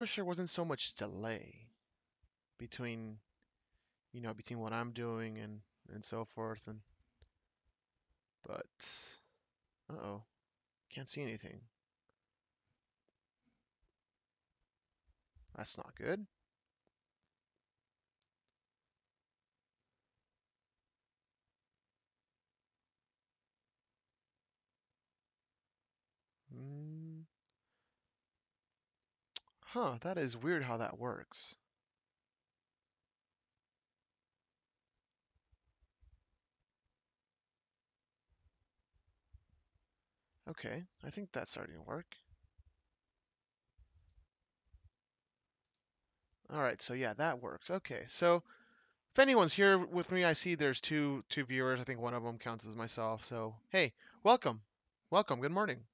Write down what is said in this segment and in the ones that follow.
wish there wasn't so much delay between, you know, between what I'm doing and and so forth. And but, uh oh, can't see anything. That's not good. Mm. Huh, that is weird how that works. Okay, I think that's starting to work. All right, so yeah, that works. Okay, so if anyone's here with me, I see there's two two viewers. I think one of them counts as myself. So hey, welcome, welcome. Good morning,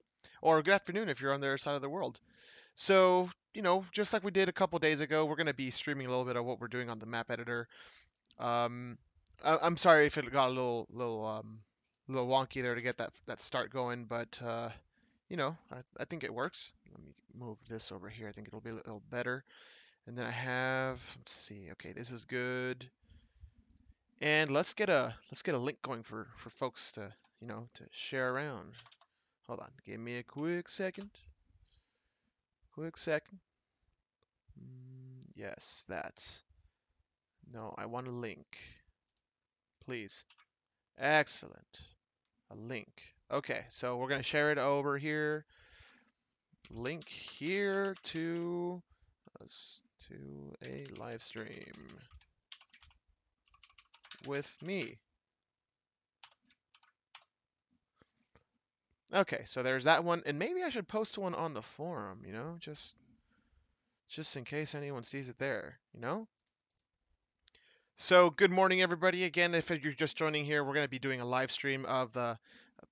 or good afternoon if you're on the other side of the world. So you know, just like we did a couple days ago, we're gonna be streaming a little bit of what we're doing on the map editor. Um, I, I'm sorry if it got a little little um little wonky there to get that that start going, but uh, you know, I, I think it works. Let me move this over here. I think it'll be a little better. And then I have, let's see, okay, this is good. And let's get a let's get a link going for for folks to you know to share around. Hold on, give me a quick second. Quick second. Mm, yes, that's. No, I want a link. Please. Excellent. A link. Okay, so we're gonna share it over here. Link here to to a live stream with me. Okay, so there's that one, and maybe I should post one on the forum, you know, just just in case anyone sees it there, you know? So, good morning, everybody. Again, if you're just joining here, we're going to be doing a live stream of the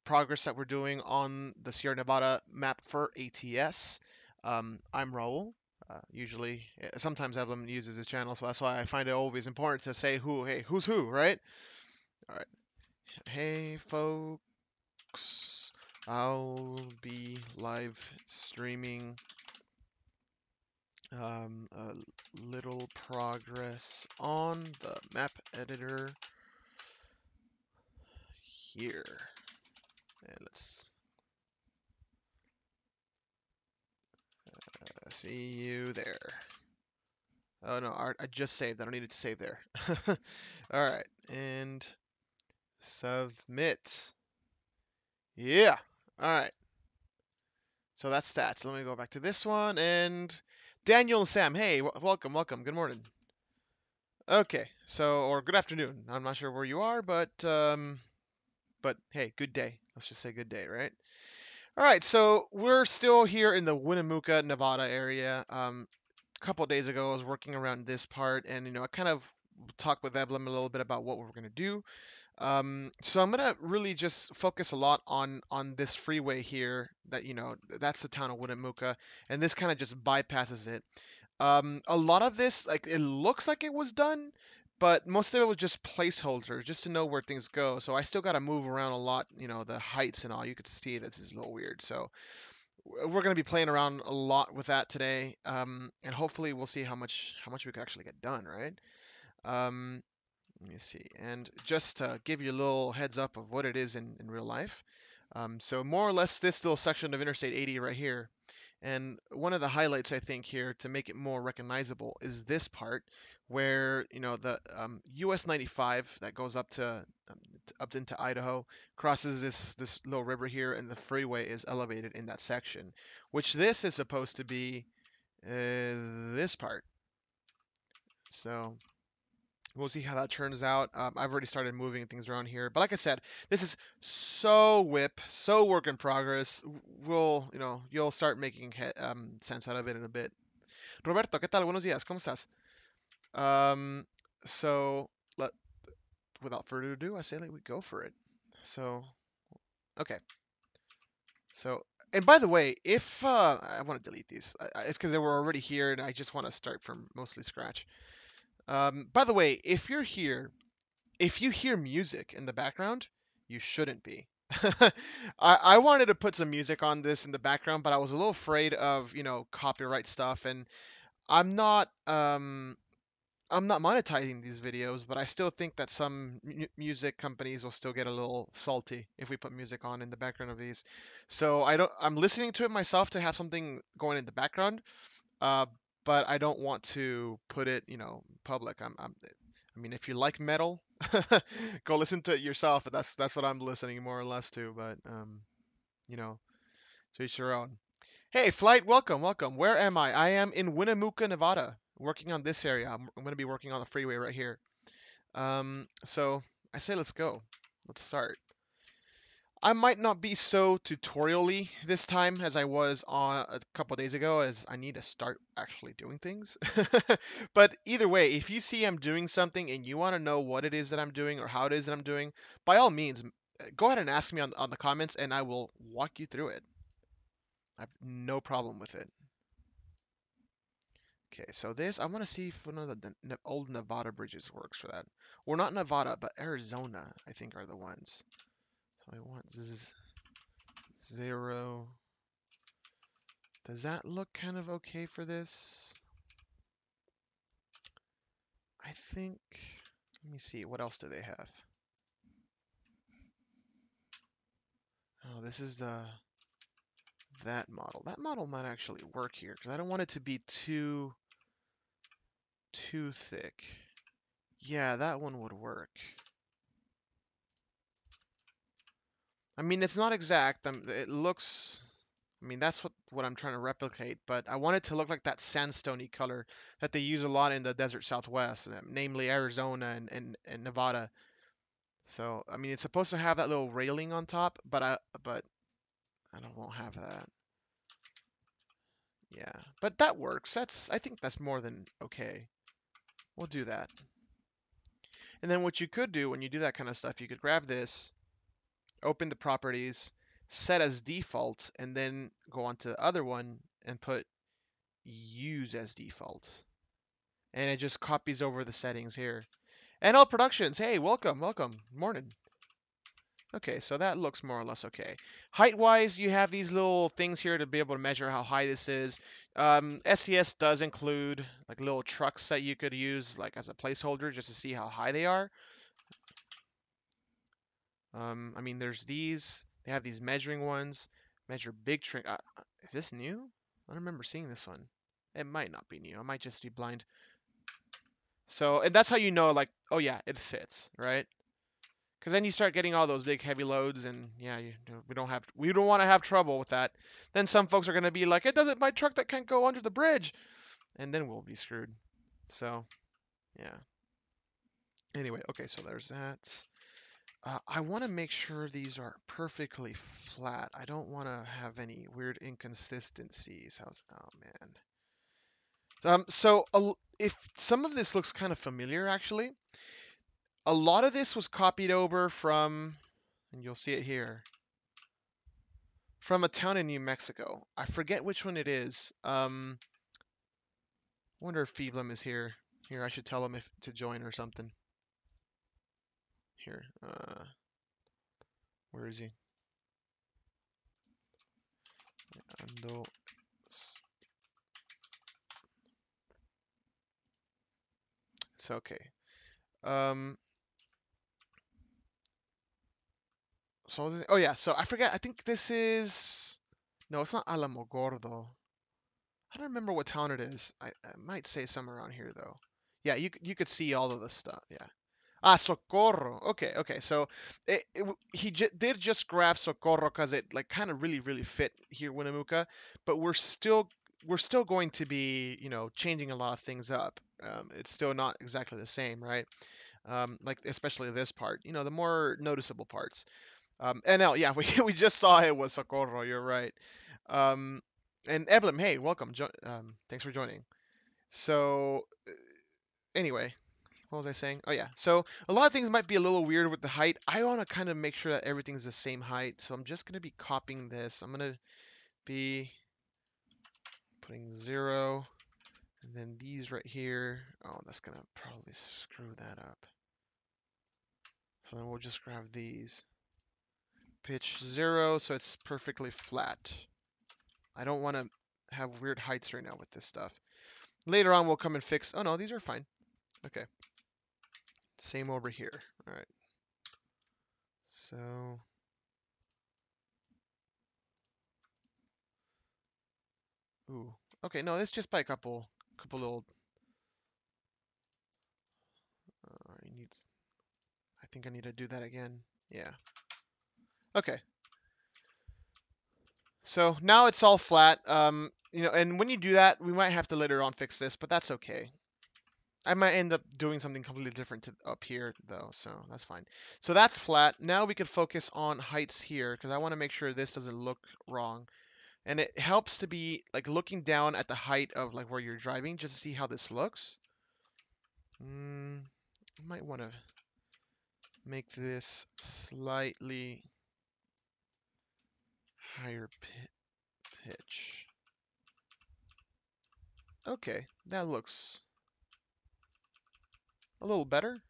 progress that we're doing on the Sierra Nevada map for ATS. Um, I'm Raul. Uh, usually, eh, sometimes Evelyn uses his channel, so that's why I find it always important to say who, hey, who's who, right? All right. Hey, folks. I'll be live streaming um, a little progress on the map editor here. And let's uh, see you there. Oh no, I just saved. I don't need it to save there. All right, and submit. Yeah. All right. So that's that. So let me go back to this one and Daniel and Sam. Hey, welcome, welcome. Good morning. Okay, so or good afternoon. I'm not sure where you are, but um, but hey, good day. Let's just say good day, right? All right, so we're still here in the Winnemucca, Nevada area. Um, a couple days ago, I was working around this part, and you know, I kind of talked with Evelyn a little bit about what we're going to do. Um, so I'm gonna really just focus a lot on on this freeway here. That you know, that's the town of Winnemucca, and this kind of just bypasses it. Um, a lot of this, like, it looks like it was done, but most of it was just placeholders, just to know where things go. So I still got to move around a lot, you know, the heights and all. You could see this is a little weird. So we're to be playing around a lot with that today, um, and hopefully we'll see how much how much we can actually get done, right? Um, let me see. And just to give you a little heads up of what it is in, in real life. Um, so more or less this little section of Interstate 80 right here and one of the highlights I think here to make it more recognizable is this part where you know the um, US 95 that goes up to um, up into Idaho crosses this this little river here, and the freeway is elevated in that section, which this is supposed to be uh, this part. So We'll see how that turns out. Um, I've already started moving things around here, but like I said, this is so whip, so work in progress. We'll, you know, you'll start making um, sense out of it in a bit. Roberto, ¿qué tal? Buenos días. ¿Cómo estás? Um, so, let, without further ado, I say like we go for it. So, okay. So, and by the way, if uh, I want to delete these, it's because they were already here, and I just want to start from mostly scratch. Um, by the way, if you're here, if you hear music in the background, you shouldn't be. I, I wanted to put some music on this in the background, but I was a little afraid of, you know, copyright stuff. And I'm not um I'm not monetizing these videos, but I still think that some mu- music companies will still get a little salty if we put music on in the background of these. So I don't I'm listening to it myself to have something going in the background, uh, but I don't want to put it, you know, public. I'm, I'm I mean, if you like metal, go listen to it yourself. But that's that's what I'm listening more or less to. But um, you know, to each their own. Hey, flight, welcome, welcome. Where am I? I am in Winnemucca, Nevada, working on this area. I'm, I'm going to be working on the freeway right here. Um, so I say let's go. Let's start. I might not be so tutorially this time as I was on a couple days ago, as I need to start actually doing things. but either way, if you see I'm doing something and you want to know what it is that I'm doing or how it is that I'm doing, by all means, eh, go ahead and ask me on, on the comments and I will walk you through it. I have no problem with it. Okay, so this, I want to see if one of the, the old Nevada bridges works for that. Or not Nevada, but Arizona, I think, are the ones. So I want zero. Does that look kind of okay for this? I think, let me see, what else do they have? Oh, this is the, that model. That model might actually work here because I don't want it to be too, too thick. Yeah, that one would work. I mean, it's not exact. Um, it looks, I mean, that's what, what I'm trying to replicate, but I want it to look like that sandstony color that they use a lot in the desert southwest, um, namely Arizona and, and, and Nevada. So, I mean, it's supposed to have that little railing on top, but I, but I don't won't have that. Yeah, but that works. That's, I think that's more than okay. We'll do that. And then what you could do when you do that kind of stuff, you could grab this, open the properties, set as default, and then go on to the other one and put use as default. And it just copies over the settings here. NL Productions, hey, welcome, welcome, morning. Okay, so that looks more or less okay. Height-wise, you have these little things here to be able to measure how high this is. Um, SCS does include like little trucks that you could use like as a placeholder just to see how high they are. Um, I mean, there's these. They have these measuring ones. Measure big tree. Uh, is this new? I don't remember seeing this one. It might not be new. I might just be blind. So, and that's how you know, like, oh yeah, it fits, right? Because then you start getting all those big heavy loads, and yeah, you, we don't have we don't want to have trouble with that. Then some folks are gonna be like, it doesn't my truck that can't go under the bridge, and then we'll be screwed. So, yeah. Anyway, okay, so there's that. Uh, I want to make sure these are perfectly flat. I don't want to have any weird inconsistencies. How's oh man. Um, so uh, if some of this looks kind of familiar, actually, a lot of this was copied over from, and you'll see it here, from a town in New Mexico. I forget which one it is. Um, wonder if Feeblem is here. Here, I should tell him if to join or something. Here, uh, where is he? Ando. It's okay. Um, so, oh yeah, so I forget, I think this is, no, it's not Alamogordo. I don't remember what town it is. I, I might say somewhere around here though. Yeah, you you could see all of the stuff. Yeah. Ah, Socorro. Okay, okay. So it, it, he j- did just grab Socorro because it like kind of really really fit here Winnemucca, but we're still we're still going to be you know changing a lot of things up. Um, it's still not exactly the same, right? Um, like especially this part. You know the more noticeable parts. Um, NL, yeah, we we just saw it was Socorro. You're right. Um, and Eblem, hey, welcome. Jo- um, thanks for joining. So anyway, what was I saying? Oh yeah. So a lot of things might be a little weird with the height. I want to kind of make sure that everything's the same height. So I'm just going to be copying this. I'm going to be putting zero and then these right here. Oh, that's going to probably screw that up. So then we'll just grab these. Pitch zero so it's perfectly flat. I don't want to have weird heights right now with this stuff. Later on, we'll come and fix. Oh no, these are fine. Okay. Same over here. All right. So. Ooh. Okay, no, it's just by a couple, couple little. Uh, I need. I think I need to do that again. Yeah. Okay. So now it's all flat. Um, you know, and when you do that, we might have to later on fix this, but that's okay. I might end up doing something completely different to up here though, so that's fine. So that's flat. Now we could focus on heights here because I want to make sure this doesn't look wrong. And it helps to be like looking down at the height of like where you're driving just to see how this looks. Mm, I might want to make this slightly higher pitch. Okay, that looks a little better.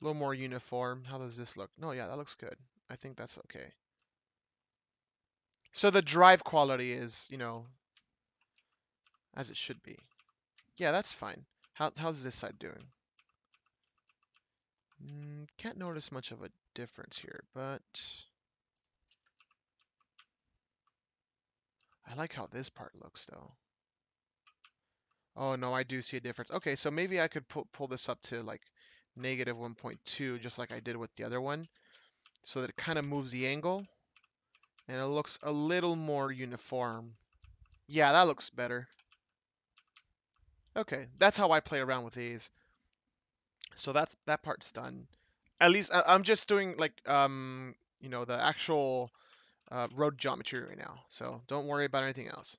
A little more uniform. How does this look? No, yeah, that looks good. I think that's okay. So the drive quality is, you know, as it should be. Yeah, that's fine. How, how's this side doing? Mm, can't notice much of a difference here, but I like how this part looks though. Oh no, I do see a difference. Okay, so maybe I could pull, pull this up to like negative 1.2, just like I did with the other one, so that it kind of moves the angle, and it looks a little more uniform. Yeah, that looks better. Okay, that's how I play around with these. So that's that part's done. At least I, am just doing like um you know the actual uh, road geometry right now. So don't worry about anything else.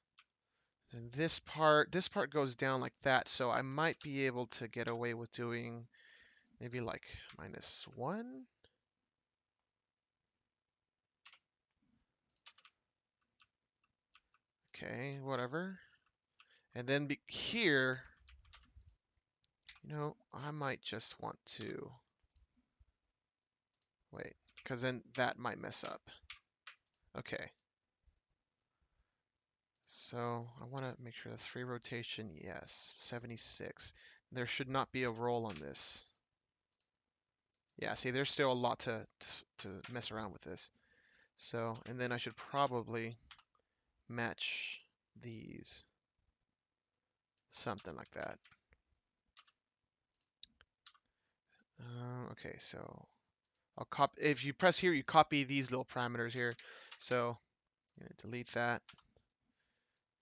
And this part, this part goes down like that, so I might be able to get away with doing maybe like minus one. Okay, whatever. And then be here, you know, I might just want to wait, because then that might mess up. Okay. So I want to make sure that's free rotation. Yes, 76. There should not be a roll on this. Yeah, see, there's still a lot to, to, to mess around with this. So, and then I should probably match these. Something like that. Uh, okay, so I'll copy. If you press here, you copy these little parameters here. So, delete that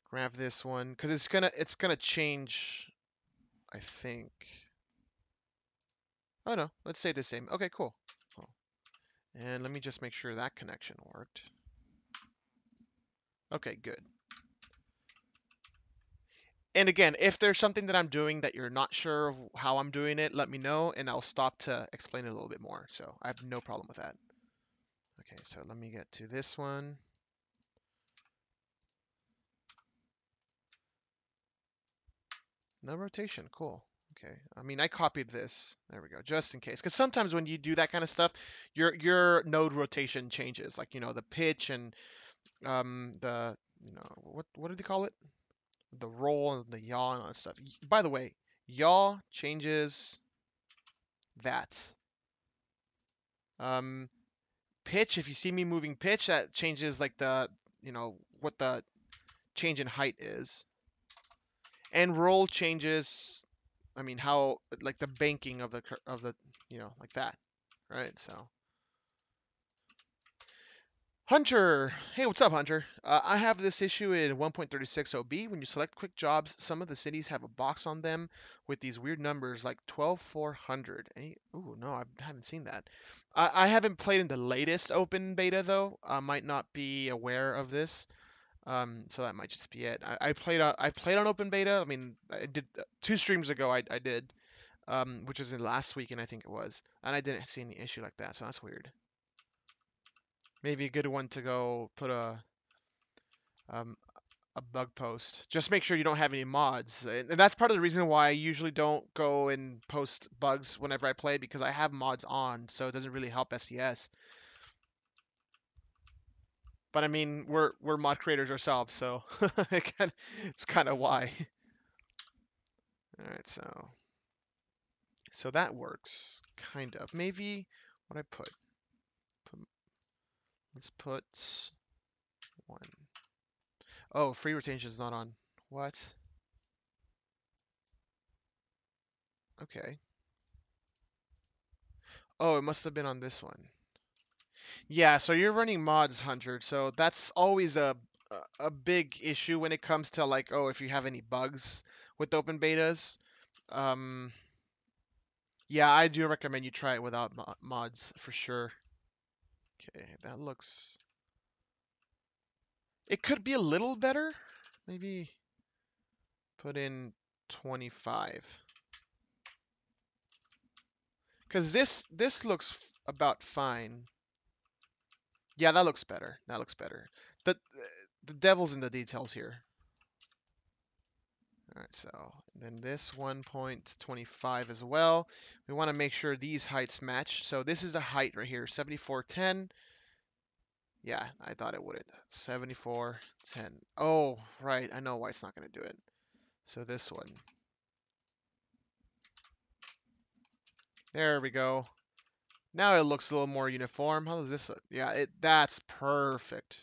grab this one because it's gonna it's gonna change I think. Oh no let's say the same okay cool. Cool. And let me just make sure that connection worked. Okay good. And again if there's something that I'm doing that you're not sure of how I'm doing it let me know and I'll stop to explain it a little bit more so I have no problem with that. Okay so let me get to this one No rotation, cool. Okay, I mean, I copied this. There we go, just in case. Because sometimes when you do that kind of stuff, your your node rotation changes. Like you know the pitch and um, the you know what what do they call it? The roll and the yaw and all that stuff. By the way, yaw changes that. Um, pitch. If you see me moving pitch, that changes like the you know what the change in height is and roll changes i mean how like the banking of the of the you know like that right so Hunter, hey, what's up, Hunter? Uh, I have this issue in 1.36 OB. When you select quick jobs, some of the cities have a box on them with these weird numbers like 12400. Any, ooh, no, I haven't seen that. I, I haven't played in the latest open beta though. I might not be aware of this. Um, so that might just be it. I, I played on I played on open beta. I mean, I did uh, two streams ago. I, I did, um, which was in last weekend I think it was, and I didn't see any issue like that. So that's weird. Maybe a good one to go put a um, a bug post. Just make sure you don't have any mods, and that's part of the reason why I usually don't go and post bugs whenever I play because I have mods on, so it doesn't really help SCS. But I mean, we're we're mod creators ourselves, so it's kind of why. All right, so so that works kind of. Maybe what I put, put let's put one. Oh, free rotation is not on. What? Okay. Oh, it must have been on this one. Yeah, so you're running mods, Hunter. So that's always a a- big issue when it comes to like, oh, if you have any bugs with open betas. Um, yeah, I do recommend you try it without mo- mods for sure. Okay, that looks. It could be a little better. Maybe put in 25. Cause this this looks about fine. Yeah, that looks better. That looks better. The the devil's in the details here. All right, so then this 1.25 as well. We want to make sure these heights match. So this is the height right here, 7410. Yeah, I thought it wouldn't. 7410. Oh, right. I know why it's not going to do it. So this one. There we go. Now it looks a little more uniform. How does this look? Yeah, it that's perfect.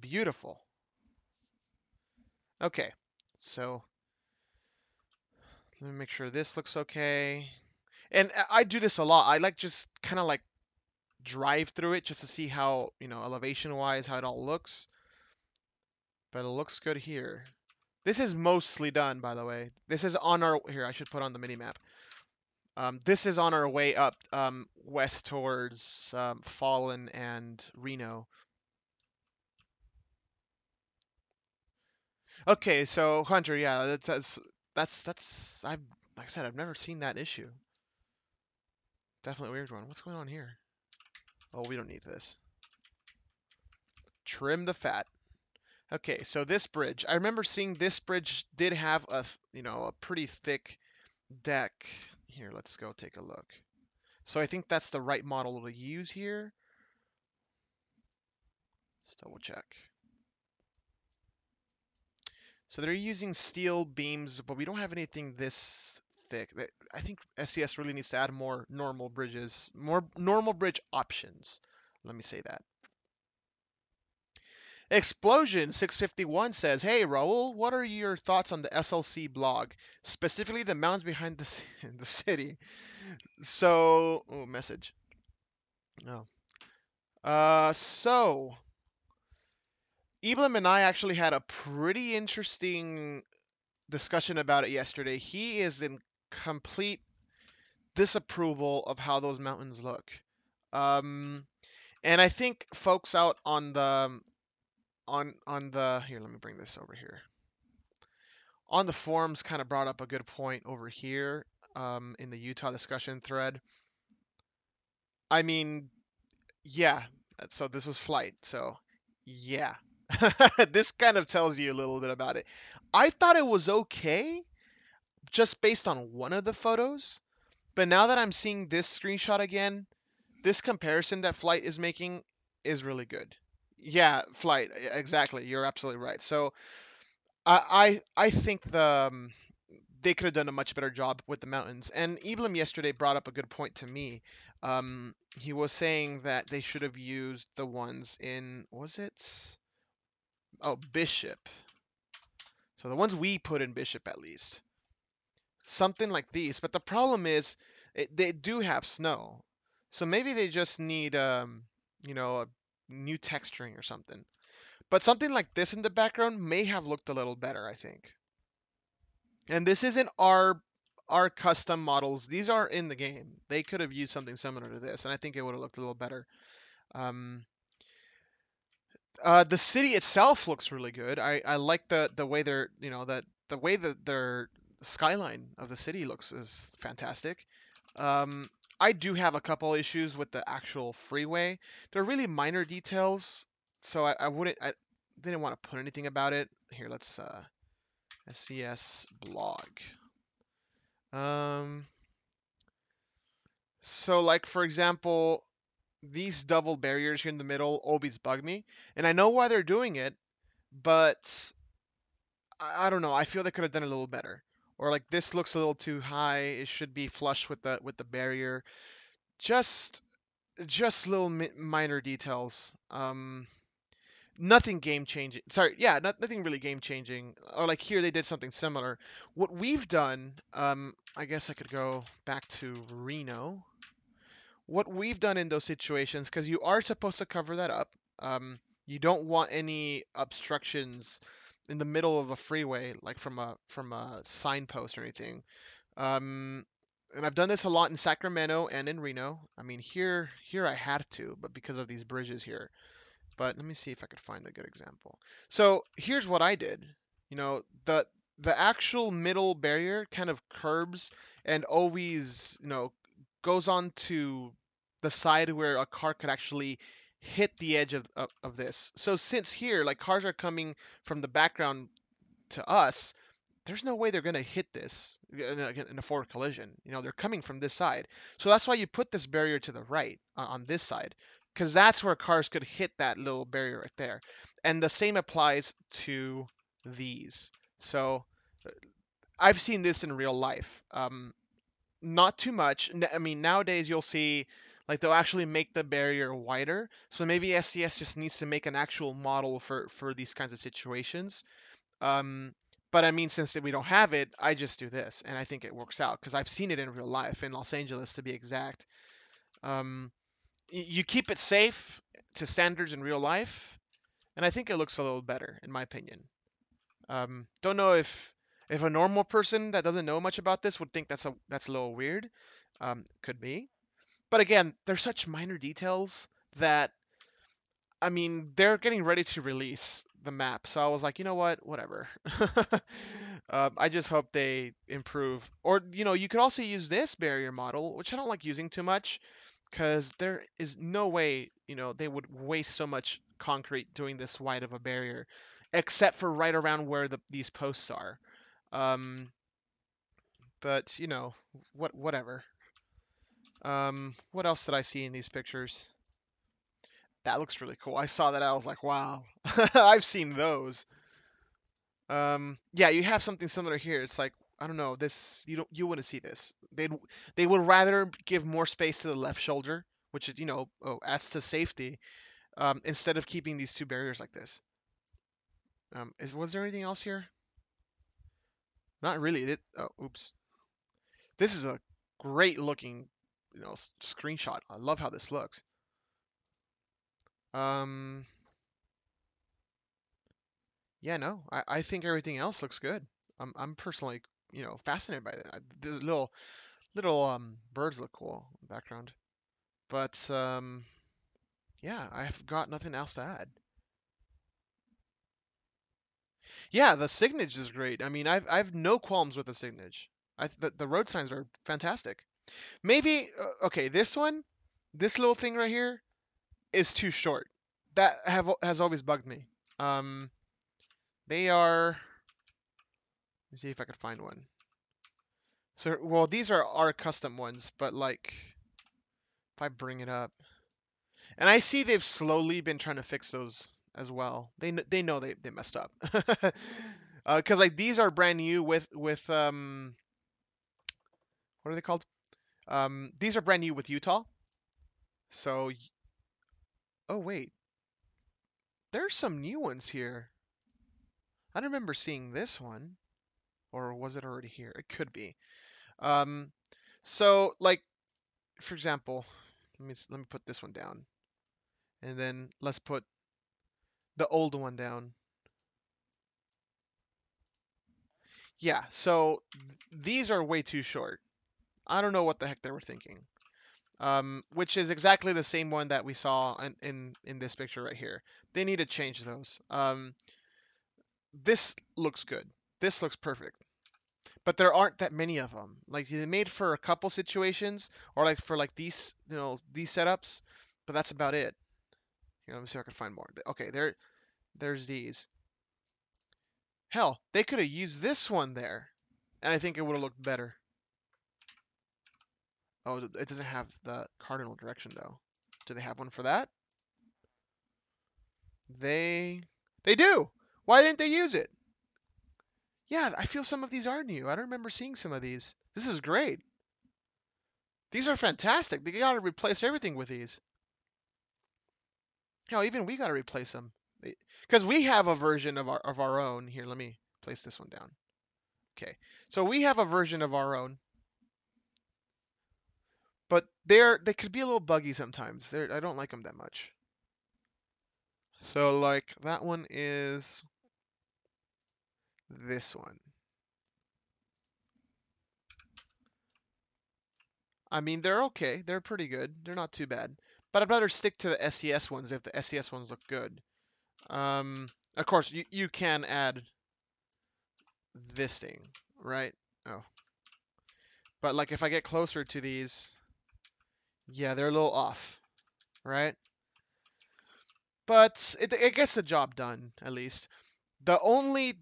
Beautiful. Okay, so let me make sure this looks okay. And I do this a lot. I like just kind of like drive through it just to see how, you know, elevation wise, how it all looks. But it looks good here. This is mostly done, by the way. This is on our, here, I should put on the mini map. Um, this is on our way up um, west towards um, Fallon and Reno. Okay, so Hunter, yeah, that's that's that's, that's I've like I said, I've never seen that issue. Definitely weird one. What's going on here? Oh, we don't need this. Trim the fat. Okay, so this bridge, I remember seeing this bridge did have a, you know, a pretty thick deck. Here, let's go take a look. So I think that's the right model to use here. Let's double check. So they're using steel beams, but we don't have anything this thick. I think SCS really needs to add more normal bridges, more normal bridge options. Let me say that. Explosion 651 says, "Hey Raul, what are your thoughts on the SLC blog, specifically the mounds behind the the city?" So, oh, message. No. Uh, so Eblem and I actually had a pretty interesting discussion about it yesterday. He is in complete disapproval of how those mountains look. Um, and I think folks out on the on on the here, let me bring this over here. On the forums, kind of brought up a good point over here um, in the Utah discussion thread. I mean, yeah. So this was flight. So yeah, this kind of tells you a little bit about it. I thought it was okay, just based on one of the photos. But now that I'm seeing this screenshot again, this comparison that Flight is making is really good. Yeah, Flight, exactly. You're absolutely right. So I I, I think the um, they could have done a much better job with the mountains. And Eblem yesterday brought up a good point to me. Um, he was saying that they should have used the ones in was it? Oh, Bishop. So the ones we put in Bishop at least. Something like these. But the problem is it, they do have snow. So maybe they just need um, you know, a new texturing or something. But something like this in the background may have looked a little better, I think. And this isn't our our custom models. These are in the game. They could have used something similar to this, and I think it would have looked a little better. Um, uh, the city itself looks really good. I, I like the the way they're you know that the way that their skyline of the city looks is fantastic. Um, I do have a couple issues with the actual freeway. They're really minor details, so I, I wouldn't I didn't want to put anything about it. Here, let's uh, SCS blog. Um, so like for example, these double barriers here in the middle always bug me, and I know why they're doing it, but I, I don't know. I feel they could have done a little better. Or like this looks a little too high. It should be flush with the with the barrier. Just just little mi- minor details. Um, nothing game changing. Sorry, yeah, not, nothing really game changing. Or like here they did something similar. What we've done, um, I guess I could go back to Reno. What we've done in those situations, because you are supposed to cover that up. Um, you don't want any obstructions in the middle of a freeway, like from a from a signpost or anything. Um, and I've done this a lot in Sacramento and in Reno. I mean, here here I had to, but because of these bridges here. But let me see if I could find a good example. So here's what I did. You know, the the actual middle barrier kind of curbs and always, you know, goes on to the side where a car could actually hit the edge of, of, of this. So since here, like cars are coming from the background to us, there's no way they're going to hit this in a, in a, forward collision. You know, they're coming from this side. So that's why you put this barrier to the right uh, on this side, because that's where cars could hit that little barrier right there. And the same applies to these. So uh, I've seen this in real life. Um, not too much. I mean, nowadays you'll see like they'll actually make the barrier wider. So maybe SCS just needs to make an actual model for for these kinds of situations. Um, but I mean, since we don't have it, I just do this, and I think it works out because I've seen it in real life in Los Angeles, to be exact. Um, you keep it safe to standards in real life, and I think it looks a little better, in my opinion. Um, don't know if if a normal person that doesn't know much about this would think that's a that's a little weird. Um, could be, but again, they're such minor details that I mean, they're getting ready to release the map, so I was like, you know what, whatever. um, I just hope they improve. Or you know, you could also use this barrier model, which I don't like using too much, because there is no way you know they would waste so much concrete doing this wide of a barrier, except for right around where the, these posts are. Um, but you know, what whatever. Um, what else did I see in these pictures? That looks really cool. I saw that. I was like, wow, I've seen those. Um, yeah, you have something similar here. It's like I don't know. This you don't you wouldn't see this. They they would rather give more space to the left shoulder, which you know oh, adds to safety, um, instead of keeping these two barriers like this. Um, is was there anything else here? Not really. It, oh, oops. This is a great looking, you know, screenshot. I love how this looks. Um, yeah, no, I, I think everything else looks good. I'm, I'm personally, you know, fascinated by that. The little, little um, birds look cool in the background. But um, yeah, I've got nothing else to add. Yeah, the signage is great. I mean, I've I've no qualms with the signage. I the, the road signs are fantastic. Maybe uh, okay, this one, this little thing right here, is too short. That have has always bugged me. Um, they are. Let me see if I could find one. So, well, these are our custom ones, but like, if I bring it up, and I see they've slowly been trying to fix those as well. They they know they they messed up. Because uh, like these are brand new with with um, what are they called? Um, these are brand new with Utah. So Oh, wait. There's some new ones here. I don't remember seeing this one. Or was it already here? It could be. Um, so, like, for example, let me let me put this one down. And then let's put the old one down. Yeah, so these are way too short. I don't know what the heck they were thinking um, which is exactly the same one that we saw in, in, in this picture right here. They need to change those. Um, this looks good. This looks perfect. But there aren't that many of them. Like they made for a couple situations, or like for like these, you know, these setups. But that's about it. Here, let me see if I can find more. Okay, there, there's these. Hell, they could have used this one there, and I think it would have looked better. Oh, it doesn't have the cardinal direction though. Do they have one for that? They they do. Why didn't they use it? Yeah, I feel some of these are new. I don't remember seeing some of these. This is great. These are fantastic. They gotta replace everything with these. Hell, even we gotta replace them. Because eh, we have a version of our of our own. Here, let me place this one down. Okay, so we have a version of our own, they're they could be a little buggy sometimes. They're I don't like them that much. So like that one is this one. I mean, they're okay. They're pretty good. They're not too bad. But I'd rather stick to the SCS ones if the SCS ones look good. Um, of course, you, you can add this thing, right? Oh. But like if I get closer to these, yeah, they're a little off, right? But it, it gets the job done, at least. The only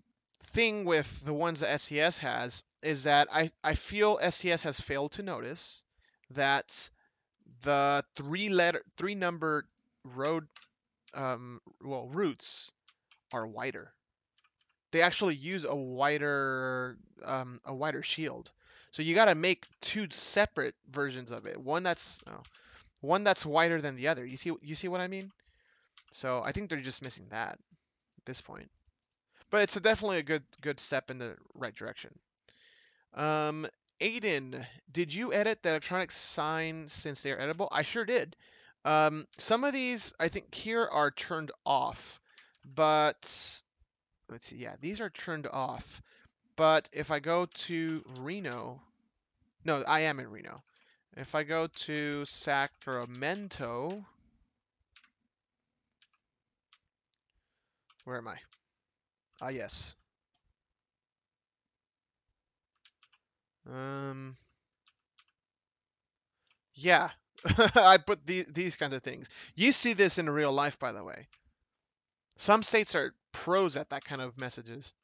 thing with the ones that SCS has is that I, I feel SCS has failed to notice that the three letter three number road um, well routes are wider. They actually use a wider um, a wider shield. So you got to make two separate versions of it. One that's oh, one that's wider than the other. You see you see what I mean? So I think they're just missing that at this point. But it's a definitely a good good step in the right direction. Um, Aiden, did you edit the electronic sign since they are editable? I sure did. Um, some of these I think here are turned off, but let's see. Yeah, these are turned off. But if I go to Reno, no, I am in Reno. If I go to Sacramento, where am I? Ah, yes. Um, yeah, I put the, these kinds of things. You see this in real life, by the way. Some states are pros at that kind of messages.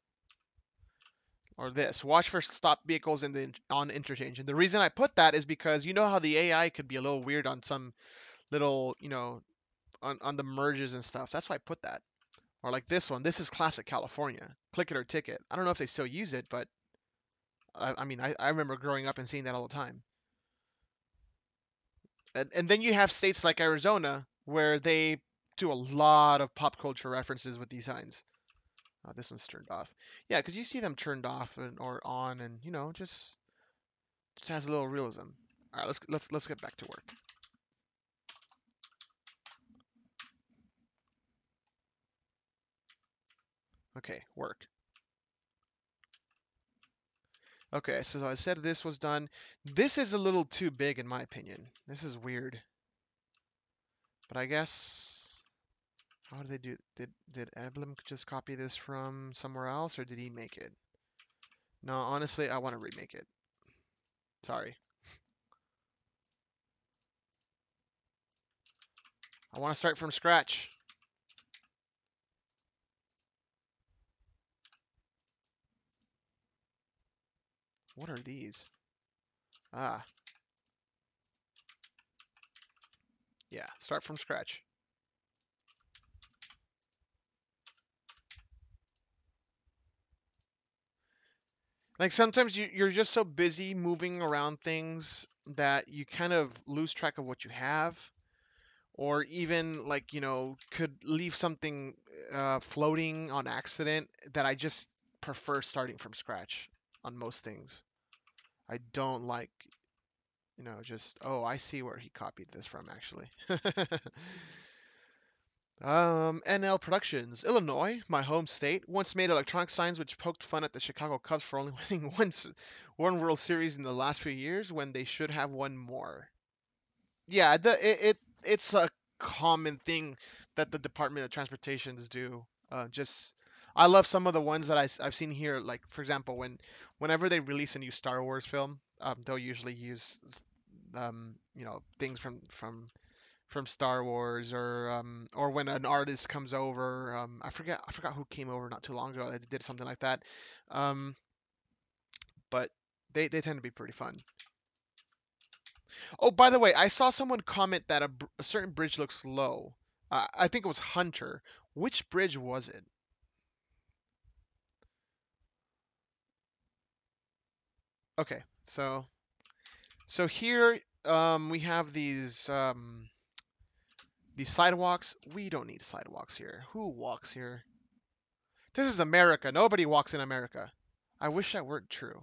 Or this, watch for stop vehicles in the on interchange. And the reason I put that is because you know how the AI could be a little weird on some little, you know, on, on the merges and stuff. That's why I put that. Or like this one. This is classic California. Click it or ticket. I don't know if they still use it, but I, I mean, I, I remember growing up and seeing that all the time. And, and then you have states like Arizona where they do a lot of pop culture references with these signs. Oh, this one's turned off. Yeah, because you see them turned off and, or on, and you know, just just has a little realism. All right, let's let's let's get back to work. Okay, work. Okay, so I said this was done. This is a little too big in my opinion. This is weird. But I guess how did they do did did Eblem just copy this from somewhere else or did he make it? No, honestly, I want to remake it. Sorry. I want to start from scratch. What are these? Ah. Yeah, start from scratch. Like sometimes you, you're just so busy moving around things that you kind of lose track of what you have. Or even like, you know, could leave something uh, floating on accident that I just prefer starting from scratch on most things. I don't like, you know, just, oh, I see where he copied this from, actually. um, NL Productions, Illinois, my home state, once made electronic signs which poked fun at the Chicago Cubs for only winning once one World Series in the last few years when they should have won more. Yeah, the it, it it's a common thing that the Department of Transportations do. Uh, just I love some of the ones that I, have seen here. Like for example, when whenever they release a new Star Wars film, um, they'll usually use um, you know things from from from Star Wars or um, or when an artist comes over. Um, I forget I forgot who came over not too long ago. They did something like that. Um, but they they tend to be pretty fun. Oh, by the way, I saw someone comment that a, a certain bridge looks low. Uh, I think it was Hunter. Which bridge was it? Okay, so so here um, we have these um, these sidewalks. We don't need sidewalks here. Who walks here? This is America. Nobody walks in America. I wish that weren't true.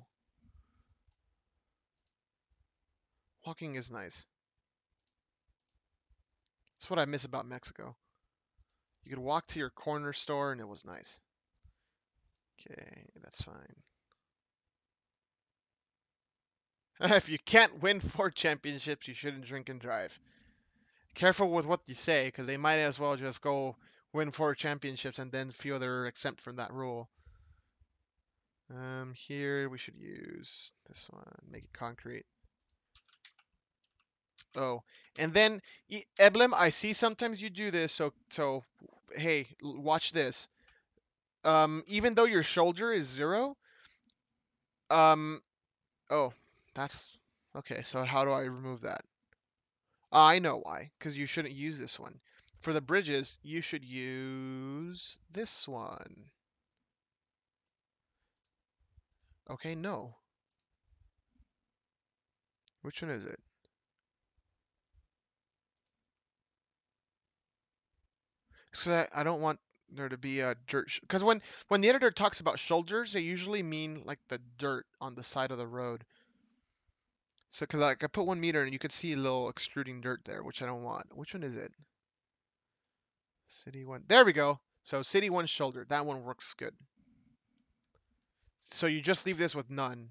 Walking is nice. That's what I miss about Mexico. You could walk to your corner store and it was nice. Okay, that's fine. if you can't win four championships, you shouldn't drink and drive. Careful with what you say, because they might as well just go win four championships and then feel they're exempt from that rule. Um, here we should use this one, make it concrete. Oh, and then Eblem, I see sometimes you do this, so so hey, watch this. Um, even though your shoulder is zero, um, oh, that's okay. So how do I remove that? I know why, because you shouldn't use this one. For the bridges, you should use this one. Okay, no. Which one is it? So that I don't want there to be a dirt because when when the editor talks about shoulders, they usually mean like the dirt on the side of the road. So because like I put one meter and you could see a little extruding dirt there, which I don't want. Which one is it? City one. There we go. So city one shoulder. That one works good. So you just leave this with none.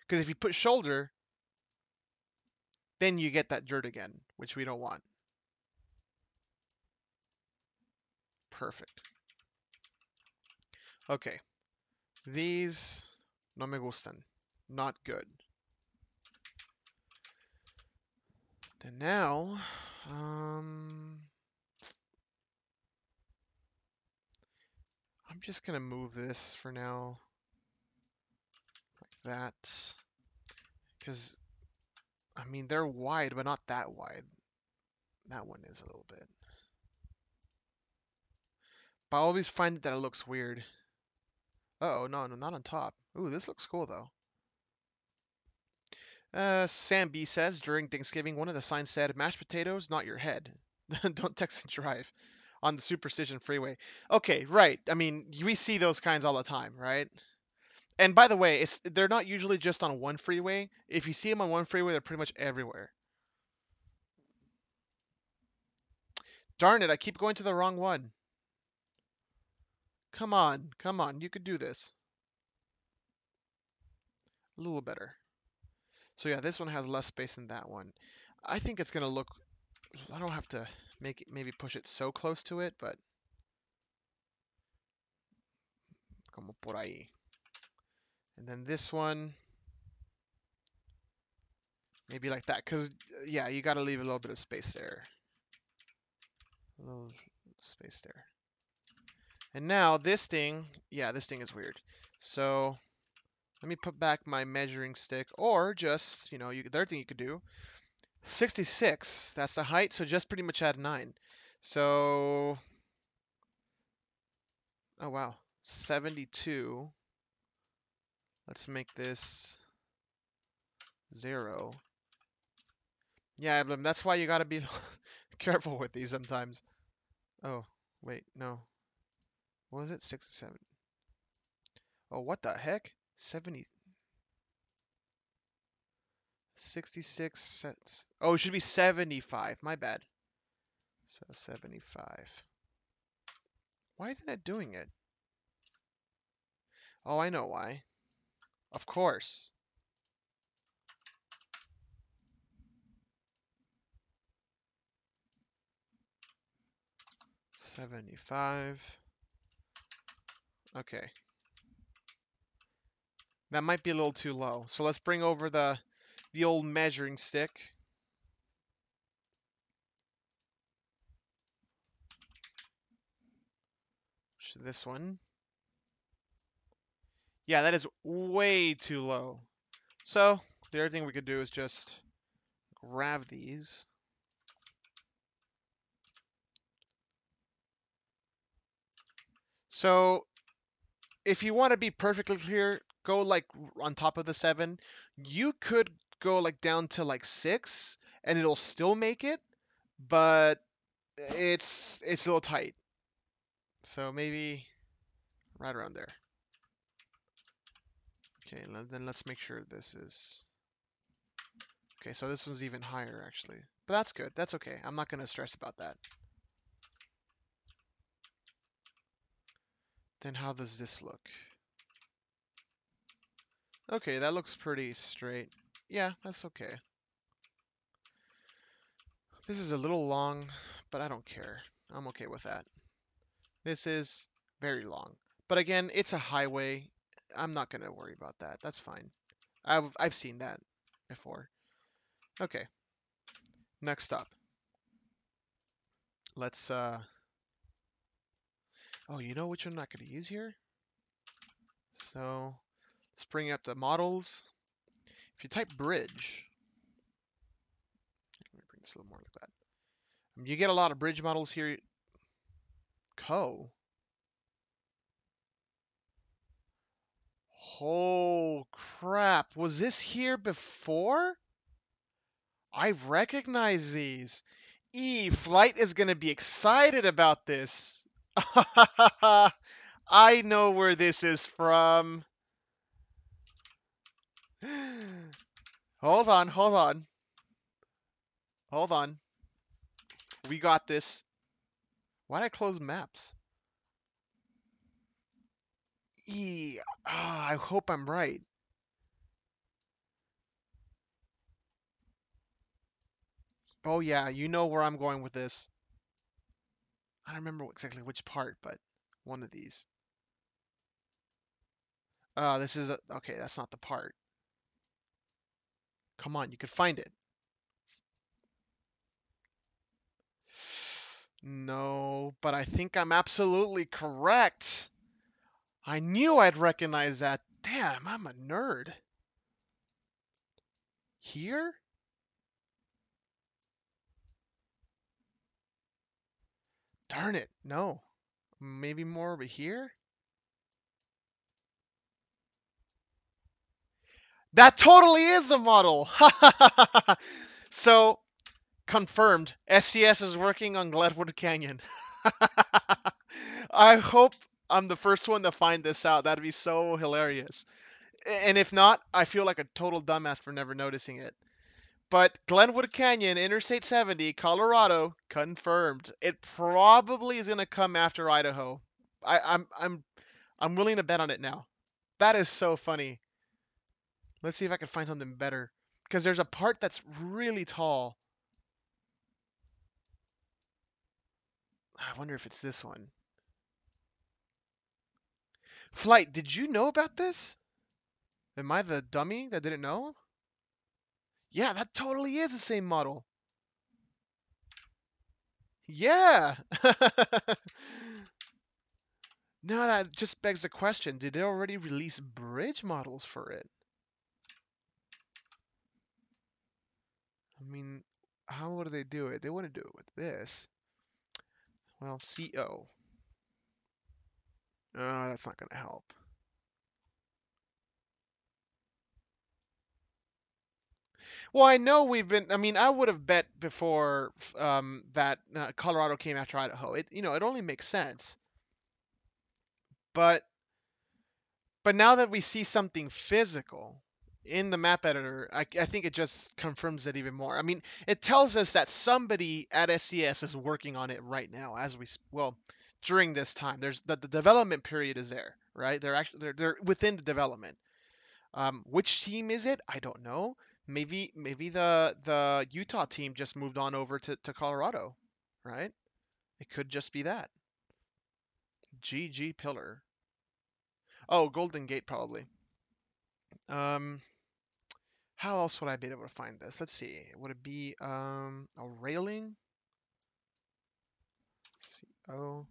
Because if you put shoulder, then you get that dirt again, which we don't want. Perfect. Okay. These no me gustan. Not good. Then now, um, I'm just going to move this for now like that. Because, I mean, they're wide, but not that wide. That one is a little bit. But I always find that it looks weird. Uh oh, no, no, not on top. Ooh, this looks cool, though. Uh, Sam B says, during Thanksgiving, one of the signs said, mashed potatoes, not your head. Don't text and drive on the Superstition Freeway. Okay, right. I mean, we see those kinds all the time, right? And by the way, it's they're not usually just on one freeway. If you see them on one freeway, they're pretty much everywhere. Darn it, I keep going to the wrong one. Come on, come on, you could do this. A little better. So yeah, this one has less space than that one. I think it's going to look, I don't have to make it, maybe push it so close to it, but como por ahí. And then this one, maybe like that, because yeah, you got to leave a little bit of space there. A little space there. And now this thing, yeah, this thing is weird. So let me put back my measuring stick, or just, you know, you, the other thing you could do, 66, that's the height, so just pretty much add 9. So, oh wow, 72. Let's make this 0. Yeah, that's why you gotta be careful with these sometimes. Oh, wait, no. What was it? 67. Oh, what the heck? 70. 66 cents. Oh, it should be 75. My bad. So 75. Why isn't it doing it? Oh, I know why. Of course. Seventy-five. Okay. That might be a little too low. So let's bring over the, the old measuring stick. This one. Yeah, that is way too low. So, the other thing we could do is just grab these. So, if you want to be perfectly clear, go like on top of the seven. You could go like down to like six, and it'll still make it, but it's it's a little tight. So maybe right around there. Okay, then let's make sure this is... Okay, so this one's even higher, actually. But that's good. That's okay. I'm not going to stress about that. Then how does this look? Okay, that looks pretty straight. Yeah, that's okay. This is a little long, but I don't care. I'm okay with that. This is very long. But again, it's a highway. I'm not going to worry about that. That's fine. I've, I've seen that before. Okay. Next up. Let's, uh... Oh, you know which one I'm not going to use here? So, let's bring up the models. If you type bridge, let me bring this a little more like that. You get a lot of bridge models here. Co. Oh crap. Was this here before? I recognize these. E, Flight is going to be excited about this. I know where this is from. Hold on, hold on. Hold on. We got this. Why'd I close maps? E. Ah, I hope I'm right. Oh yeah, you know where I'm going with this. I don't remember exactly which part, but one of these. Uh, this is a, okay. That's not the part. Come on, you could find it. No, but I think I'm absolutely correct. I knew I'd recognize that. Damn, I'm a nerd. Here? Darn it, no. Maybe more over here? That totally is a model! so, confirmed. SCS is working on Glenwood Canyon. I hope I'm the first one to find this out. That'd be so hilarious. And if not, I feel like a total dumbass for never noticing it. But Glenwood Canyon, Interstate 70, Colorado, confirmed. It probably is gonna come after Idaho. I, I'm I'm I'm willing to bet on it now. That is so funny. Let's see if I can find something better. Because there's a part that's really tall. I wonder if it's this one. Flight, did you know about this? Am I the dummy that didn't know? Yeah, that totally is the same model. Yeah. now that just begs the question, did they already release bridge models for it? I mean, how would they do it? They wouldn't do it with this. Well, CO. Oh, that's not going to help. Well, I know we've been. I mean, I would have bet before um, that uh, Colorado came after Idaho. It, you know, it only makes sense. But, but now that we see something physical in the map editor, I, I think it just confirms it even more. I mean, it tells us that somebody at SCS is working on it right now, as we well during this time. There's the, the development period is there, right? They're actually they're, they're within the development. Um, which team is it? I don't know. Maybe maybe the the Utah team just moved on over to, to Colorado, right? It could just be that. GG Pillar. Oh, Golden Gate probably. Um, how else would I be able to find this? Let's see. Would it be um a railing? Oh.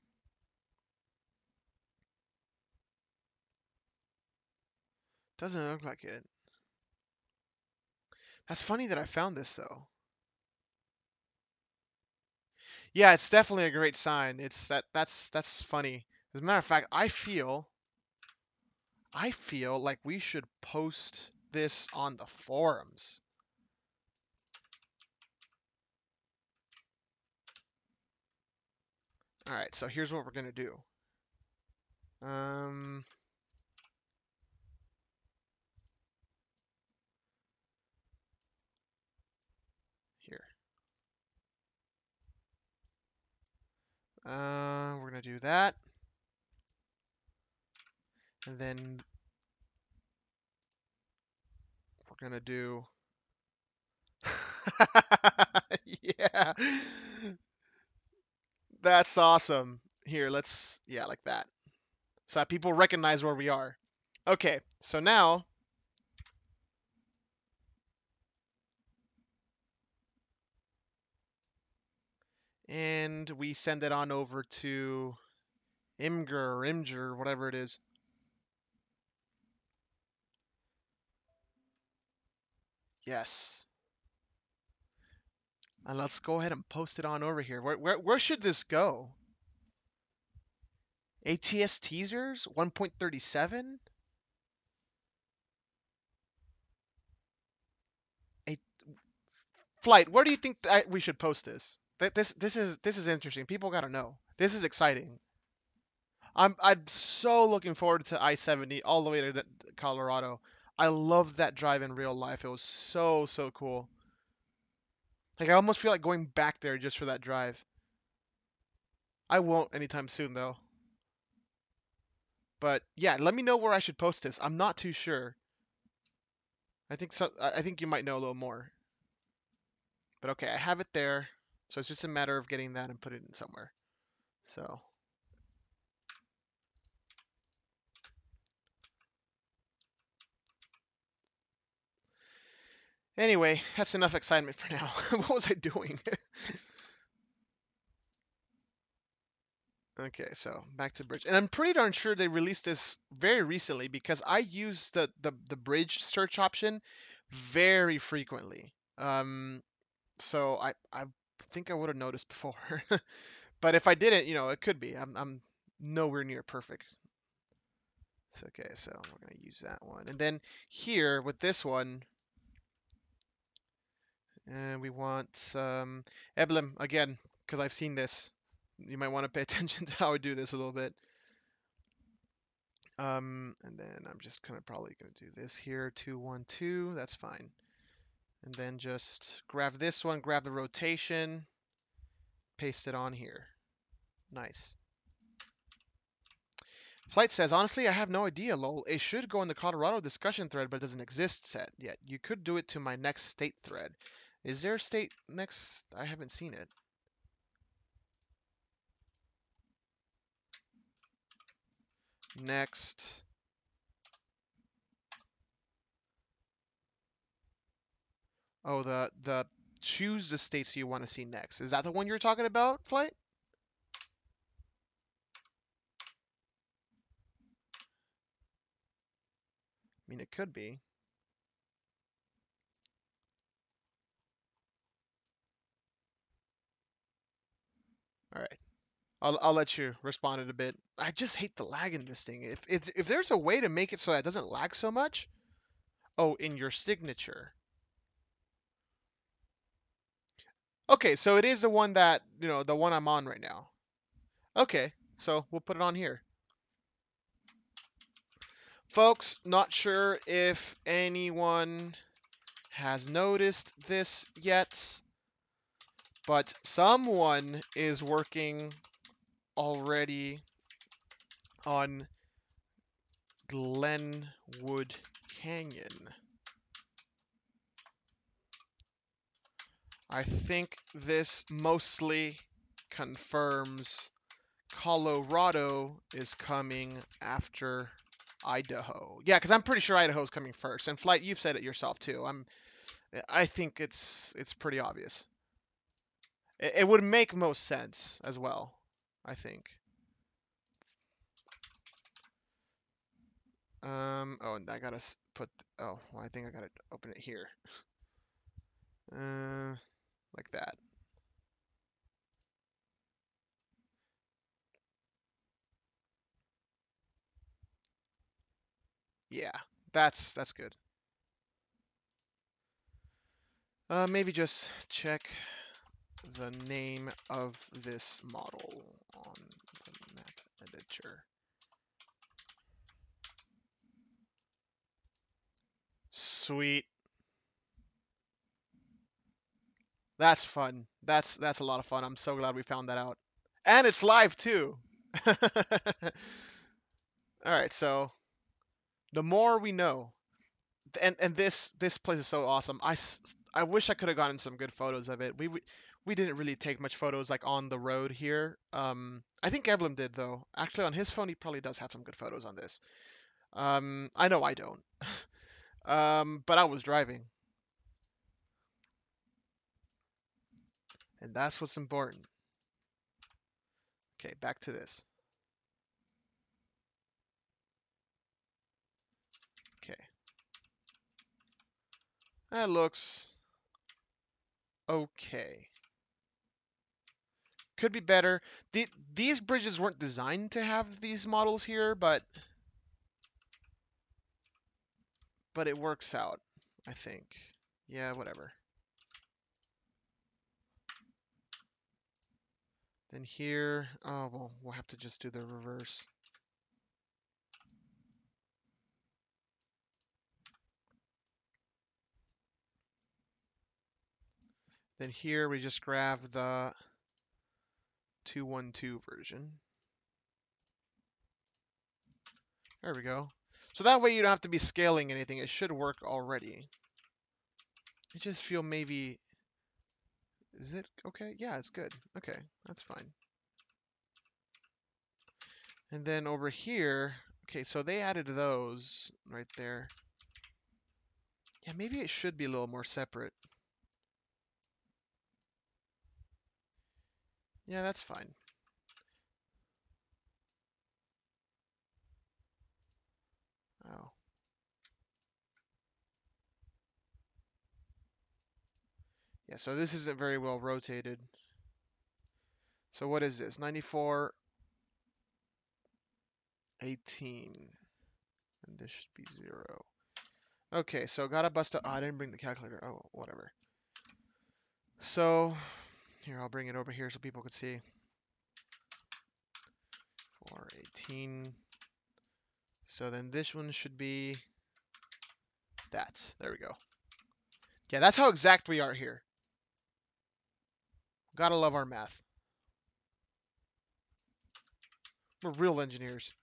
Doesn't look like it. That's funny that I found this though. Yeah, it's definitely a great sign. It's that that's that's funny. As a matter of fact, I feel I feel like we should post this on the forums. All right, so here's what we're gonna do. Um, here. Uh, we're gonna do that. And then we're gonna do. yeah. That's awesome. Here, let's, yeah, like that. So that people recognize where we are. Okay, so now. And we send it on over to Imgur or Imgur, whatever it is. Yes. And let's go ahead and post it on over here. Where, where, where should this go? ATS teasers 1.37? A flight. Where do you think I, we should post this? This this is this is interesting. People got to know. This is exciting. I'm I'm so looking forward to I-70 all the way to Colorado. I loved that drive in real life. It was so so cool. Like I almost feel like going back there just for that drive. I won't anytime soon though. But yeah, let me know where I should post this. I'm not too sure. I think so. I think you might know a little more. But okay, I have it there. So it's just a matter of getting that and put it in somewhere. So. Anyway, that's enough excitement for now. what was I doing? okay, so back to bridge. And I'm pretty darn sure they released this very recently because I use the, the, the bridge search option very frequently. Um, so I, I think I would have noticed before. but if I didn't, you know, it could be. I'm, I'm nowhere near perfect. It's okay, so we're going to use that one. And then here with this one, and we want um, again, because I've seen this. You might want to pay attention to how I do this a little bit. Um, and then I'm just kind of probably going to do this here, 212, that's fine. And then just grab this one, grab the rotation, paste it on here. Nice. Flight says, honestly, I have no idea, lol. It should go in the Colorado discussion thread, but it doesn't exist set yet. You could do it to my next state thread. Is there a state next? I haven't seen it. Next. Oh, the the choose the states you want to see next. Is that the one you're talking about, Flight? I mean, it could be. I'll, I'll let you respond in a bit. I just hate the lag in this thing. If, if if there's a way to make it so that it doesn't lag so much, oh, in your signature. Okay, so it is the one that you know, the one I'm on right now. Okay, so we'll put it on here. Folks, not sure if anyone has noticed this yet but someone is working already on Glenwood Canyon. I think this mostly confirms Colorado is coming after Idaho. Yeah, because I'm pretty sure Idaho is coming first. And flight, you've said it yourself too. I'm, I think it's it's pretty obvious. It, it would make most sense as well, I think. Um, oh, and I gotta put, oh, well, I think I gotta open it here. Uh, like that. Yeah, that's that's good. Uh, maybe just check the name of this model on the map editor. Sweet. That's fun. That's that's a lot of fun. I'm so glad we found that out. And it's live too. All right, so the more we know, and and this this place is so awesome. I, I wish I could have gotten some good photos of it. We, we we didn't really take much photos like on the road here. Um, I think Evelyn did though. Actually, on his phone, he probably does have some good photos on this. Um, I know I don't. um, but I was driving, and that's what's important. Okay, back to this. Okay. That looks okay. Could be better. The, these bridges weren't designed to have these models here, but but it works out, I think. Yeah, whatever. Then here, oh, well, we'll have to just do the reverse. Then here we just grab the 212 version. There we go. So that way you don't have to be scaling anything. It should work already. I just feel maybe... Is it okay? Yeah, it's good. Okay, that's fine. And then over here, okay, so they added those right there. Yeah, maybe it should be a little more separate. Yeah, that's fine. Oh. Yeah, so this isn't very well rotated. So what is this? 94, 18. And this should be 0. Okay, so gotta bust out. Oh, I didn't bring the calculator. Oh, whatever. So, here, I'll bring it over here so people can see. 418. So then this one should be that. There we go. Yeah, that's how exact we are here. Gotta love our math. We're real engineers.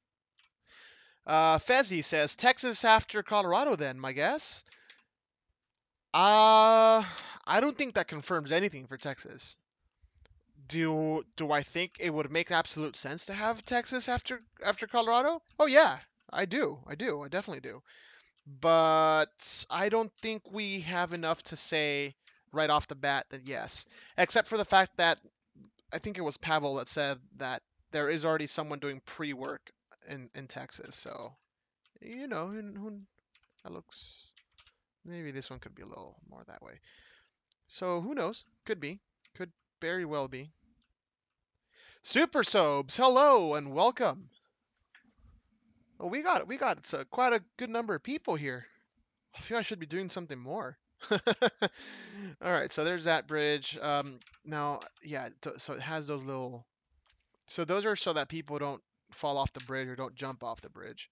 Uh, Fezzy says, Texas after Colorado then, my guess. Uh, I don't think that confirms anything for Texas. Do do I think it would make absolute sense to have Texas after after Colorado? Oh yeah, I do. I do. I definitely do. But I don't think we have enough to say right off the bat that yes, except for the fact that I think it was Pavel that said that there is already someone doing pre-work in in Texas. So you know, that looks maybe this one could be a little more that way. So who knows? Could be. Could very well be. Super Sobes, hello and welcome. Well, we got we got uh, quite a good number of people here. I feel I should be doing something more. All right, so there's that bridge. Um, now, yeah, so it has those little. So those are so that people don't fall off the bridge or don't jump off the bridge.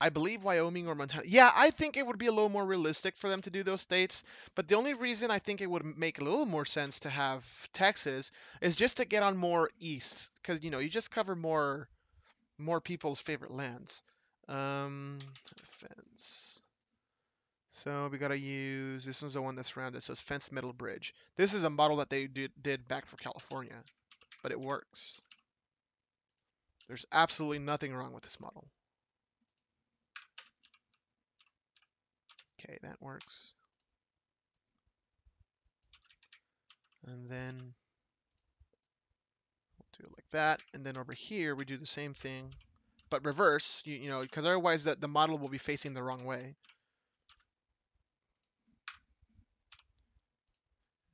I believe Wyoming or Montana. Yeah, I think it would be a little more realistic for them to do those states. But the only reason I think it would make a little more sense to have Texas is just to get on more east, because you know you just cover more more people's favorite lands. Um, fence. So we gotta use this one's the one that's rounded. So it's fence metal bridge. This is a model that they did, did back for California, but it works. There's absolutely nothing wrong with this model. Okay, that works. And then we'll do it like that. And then over here, we do the same thing, but reverse, you, you know, because otherwise the, the model will be facing the wrong way.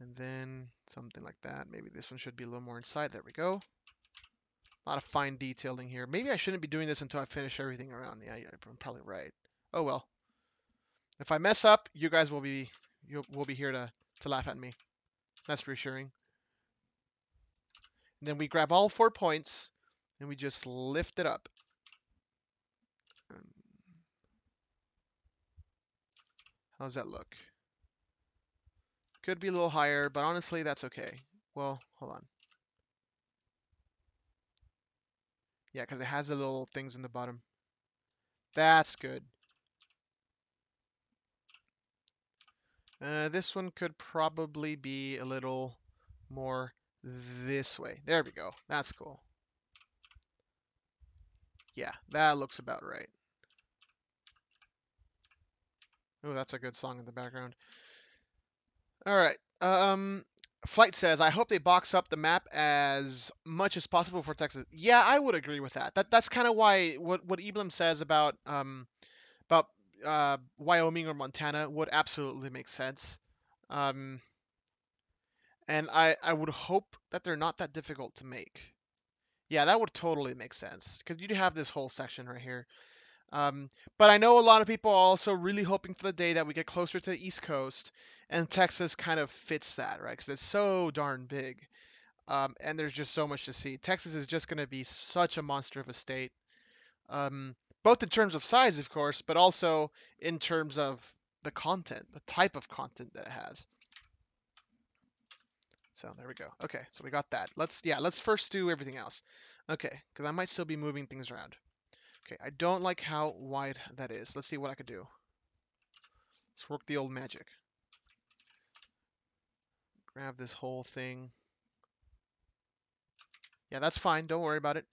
And then something like that. Maybe this one should be a little more inside. There we go. A lot of fine detailing here. Maybe I shouldn't be doing this until I finish everything around. Yeah, yeah I'm probably right. Oh well. If I mess up, you guys will be you will be here to to laugh at me. That's reassuring. And then we grab all four points and we just lift it up. How does that look? Could be a little higher, but honestly, that's okay. Well, hold on. Yeah, because it has the little things in the bottom. That's good. Uh, this one could probably be a little more this way. There we go. That's cool. Yeah, that looks about right. Oh, that's a good song in the background. All right. Um, Flight says, I hope they box up the map as much as possible for Texas. Yeah, I would agree with that. That that's kind of why what what Eblem says about um about uh, Wyoming or Montana would absolutely make sense. Um, and I I would hope that they're not that difficult to make. Yeah, that would totally make sense because you have this whole section right here. Um, but I know a lot of people are also really hoping for the day that we get closer to the East Coast, and Texas kind of fits that, right? Because it's so darn big, um, and there's just so much to see. Texas is just going to be such a monster of a state, um, both in terms of size, of course, but also in terms of the content, the type of content that it has. So there we go. Okay, so we got that. Let's yeah, let's first do everything else. Okay, because I might still be moving things around. Okay, I don't like how wide that is. Let's see what I could do. Let's work the old magic. Grab this whole thing. Yeah, that's fine. Don't worry about it.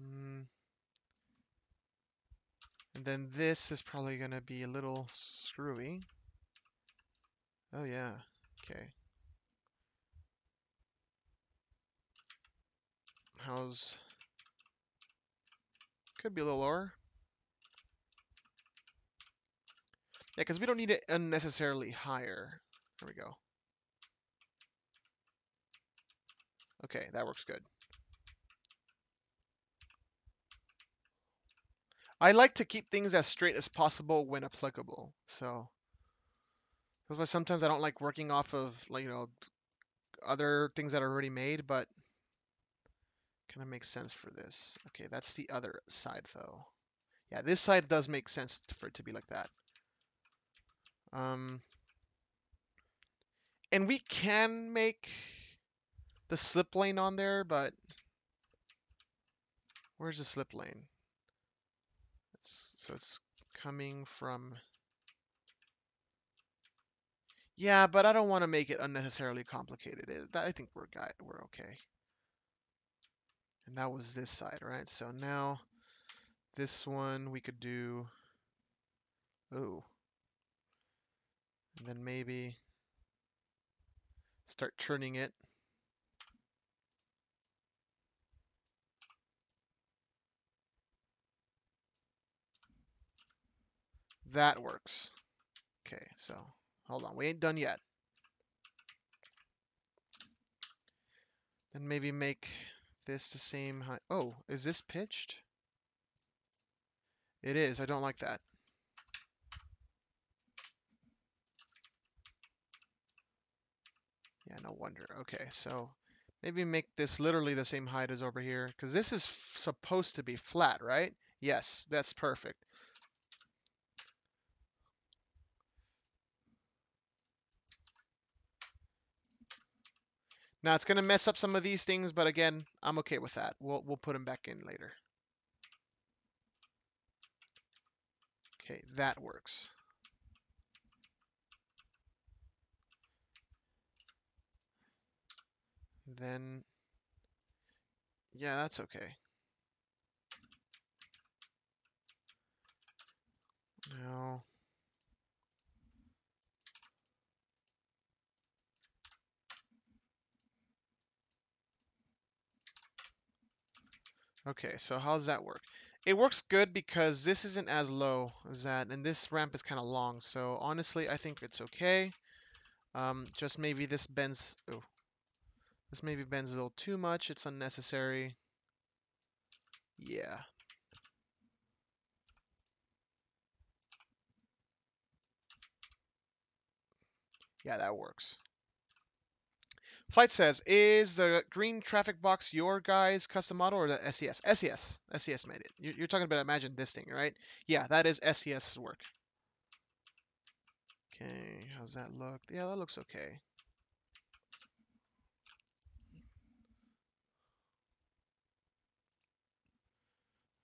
Mm. And then this is probably going to be a little screwy. Oh, yeah. Okay. How's... Could be a little lower. Yeah, because we don't need it unnecessarily higher. There we go. Okay, that works good. I like to keep things as straight as possible when applicable. So that's why sometimes I don't like working off of like you know other things that are already made, but kind of makes sense for this. Okay, that's the other side though. Yeah, this side does make sense for it to be like that. Um, and we can make the slip lane on there, but where's the slip lane? So it's coming from... Yeah, but I don't want to make it unnecessarily complicated. It, I think we're got, we're okay. And that was this side, right? So now this one we could do... Oh. And then maybe start turning it. That works. Okay, so hold on. We ain't done yet. And maybe make this the same height. Oh, is this pitched? It is. I don't like that. Yeah, no wonder. Okay, so maybe make this literally the same height as over here, because this is supposed to be flat, right? Yes, that's perfect. Now it's going to mess up some of these things, but again, I'm okay with that. We'll, we'll put them back in later. Okay, that works. Then, yeah, that's okay. Now, Okay, so how does that work? It works good because this isn't as low as that, and this ramp is kind of long. So honestly, I think it's okay. Um, just maybe this bends. Oh, This maybe bends a little too much. It's unnecessary. Yeah. Yeah, that works. Flight says, is the green traffic box your guy's custom model or the SCS? SCS. SCS made it. You're talking about imagine this thing, right? Yeah, that is SCS's work. Okay, how's that look? Yeah, that looks okay.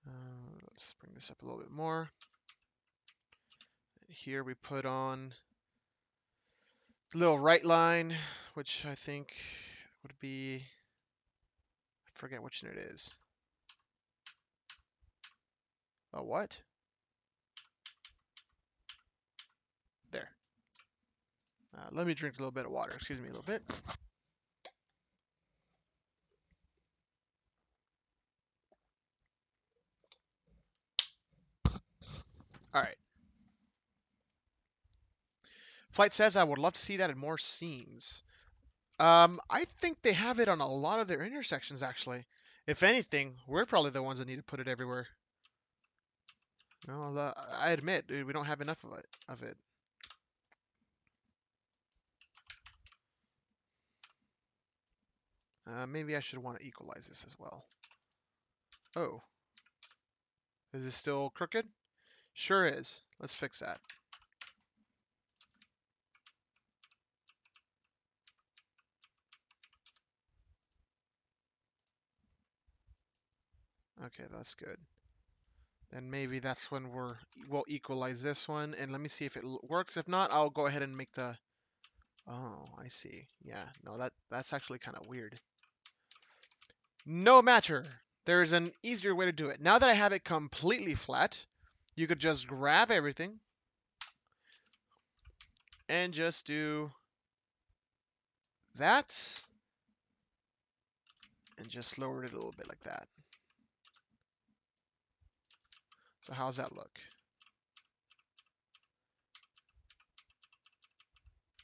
Uh, let's bring this up a little bit more. Here we put on little right line, which I think would be, I forget which one it is. Oh, what? There. Uh, let me drink a little bit of water. Excuse me a little bit. All right. Flight says I would love to see that in more scenes. Um, I think they have it on a lot of their intersections, actually. If anything, we're probably the ones that need to put it everywhere. No, I admit, dude, we don't have enough of it. Of it. Uh, maybe I should want to equalize this as well. Oh. Is this still crooked? Sure is. Let's fix that. Okay, that's good. Then maybe that's when we're we'll equalize this one, and let me see if it works. If not, I'll go ahead and make the. Oh, I see. Yeah, no, that that's actually kind of weird. No matter. There's an easier way to do it. Now that I have it completely flat, you could just grab everything and just do that and just lower it a little bit like that. So how's that look?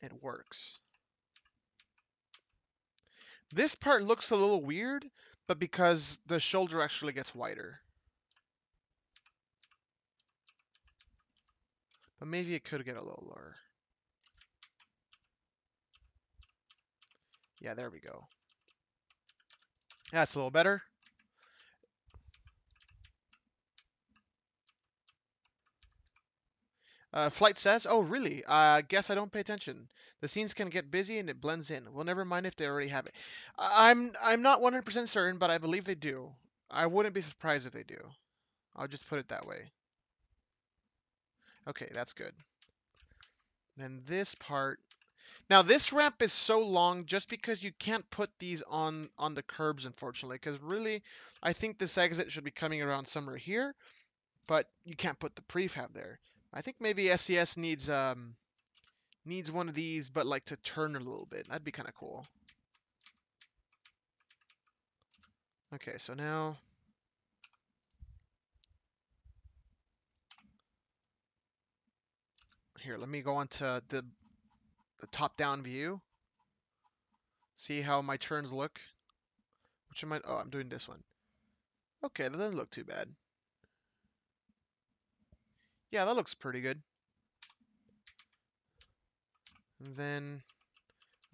It works. This part looks a little weird, but because the shoulder actually gets wider. But maybe it could get a little lower. Yeah, there we go. That's a little better. Uh, Flight says, "Oh, really? I uh, guess I don't pay attention. The scenes can get busy and it blends in. Well, never mind if they already have it. I'm I'm not 100% certain, but I believe they do. I wouldn't be surprised if they do. I'll just put it that way. Okay, that's good. Then this part. Now this ramp is so long just because you can't put these on on the curbs, unfortunately. Because really, I think this exit should be coming around somewhere here, but you can't put the prefab there. I think maybe SCS needs um needs one of these, but like to turn a little bit. That'd be kind of cool. Okay, so now here, let me go on to the the top-down view. See how my turns look. Which am I? Oh, I'm doing this one. Okay, that doesn't look too bad. Yeah, that looks pretty good. And then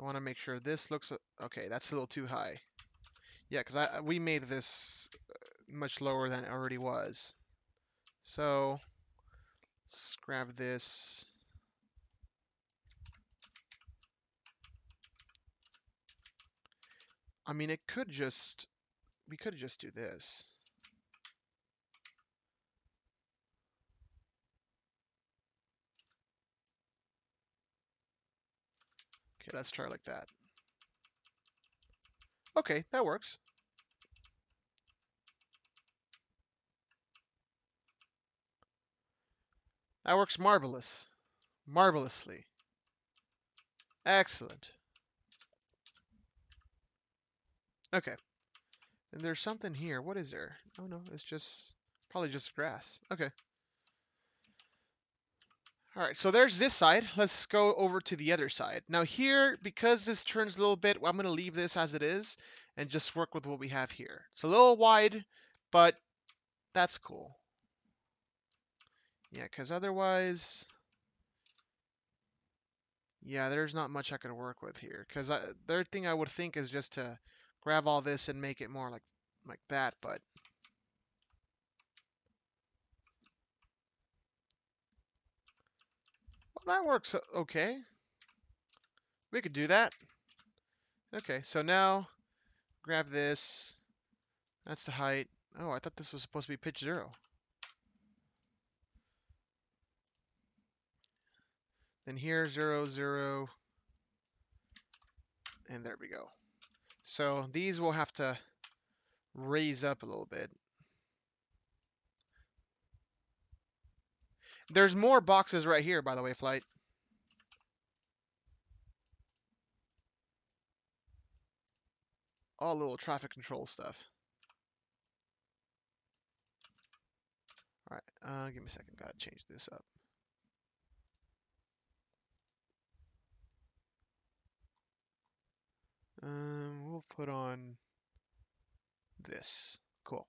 I want to make sure this looks okay. That's a little too high. Yeah, because I we made this uh, much lower than it already was. So let's grab this. I mean, it could just we could just do this. Okay, let's try like that. Okay, that works. That works marvelous. Marvelously. Excellent. Okay. And there's something here. What is there? Oh no, it's just probably just grass. Okay. All right, so there's this side. Let's go over to the other side. Now here, because this turns a little bit, I'm going to leave this as it is and just work with what we have here. It's a little wide, but that's cool. Yeah, because otherwise, yeah, there's not much I could work with here. Because the third thing I would think is just to grab all this and make it more like like that, but that works uh, okay. We could do that. Okay, so now grab this. That's the height. Oh, I thought this was supposed to be pitch zero. Then here, zero, zero. And there we go. So these will have to raise up a little bit. There's more boxes right here, by the way, Flight. All little traffic control stuff. Alright, uh, give me a second. Gotta change this up. Um, we'll put on this. Cool.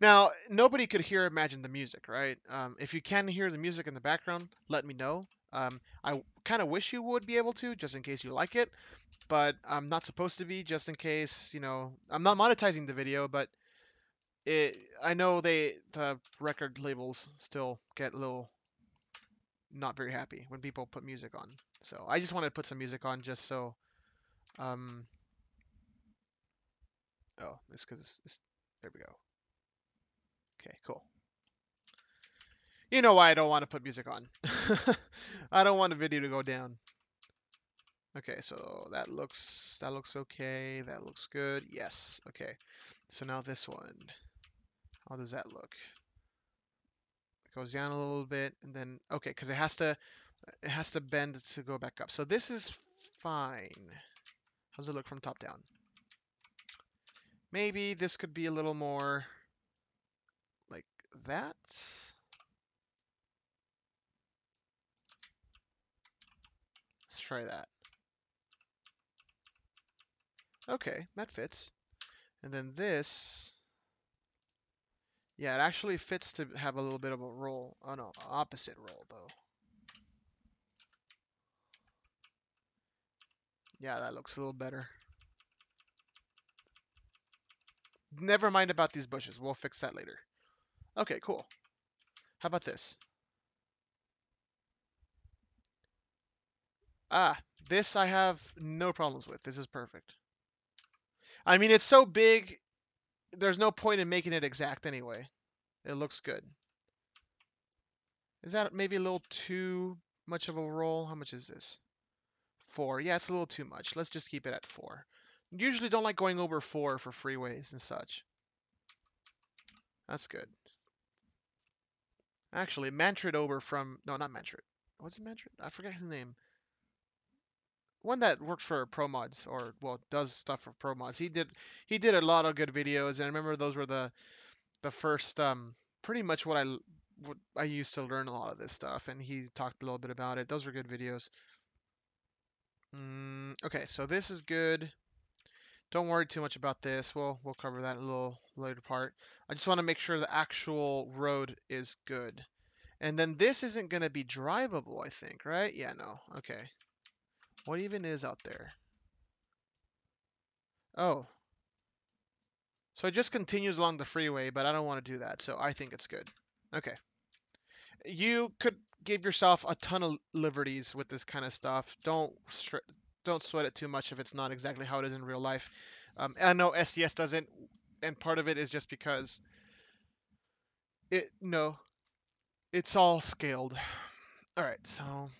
Now, nobody could hear Imagine the Music, right? Um, if you can hear the music in the background, let me know. Um, I kind of wish you would be able to, just in case you like it, but I'm not supposed to be, just in case, you know, I'm not monetizing the video, but it, I know they, the record labels still get a little not very happy when people put music on. So I just wanted to put some music on just so, um, oh, it's because, there we go. Okay, cool. You know why I don't want to put music on. I don't want the video to go down. Okay, so that looks that looks okay. That looks good. Yes. Okay. So now this one. How does that look? It goes down a little bit and then okay, cuz it has to it has to bend to go back up. So this is fine. How does it look from top down? Maybe this could be a little more that. Let's try that. Okay, that fits. And then this, yeah, it actually fits to have a little bit of a roll. Oh no, opposite roll though. Yeah, that looks a little better. Never mind about these bushes. We'll fix that later. Okay, cool. How about this? Ah, this I have no problems with. This is perfect. I mean, it's so big, there's no point in making it exact anyway. It looks good. Is that maybe a little too much of a roll? How much is this? Four. Yeah, it's a little too much. Let's just keep it at four. Usually don't like going over four for freeways and such. That's good. Actually, Mantrid over from no, not Mantrid. What's it Mantrid? I forget his name. One that works for ProMods or well does stuff for ProMods. He did he did a lot of good videos, and I remember those were the the first um pretty much what I what I used to learn a lot of this stuff, and he talked a little bit about it. Those were good videos. Mm, okay, so this is good. Don't worry too much about this. We'll we'll cover that a little later part. I just want to make sure the actual road is good. And then this isn't going to be drivable, I think, right? Yeah, no. Okay. What even is out there? Oh. So it just continues along the freeway, but I don't want to do that, so I think it's good. Okay. You could give yourself a ton of liberties with this kind of stuff. Don't don't sweat it too much if it's not exactly how it is in real life. Um, I know SCS doesn't, and part of it is just because it no, it's all scaled. All right, so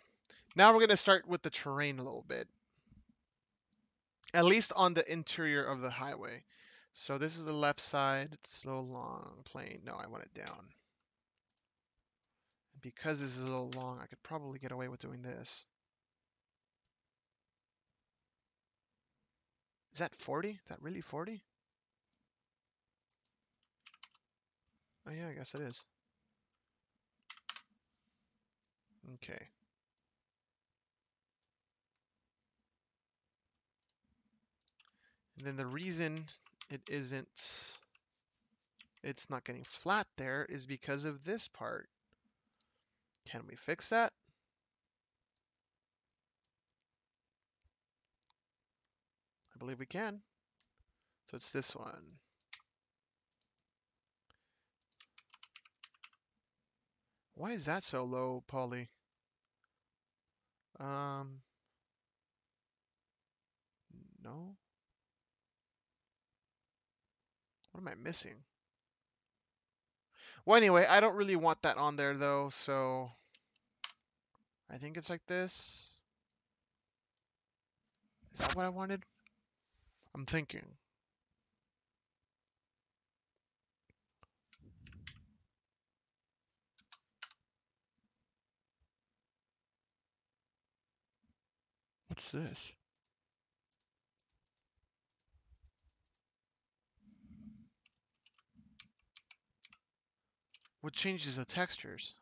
now we're gonna start with the terrain a little bit, at least on the interior of the highway. So this is the left side. It's a little long plane. No, I want it down. Because this is a little long, I could probably get away with doing this. Is that 40? Is that really 40? Oh yeah, I guess it is. Okay. And then the reason it isn't, it's not getting flat there is because of this part. Can we fix that? I believe we can. So it's this one. Why is that so low, poly? Um, no. What am I missing? Well, anyway, I don't really want that on there though, so I think it's like this. Is that what I wanted? I'm thinking. What's this? What changes the textures?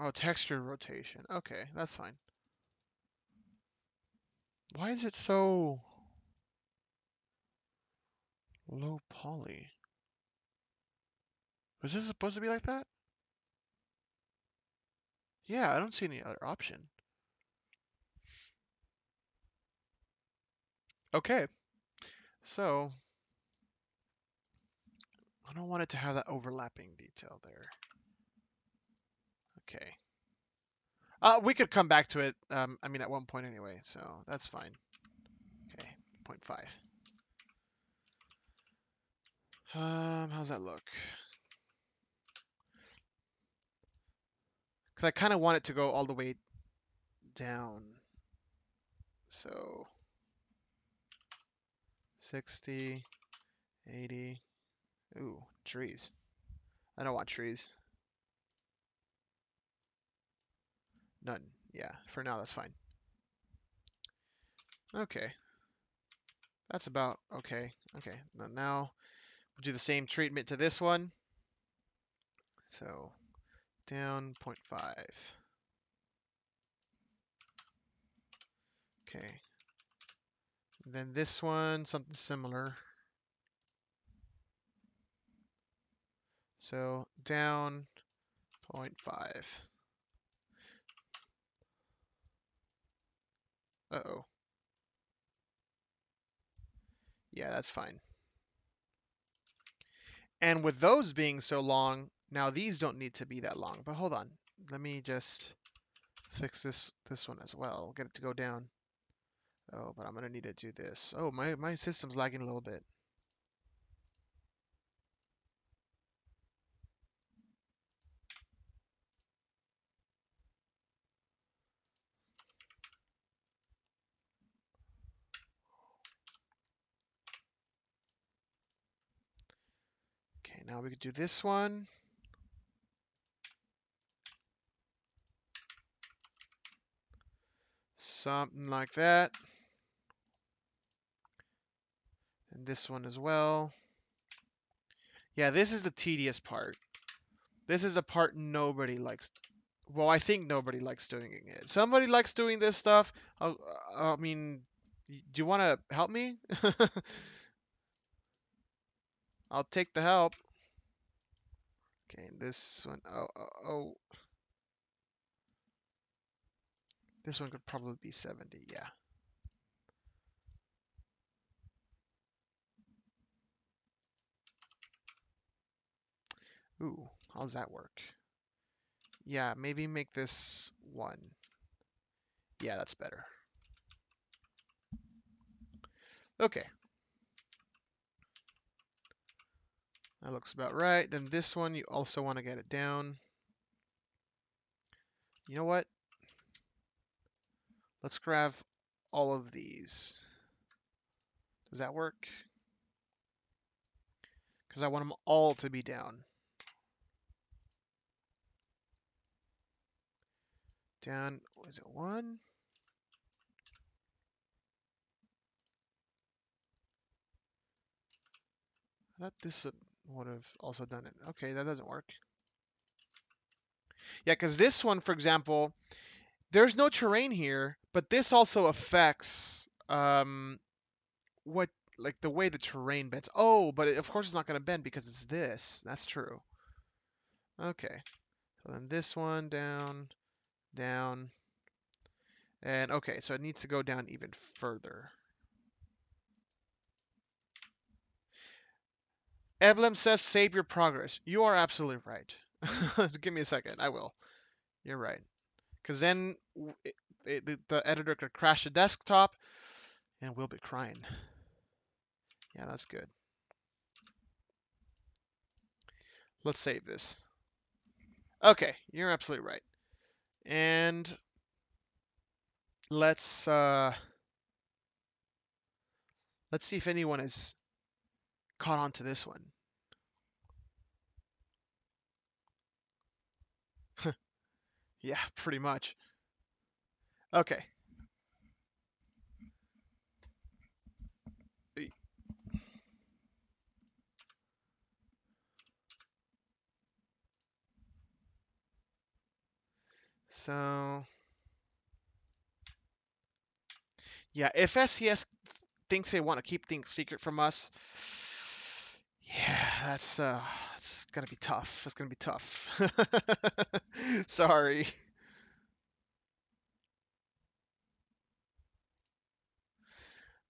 Oh, texture rotation. Okay, that's fine. Why is it so low poly? Was this supposed to be like that? Yeah, I don't see any other option. Okay, so I don't want it to have that overlapping detail there. Okay. Uh, we could come back to it, um, I mean, at one point anyway, so that's fine. Okay, 0.5. Um, how's that look? Because I kind of want it to go all the way down. So 60, 80. Ooh, trees. I don't want trees. None. Yeah, for now that's fine. Okay. That's about okay. Okay, now we'll do the same treatment to this one. So down 0.5. Okay. Then this one, something similar. So down 0.5. Uh-oh. Yeah, that's fine. And with those being so long, now these don't need to be that long. But hold on. Let me just fix this this one as well. Get it to go down. Oh, but I'm going to need to do this. Oh, my, my system's lagging a little bit. Okay, now we could do this one. Something like that. And this one as well. Yeah, this is the tedious part. This is a part nobody likes. Well, I think nobody likes doing it. Somebody likes doing this stuff. I, I mean, do you want to help me? I'll take the help. Okay, this one. Oh, oh, oh. This one could probably be 70, yeah. Ooh, how does that work? Yeah, maybe make this one. Yeah, that's better. Okay. That looks about right. Then this one, you also want to get it down. You know what? Let's grab all of these. Does that work? Because I want them all to be down. Down, was it one? I thought this would, would have also done it. Okay, that doesn't work. Yeah, because this one, for example, there's no terrain here, but this also affects um, what like the way the terrain bends. Oh, but it, of course it's not going to bend because it's this. That's true. Okay. So then this one down, down, and okay, so it needs to go down even further. Eblem says save your progress. You are absolutely right. Give me a second. I will. You're right. Because then it, it, the, editor could crash the desktop and we'll be crying. Yeah, that's good. Let's save this. Okay, you're absolutely right. And let's uh, let's see if anyone has caught on to this one. yeah, pretty much. Okay. So, yeah, if SCS thinks they want to keep things secret from us, yeah, that's uh, it's gonna be tough. It's gonna be tough. Sorry.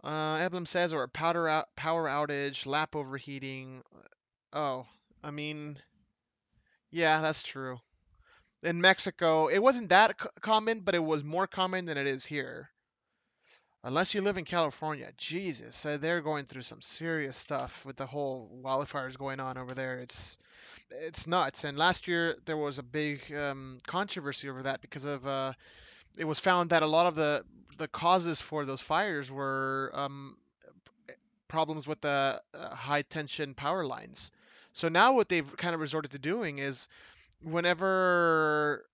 Uh, Eblem says, or a powder out, power outage, lap overheating. Oh, I mean, yeah, that's true in Mexico, it wasn't that common, but it was more common than it is here. Unless you live in California, Jesus, they're going through some serious stuff with the whole wildfires going on over there. It's it's nuts. And last year there was a big um, controversy over that because of uh, it was found that a lot of the the causes for those fires were um, problems with the uh, high tension power lines. So now what they've kind of resorted to doing is whenever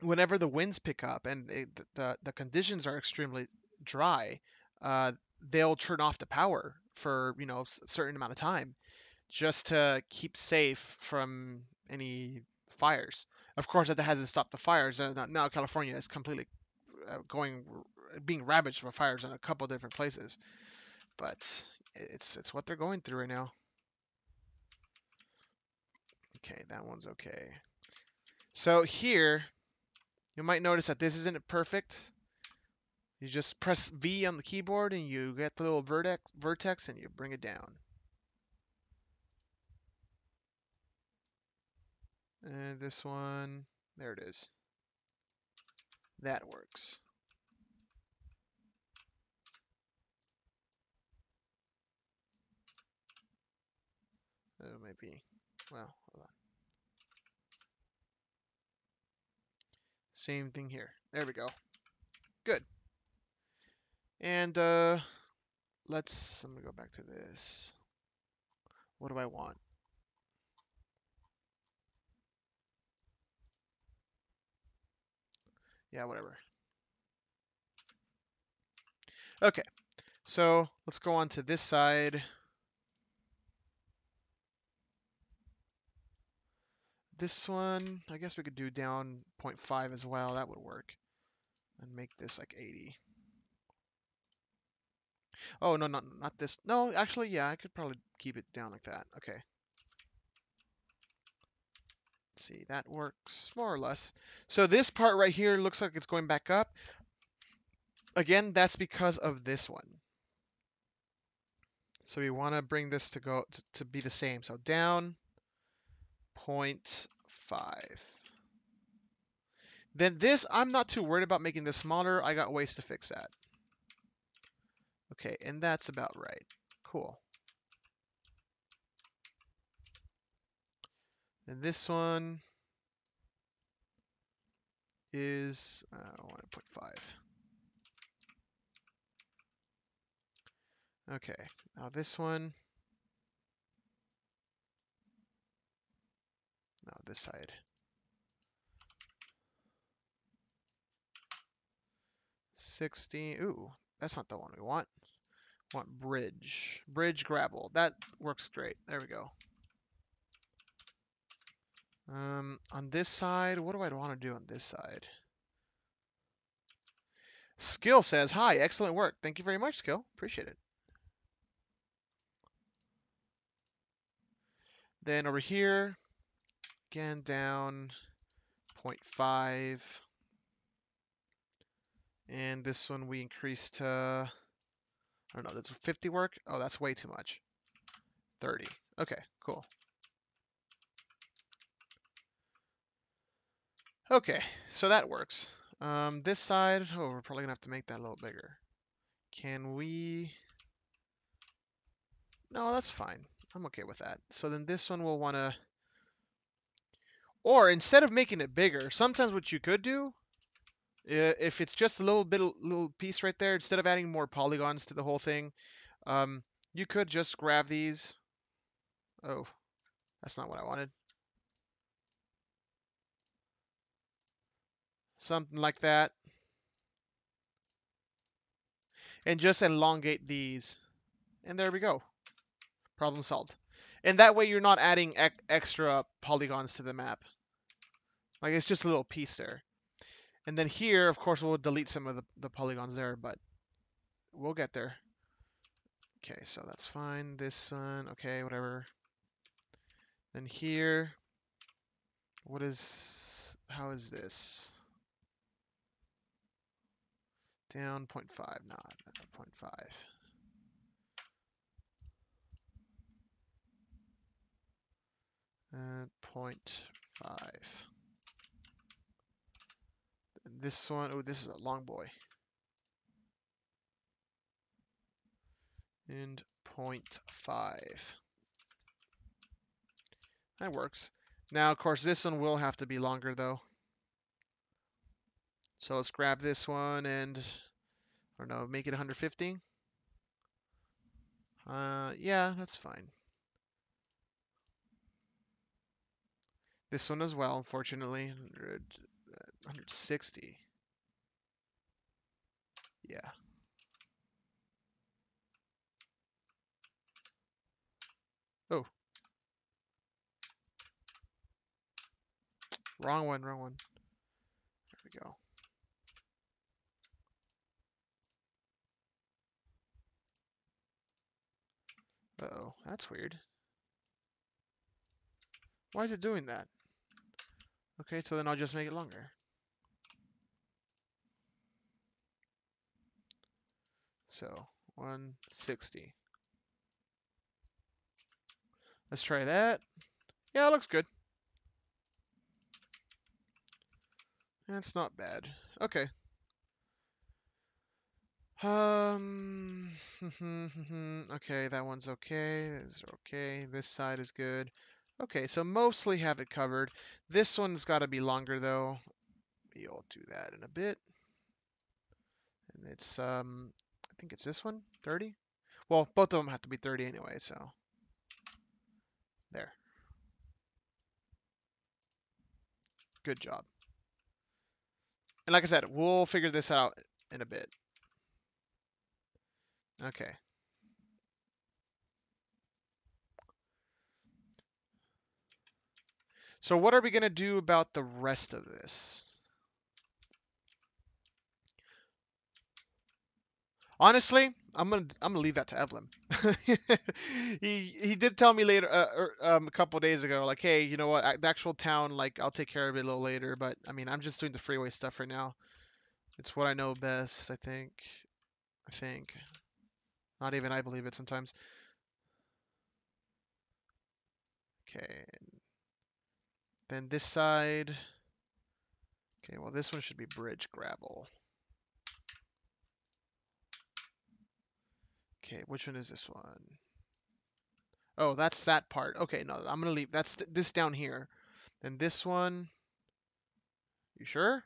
whenever the winds pick up and it, the the conditions are extremely dry, uh, they'll turn off the power for you know a certain amount of time, just to keep safe from any fires. Of course, that hasn't stopped the fires. Uh, now California is completely uh, going being ravaged by fires in a couple different places, but it's it's what they're going through right now. Okay, that one's okay. So here, you might notice that this isn't perfect. You just press V on the keyboard and you get the little vertex, vertex and you bring it down. And this one, there it is. That works. It might be, well, hold on. Same thing here. There we go. Good. And uh, let's, let me go back to this. What do I want? Yeah, whatever. Okay, so let's go on to this side. This one, I guess we could do down 0.5 as well. That would work. And make this like 80. Oh, no, not, not this. No, actually, yeah, I could probably keep it down like that. Okay. Let's see, that works more or less. So this part right here looks like it's going back up. Again, that's because of this one. So we want to bring this to go to, to be the same. So down, 0.5. Then this, I'm not too worried about making this smaller. I got ways to fix that. Okay, and that's about right. Cool. And this one is uh, 1.5. Okay, now this one Now this side. Sixteen. Ooh, that's not the one we want. Want bridge. Bridge gravel. That works great. There we go. Um, on this side, what do I want to do on this side? Skill says, hi, excellent work. Thank you very much, Skill. Appreciate it. Then over here, again, down 0.5. And this one we increase to, I don't know, does 50 work? Oh, that's way too much. 30. Okay, cool. Okay, so that works. Um, this side, oh, we're probably gonna have to make that a little bigger. Can we? No, that's fine. I'm okay with that. So then this one will want to, or instead of making it bigger, sometimes what you could do, if it's just a little bit, little piece right there, instead of adding more polygons to the whole thing, um, you could just grab these. Oh, that's not what I wanted. Something like that. And just elongate these. And there we go. Problem solved. And that way you're not adding ec extra polygons to the map. Like it's just a little piece there. And then here, of course, we'll delete some of the, the polygons there, but we'll get there. Okay, so that's fine. This one, okay, whatever. Then here, what is, how is this? Down 0.5, not 0.5. Uh, and 0.5. This one, oh, this is a long boy. And 0.5. That works. Now, of course, this one will have to be longer, though. So let's grab this one and, I don't know, make it 150. Uh, yeah, that's fine. This one as well, unfortunately. 100, 160. Yeah. Oh. Wrong one, wrong one. There we go. Uh oh that's weird. Why is it doing that? Okay, so then I'll just make it longer. So, 160. Let's try that. Yeah, it looks good. That's not bad. Okay. Um, okay, that one's okay. Are okay. This side is good. Okay, so mostly have it covered. This one's got to be longer, though. We'll do that in a bit. And it's, um, think it's this one, 30? Well, both of them have to be 30 anyway, so. There. Good job. And like I said, we'll figure this out in a bit. Okay. So what are we going to do about the rest of this? Honestly, I'm gonna I'm gonna leave that to Evelyn. he he did tell me later, uh, er, um, a couple days ago, like, hey, you know what, the actual town, like, I'll take care of it a little later. But I mean, I'm just doing the freeway stuff right now. It's what I know best, I think. I think. Not even I believe it sometimes. Okay. Then this side. Okay, well, this one should be bridge gravel. Okay, which one is this one? Oh, that's that part. Okay, no, I'm gonna leave. That's th this down here. Then this one. You sure?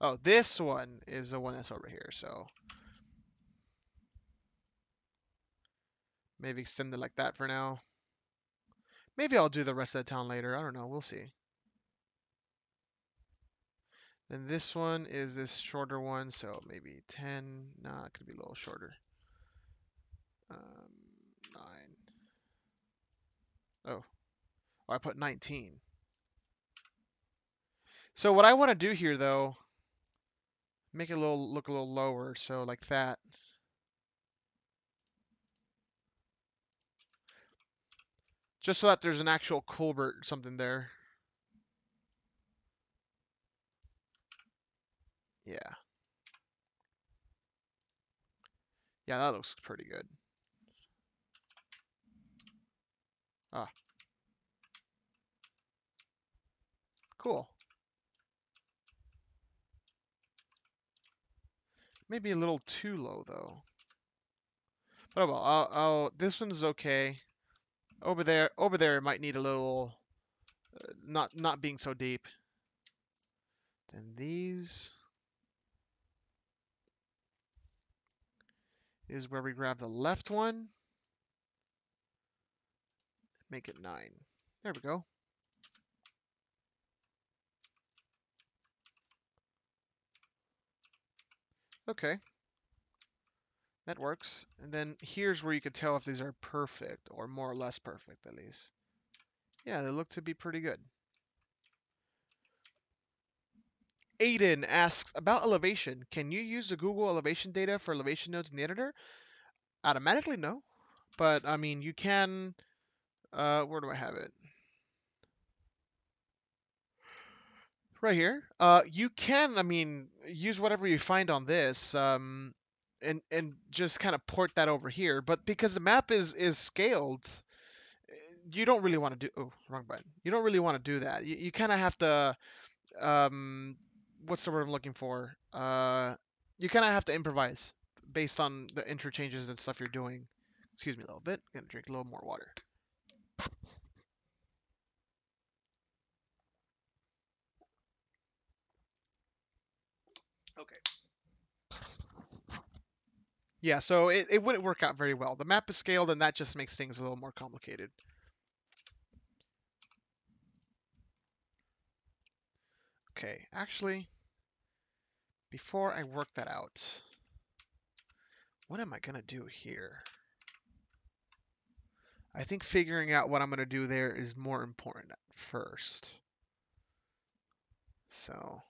Oh, this one is the one that's over here. So maybe extend it like that for now. Maybe I'll do the rest of the town later. I don't know. We'll see. Then this one is this shorter one, so maybe 10. Nah, it could be a little shorter. Um, 9. Oh. Oh, I put 19. So what I want to do here, though, make it a little look a little lower, so like that. Just so that there's an actual culvert something there. Yeah. Yeah, that looks pretty good. Ah. Cool. Maybe a little too low, though. But oh well, I'll, I'll, this one's okay. Over there, over there, it might need a little, uh, not not being so deep. Then these is where we grab the left one. Make it nine. There we go. Okay. That works. And then here's where you can tell if these are perfect, or more or less perfect, at least. Yeah, they look to be pretty good. Aiden asks, about elevation, can you use the Google elevation data for elevation nodes in the editor? Automatically, no. But, I mean, you can... Uh, where do I have it? Right here. Uh, you can, I mean, use whatever you find on this. Um, and and just kind of port that over here. But because the map is is scaled, you don't really want to do. Oh, wrong button. You don't really want to do that. You, you kind of have to. Um, what's the word I'm looking for? Uh, you kind of have to improvise based on the interchanges and stuff you're doing. Excuse me a little bit. Gonna drink a little more water. Yeah, so it, it wouldn't work out very well. The map is scaled, and that just makes things a little more complicated. Okay, actually, before I work that out, what am I going to do here? I think figuring out what I'm going to do there is more important at first. So,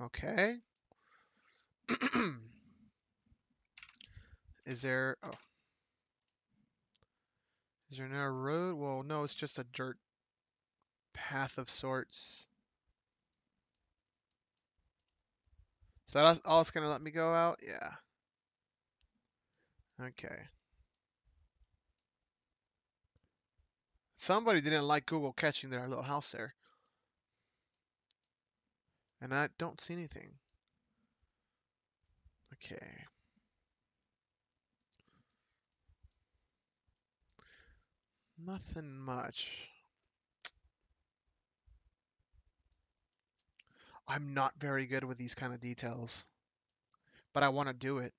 okay. is there, oh. Is there now road? Well, no, it's just a dirt path of sorts. So that's all it's going to let me go out? Yeah. Okay. Somebody didn't like Google catching their little house there. And I don't see anything. Okay. Nothing much. I'm not very good with these kind of details. But I want to do it.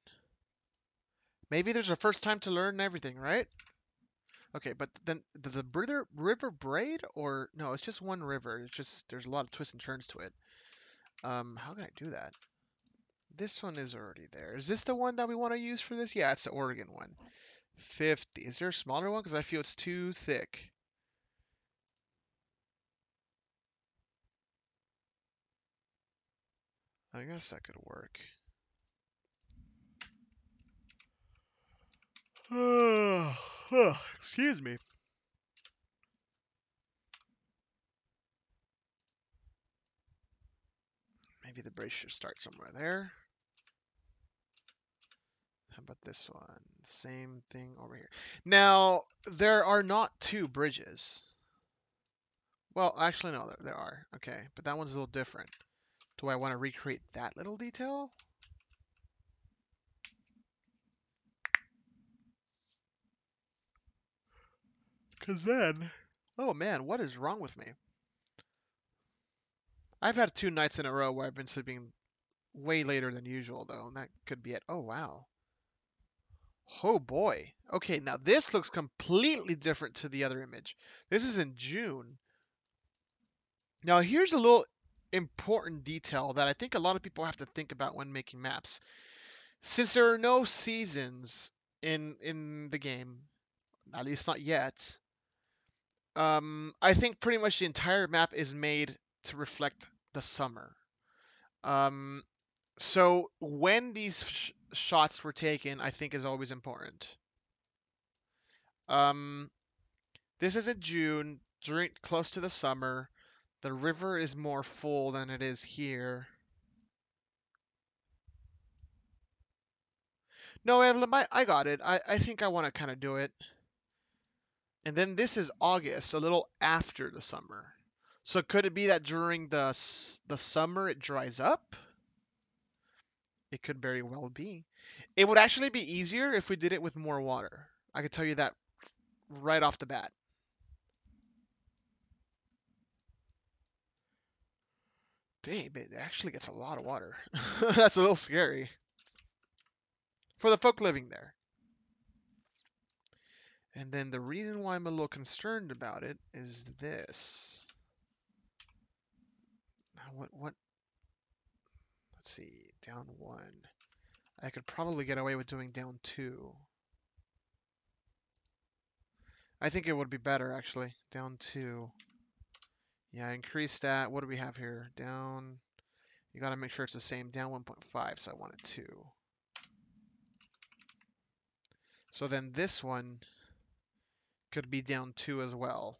Maybe there's a first time to learn everything, right? Okay, but then the, the river, river braid or no, it's just one river. It's just there's a lot of twists and turns to it. Um, how can I do that? This one is already there. Is this the one that we want to use for this? Yeah, it's the Oregon one. 50. Is there a smaller one? Because I feel it's too thick. I guess that could work. Excuse me. Maybe the brace should start somewhere there. How about this one? Same thing over here. Now, there are not two bridges. Well, actually, no, there, there are. Okay, but that one's a little different. Do I want to recreate that little detail? Because then... Oh man, what is wrong with me? I've had two nights in a row where I've been sleeping way later than usual, though, and that could be it. Oh, wow. Oh, boy. Okay, now this looks completely different to the other image. This is in June. Now, here's a little important detail that I think a lot of people have to think about when making maps. Since there are no seasons in in the game, at least not yet. Um, I think pretty much the entire map is made to reflect the summer. Um, so when these shots were taken, I think is always important. Um, this is in June, during close to the summer. The river is more full than it is here. No, Evelyn, I, I got it. I, I think I want to kind of do it. And then this is August, a little after the summer. So could it be that during the the summer it dries up? It could very well be. It would actually be easier if we did it with more water. I could tell you that right off the bat. Dang, it actually gets a lot of water. That's a little scary. For the folk living there. And then the reason why I'm a little concerned about it is this. Now what what let's see, down one. I could probably get away with doing down two. I think it would be better actually. Down two. Yeah, increase that. What do we have here? Down. You got to make sure it's the same. Down 1.5, so I want it 2. So then this one could be down 2 as well.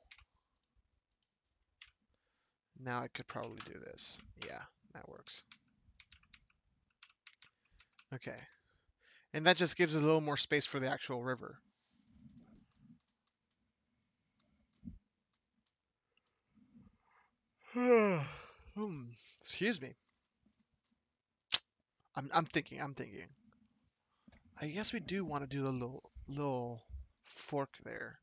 Now I could probably do this. Yeah, that works. Okay. And that just gives us a little more space for the actual river. hmm. Excuse me. I'm I'm thinking, I'm thinking. I guess we do want to do the little little fork there.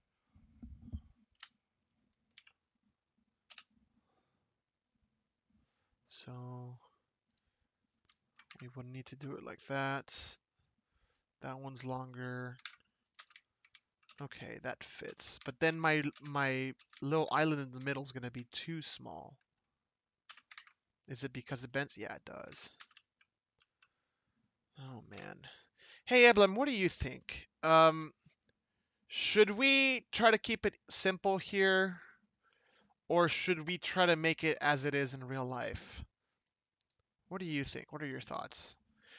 So we wouldn't need to do it like that. That one's longer. Okay, that fits. But then my my little island in the middle is going to be too small. Is it because it bends? Yeah, it does. Oh man. Hey Eblem, what do you think? Um, should we try to keep it simple here, or should we try to make it as it is in real life? What do you think? What are your thoughts?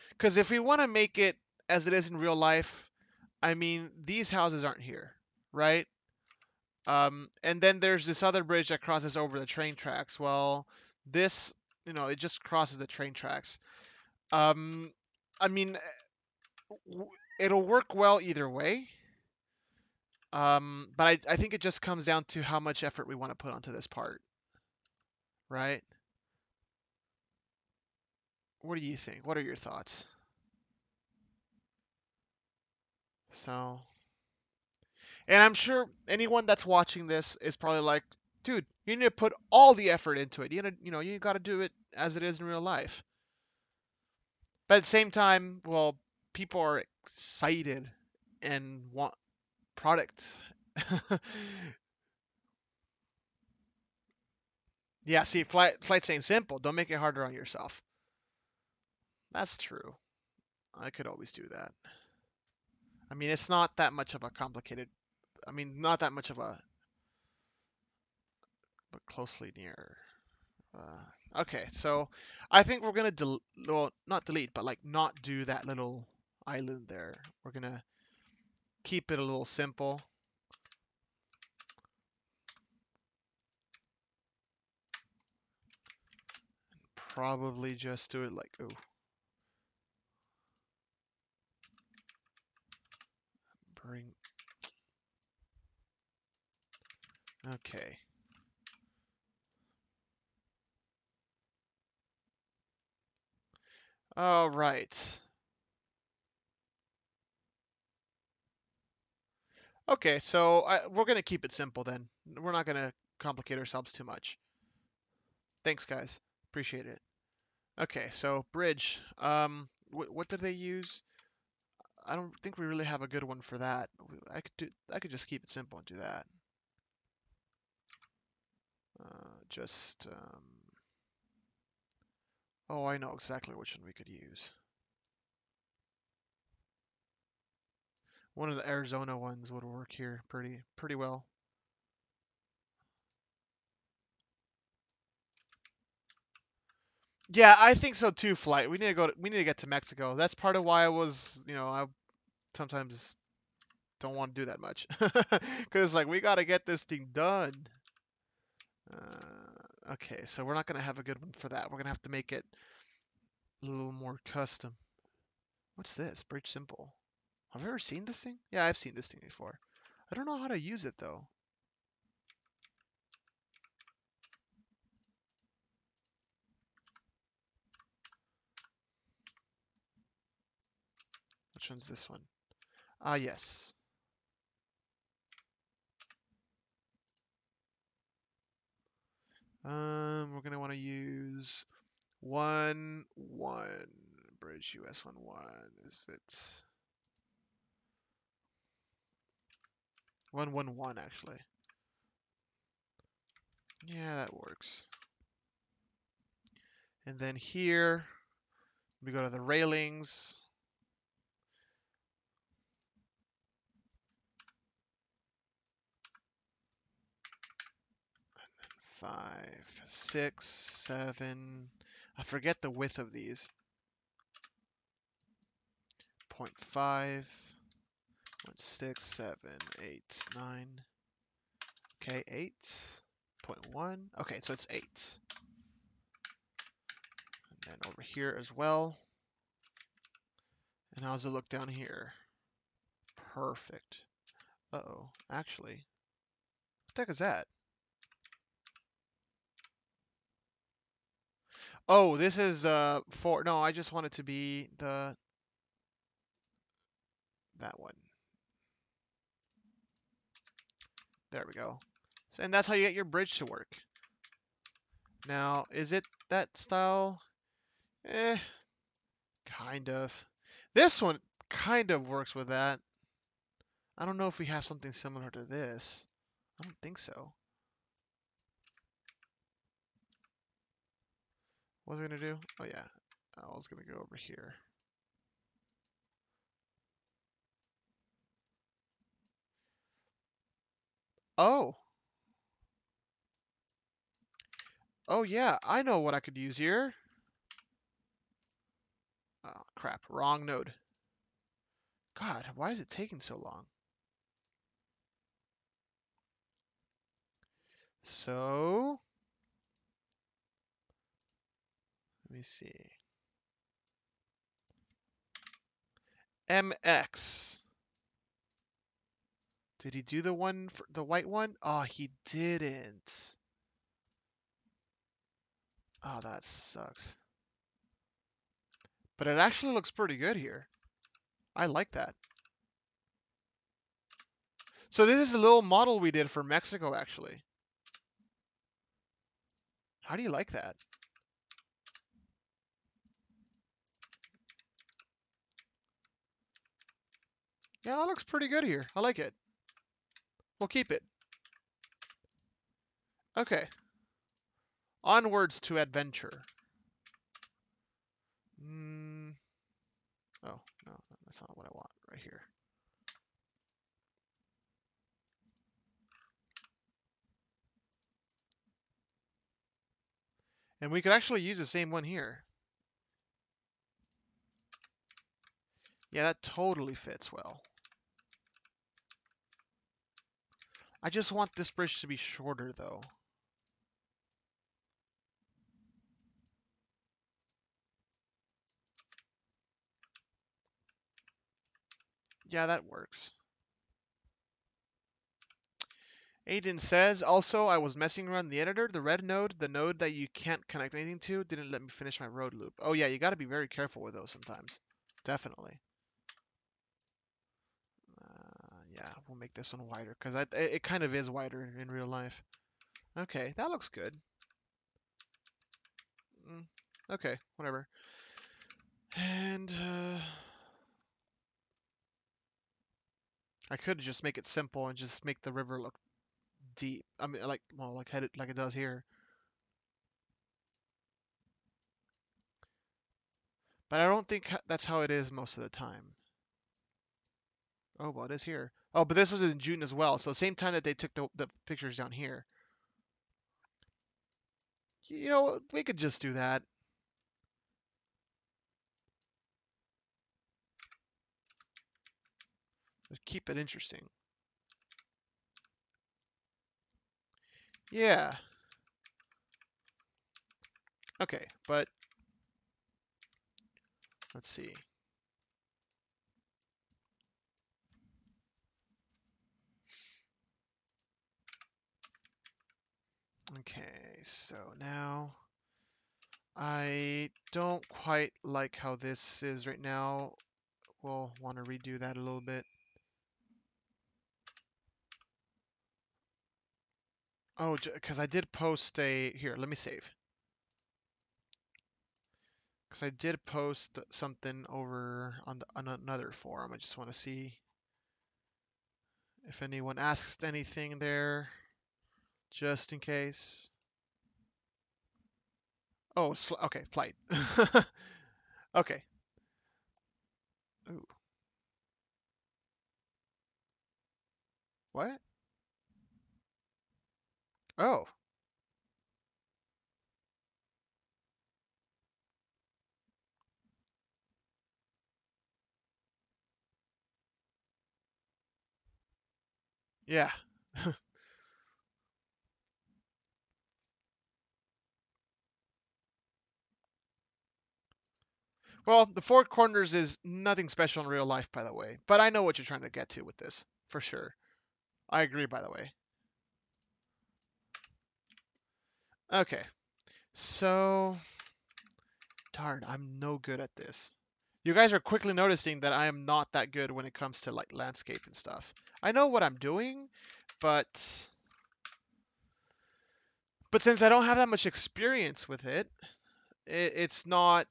Because if we want to make it as it is in real life, I mean, these houses aren't here, right? Um, and then there's this other bridge that crosses over the train tracks. Well, this, you know, it just crosses the train tracks. Um, I mean, it'll work well either way. Um, but I, I think it just comes down to how much effort we want to put onto this part, right? What do you think? What are your thoughts? So, and I'm sure anyone that's watching this is probably like, dude, you need to put all the effort into it. You know, you know, you got to do it as it is in real life. But at the same time, well, people are excited and want product. yeah, see, flight flight's saying simple. Don't make it harder on yourself. That's true. I could always do that. I mean, it's not that much of a complicated. I mean, not that much of a. But closely near. Uh, okay, so I think we're gonna del- well, not delete, but like not do that little island there. We're gonna keep it a little simple. Probably just do it like oh. Okay. All right. Okay, so I, we're going to keep it simple then. We're not going to complicate ourselves too much. Thanks, guys. Appreciate it. Okay, so bridge. Um, wh what did they use? I don't think we really have a good one for that. I could do. I could just keep it simple and do that. Uh, just. Um, oh, I know exactly which one we could use. One of the Arizona ones would work here pretty pretty well. Yeah, I think so too. Flight. We need to go. To, we need to get to Mexico. That's part of why I was, you know, I sometimes don't want to do that much because like we got to get this thing done. Uh, okay, so we're not gonna have a good one for that. We're gonna have to make it a little more custom. What's this? Bridge simple. Have I ever seen this thing? Yeah, I've seen this thing before. I don't know how to use it though. Which one's this one? Ah, yes. Um, we're gonna want to use one one bridge US one one. Is it one one one actually? Yeah, that works. And then here we go to the railings. Five, six, seven. I forget the width of these. 0 0.5, 0 0.6, 7, 8, 9. Okay, 8. 0.1. Okay, so it's 8. And then over here as well. And how does it look down here? Perfect. Uh-oh. Actually, what the heck is that? Oh, this is uh for no, I just want it to be the that one. There we go. So, and that's how you get your bridge to work. Now, is it that style? Eh, kind of. This one kind of works with that. I don't know if we have something similar to this. I don't think so. What was I gonna do? Oh yeah, I was gonna go over here. Oh. Oh yeah, I know what I could use here. Oh crap, wrong node. God, why is it taking so long? So, let me see. MX. Did he do the one, for the white one? Oh, he didn't. Oh, that sucks. But it actually looks pretty good here. I like that. So this is a little model we did for Mexico, actually. How do you like that? Yeah, that looks pretty good here. I like it. We'll keep it. Okay. Onwards to adventure. Mm. Oh, no, that's not what I want right here. And we could actually use the same one here. Yeah, that totally fits well. I just want this bridge to be shorter, though. Yeah, that works. Aiden says, also, I was messing around the editor. The red node, the node that you can't connect anything to, didn't let me finish my road loop. Oh yeah, you got to be very careful with those sometimes. Definitely. Uh, yeah, we'll make this one wider because it, it kind of is wider in real life. Okay, that looks good. Mm, okay, whatever. And uh, I could just make it simple and just make the river look deep. I mean, like well, like it like it does here. But I don't think that's how it is most of the time. Oh, well, it is here. Oh, but this was in June as well. So the same time that they took the, the pictures down here. You know, we could just do that. Just keep it interesting. Yeah. Okay, but let's see. Okay, so now I don't quite like how this is right now. We'll want to redo that a little bit. Oh, because I did post a... Here, let me save. Because I did post something over on, the, on another forum. I just want to see if anyone asks anything there just in case. Oh, okay, flight. okay. Ooh. What? Oh. Yeah. Well, the four corners is nothing special in real life, by the way. But I know what you're trying to get to with this, for sure. I agree, by the way. Okay. So, darn, I'm no good at this. You guys are quickly noticing that I am not that good when it comes to like landscape and stuff. I know what I'm doing, but but since I don't have that much experience with it, it it's not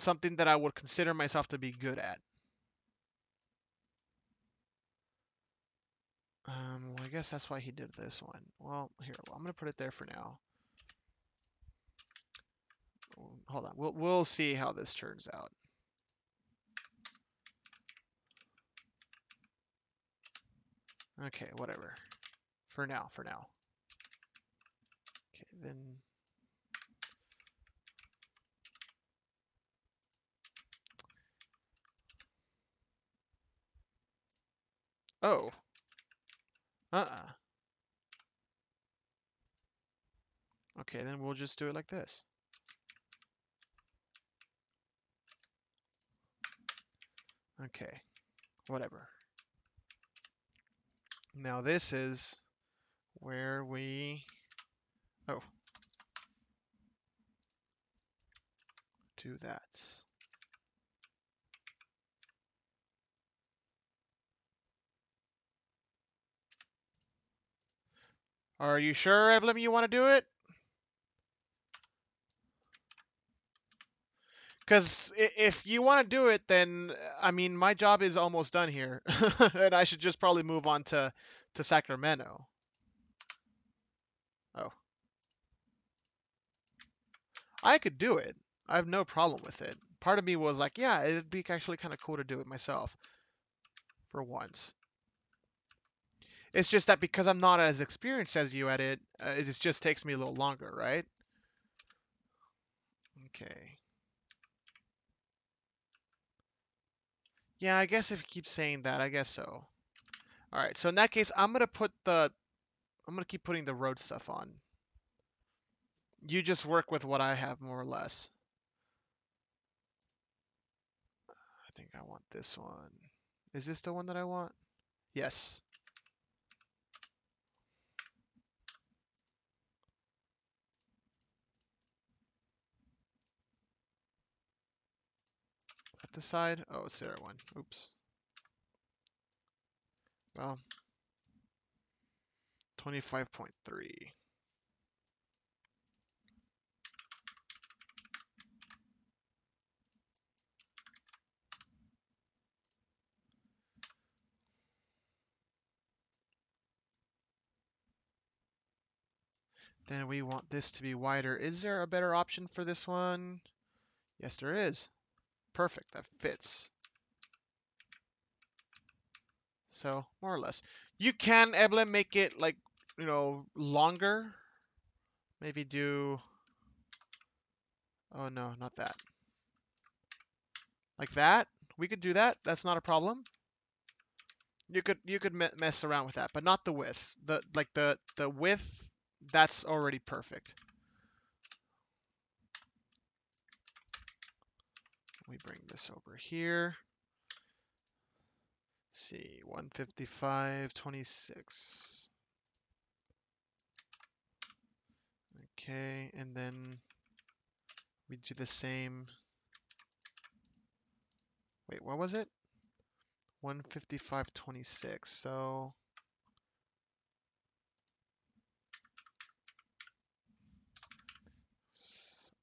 something that I would consider myself to be good at. Um, well, I guess that's why he did this one. Well, here, well, I'm going to put it there for now. Hold on. We'll, we'll see how this turns out. Okay, whatever. For now, for now. Okay, then Oh. Uh-uh. Okay, then we'll just do it like this. Okay, whatever. Now this is where we, oh, do that. Are you sure, Evelyn, you want to do it? Because if you want to do it, then I mean, my job is almost done here, and I should just probably move on to to Sacramento. Oh, I could do it. I have no problem with it. Part of me was like, yeah, it'd be actually kind of cool to do it myself for once. It's just that because I'm not as experienced as you at it, uh, it just takes me a little longer, right? Okay. Yeah, I guess if you keep saying that, I guess so. All right, so in that case, I'm gonna put the, I'm gonna keep putting the road stuff on. You just work with what I have more or less. I think I want this one. Is this the one that I want? Yes. The side? Oh, other one. Oops. Well, 25.3. Then we want this to be wider. Is there a better option for this one? Yes, there is. Perfect, that fits. So more or less. You can, Evelyn, make it like, you know, longer. Maybe do, oh no, not that. Like that. We could do that. That's not a problem. You could you could mess around with that, but not the width. The like the the width that's already perfect. We bring this over here. Let's see, 155, 26. Okay, and then we do the same. Wait, what was it? 155.26. So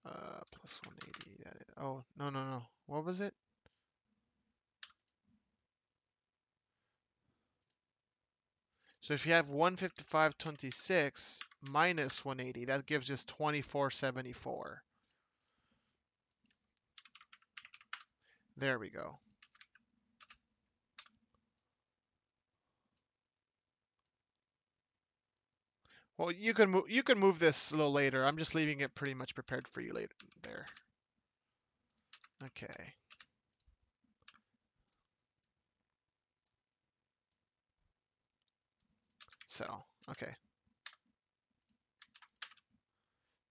uh, plus 180. That is, oh no no no. What was it? So if you have 155.26 minus 180, that gives us 2474. There we go. Well, you can move you can move this a little later. I'm just leaving it pretty much prepared for you later there. Okay. So, okay.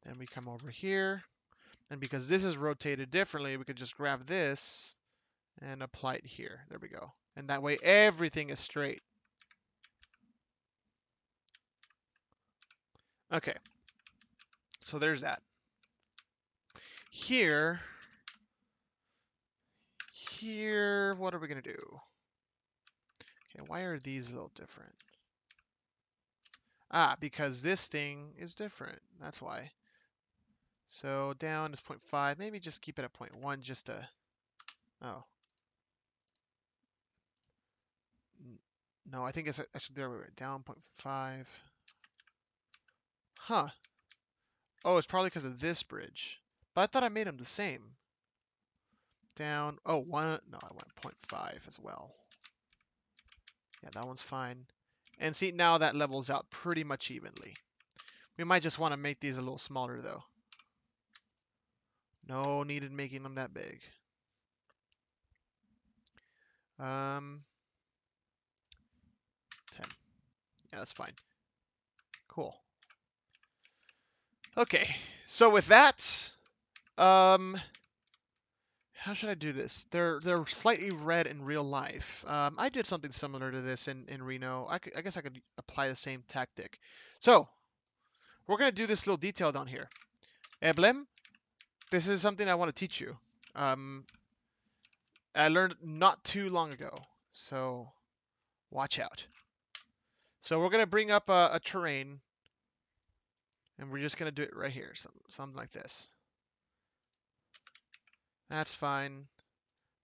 Then we come over here. And because this is rotated differently, we could just grab this and apply it here. There we go. And that way everything is straight. Okay. So there's that. Here, here, what are we going to do? Okay, why are these a little different? Ah, because this thing is different. That's why. So down is 0.5. Maybe just keep it at 0.1 just to... Oh. No, I think it's actually there. We were down 0.5. Huh. Oh, it's probably because of this bridge. But I thought I made them the same. Down. Oh, one. No, I went 0.5 as well. Yeah, that one's fine. And see, now that levels out pretty much evenly. We might just want to make these a little smaller, though. No need in making them that big. Um, 10. Yeah, that's fine. Cool. Okay, so with that, um, how should I do this? They're they're slightly red in real life. Um, I did something similar to this in, in Reno. I, I guess I could apply the same tactic. So, we're going to do this little detail down here. Emblem, this is something I want to teach you. Um, I learned not too long ago, so watch out. So we're going to bring up a, a terrain and we're just going to do it right here, something like this. That's fine.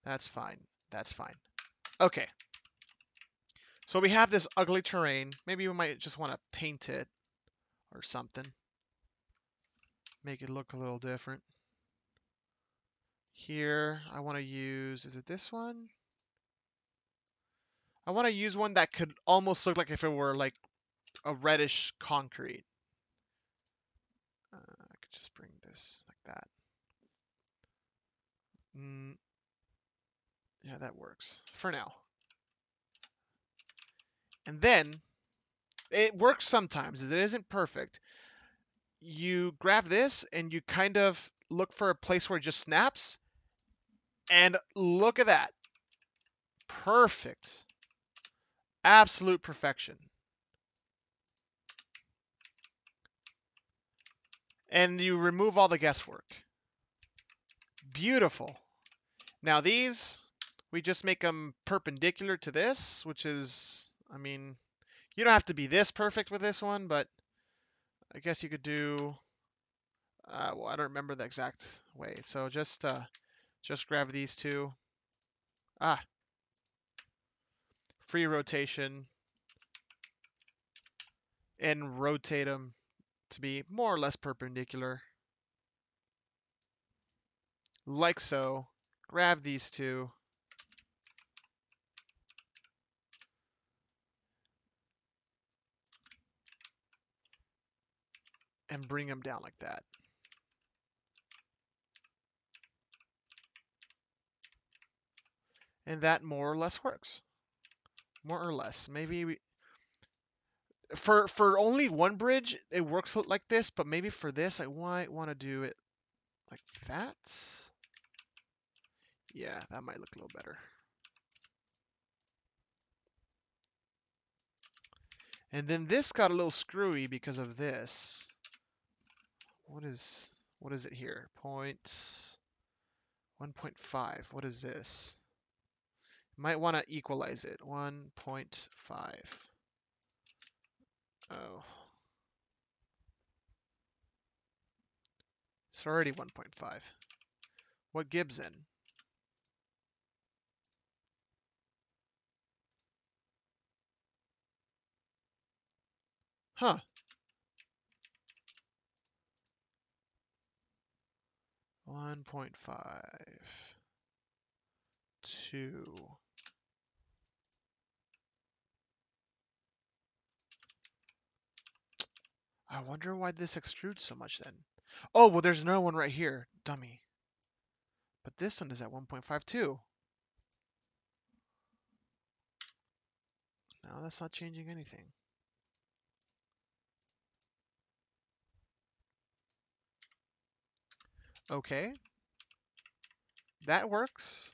That's fine. That's fine. Okay. So we have this ugly terrain. Maybe we might just want to paint it or something. Make it look a little different. Here, I want to use, is it this one? I want to use one that could almost look like if it were like a reddish concrete. Uh, I could just bring this like that. Mm, yeah, that works for now. And then it works sometimes. It isn't perfect. You grab this and you kind of look for a place where it just snaps. And look at that. Perfect. Absolute perfection. and you remove all the guesswork. Beautiful. Now these, we just make them perpendicular to this, which is, I mean, you don't have to be this perfect with this one, but I guess you could do, uh, well, I don't remember the exact way. So just, uh, just grab these two. Ah, free rotation and rotate them to be more or less perpendicular. Like so grab these two. And bring them down like that. And that more or less works. More or less. Maybe we, for for only one bridge, it works like this, but maybe for this, I might want to do it like that. Yeah, that might look a little better. And then this got a little screwy because of this. What is what is it here? Point 1.5. What is this? Might want to equalize it. 1.5. Oh. It's already 1.5. What Gibson? Huh. One point five. Two. I wonder why this extrudes so much then. Oh, well, there's another one right here. Dummy. But this one is at 1.52. No, that's not changing anything. Okay. That works.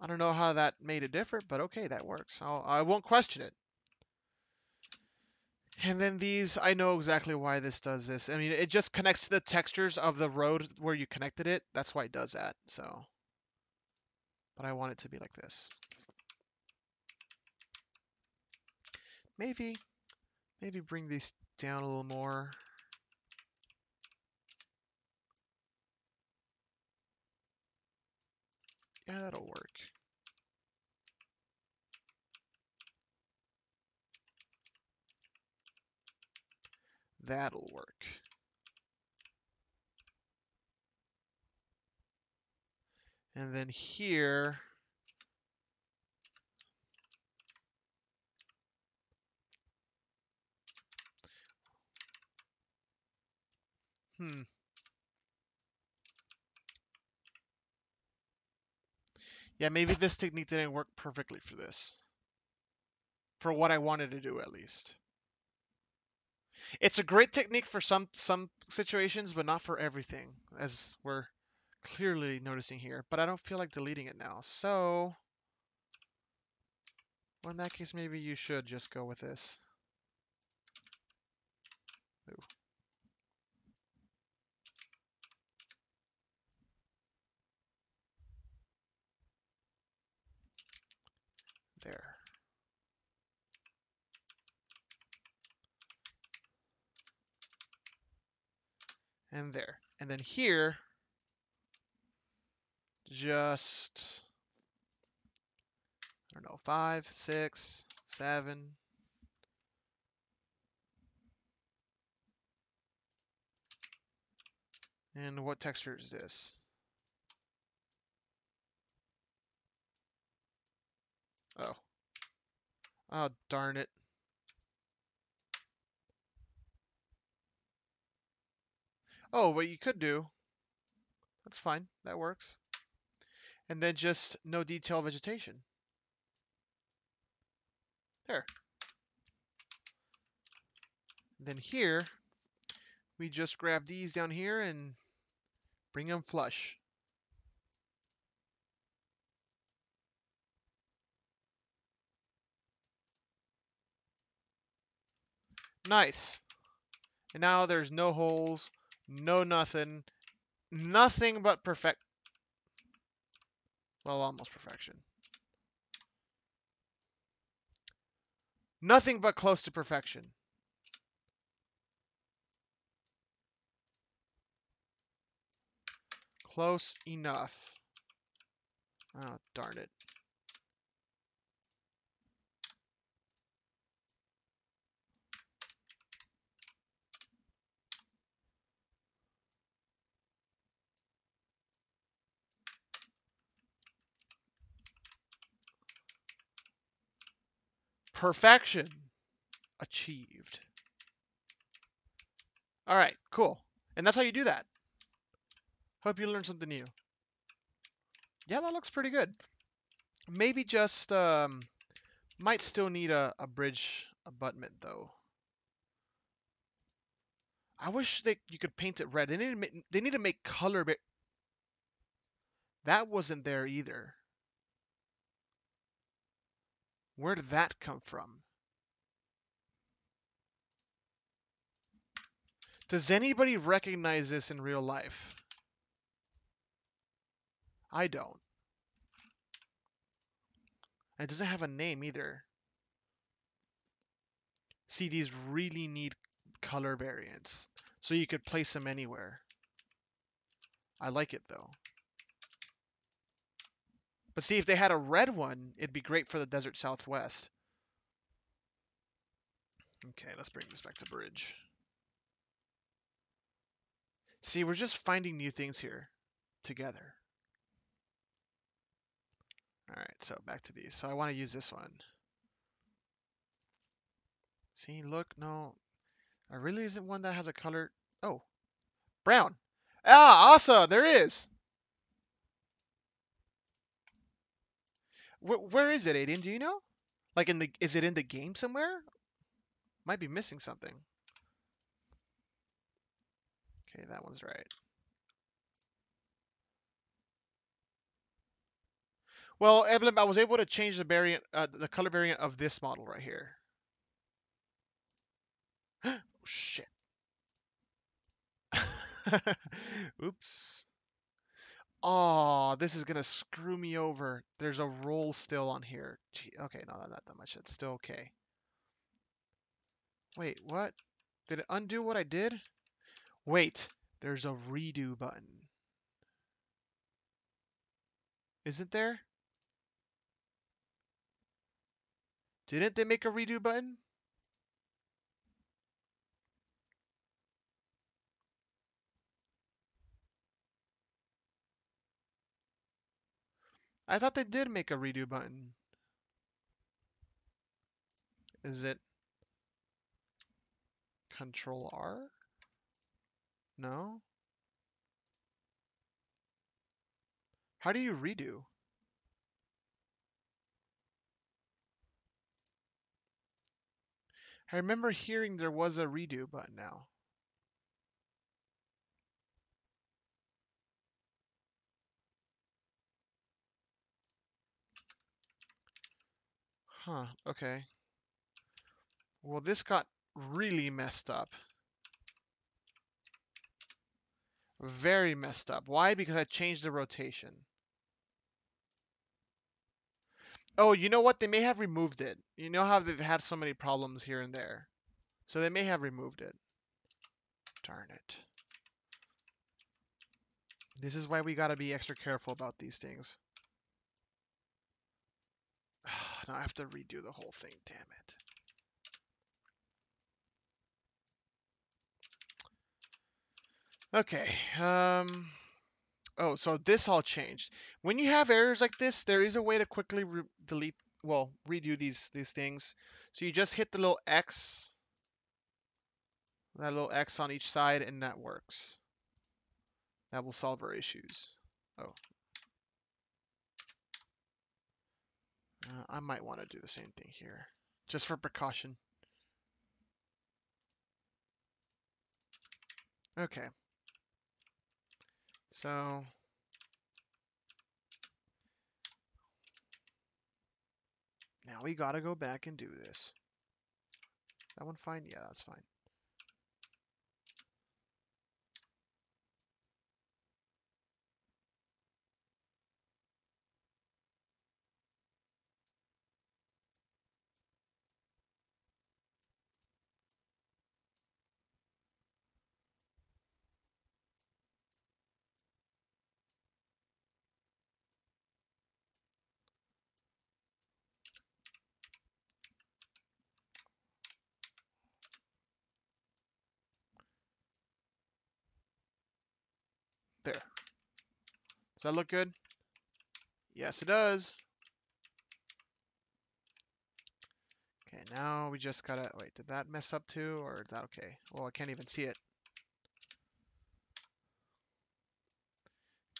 I don't know how that made it different, but okay, that works. I'll, I won't question it. And then these, I know exactly why this does this. I mean, it just connects to the textures of the road where you connected it. That's why it does that. So, but I want it to be like this. Maybe, maybe bring these down a little more. Yeah, that'll work. That'll work. And then here, hmm. Yeah, maybe this technique didn't work perfectly for this. For what I wanted to do, at least. It's a great technique for some some situations, but not for everything, as we're clearly noticing here. But I don't feel like deleting it now. So, well, in that case, maybe you should just go with this. Ooh. There. And there. And then here, just, I don't know, five, six, seven. And what texture is this? Oh. Oh, darn it. Oh, what you could do, that's fine, that works. And then just no detail vegetation. There. Then here, we just grab these down here and bring them flush. Nice. And now there's no holes, no nothing, nothing but perfect. Well, almost perfection. Nothing but close to perfection. Close enough. Oh, darn it. Perfection achieved. All right, cool. And that's how you do that. Hope you learned something new. Yeah, that looks pretty good. Maybe just um, might still need a, a bridge abutment though. I wish they you could paint it red. They need to make, they need to make color. That wasn't there either. Where did that come from? Does anybody recognize this in real life? I don't. It doesn't have a name either. See, these really need color variants. So you could place them anywhere. I like it though. But see, if they had a red one, it'd be great for the desert southwest. Okay, let's bring this back to bridge. See, we're just finding new things here together. All right, so back to these. So I want to use this one. See, look, no, there really isn't one that has a color. Oh, brown. Ah, awesome, there is. Where, where is it, Aiden? Do you know? Like in the, is it in the game somewhere? Might be missing something. Okay, that one's right. Well, Evelyn, I was able to change the variant, uh, the color variant of this model right here. oh, shit. Oops. Oh, this is gonna screw me over. There's a roll still on here. Gee, okay, no, not that much. It's still okay. Wait, what? Did it undo what I did? Wait, there's a redo button. Isn't there? Didn't they make a redo button? I thought they did make a redo button. Is it Control R? No? How do you redo? I remember hearing there was a redo button now. Huh, okay. Well, this got really messed up. Very messed up. Why? Because I changed the rotation. Oh, you know what? They may have removed it. You know how they've had so many problems here and there. So they may have removed it. Darn it. This is why we gotta be extra careful about these things. now I have to redo the whole thing, damn it. Okay, um, oh, so this all changed. When you have errors like this, there is a way to quickly delete, well, redo these these things. So you just hit the little X, that little X on each side, and that works. That will solve our issues. Oh. Uh, I might want to do the same thing here, just for precaution. Okay. So now we gotta go back and do this. That one fine? Yeah, that's fine. Does that look good? Yes, it does. Okay, now we just gotta, wait, did that mess up too, or is that okay? Well, I can't even see it.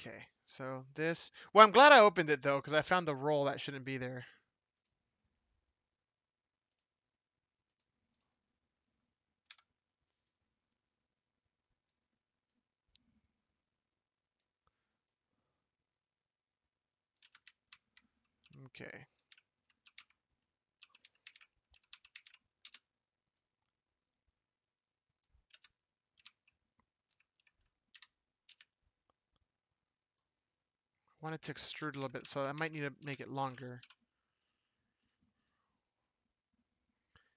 Okay, so this, well, I'm glad I opened it though, because I found the roll that shouldn't be there. Okay. I want it to extrude a little bit, so I might need to make it longer.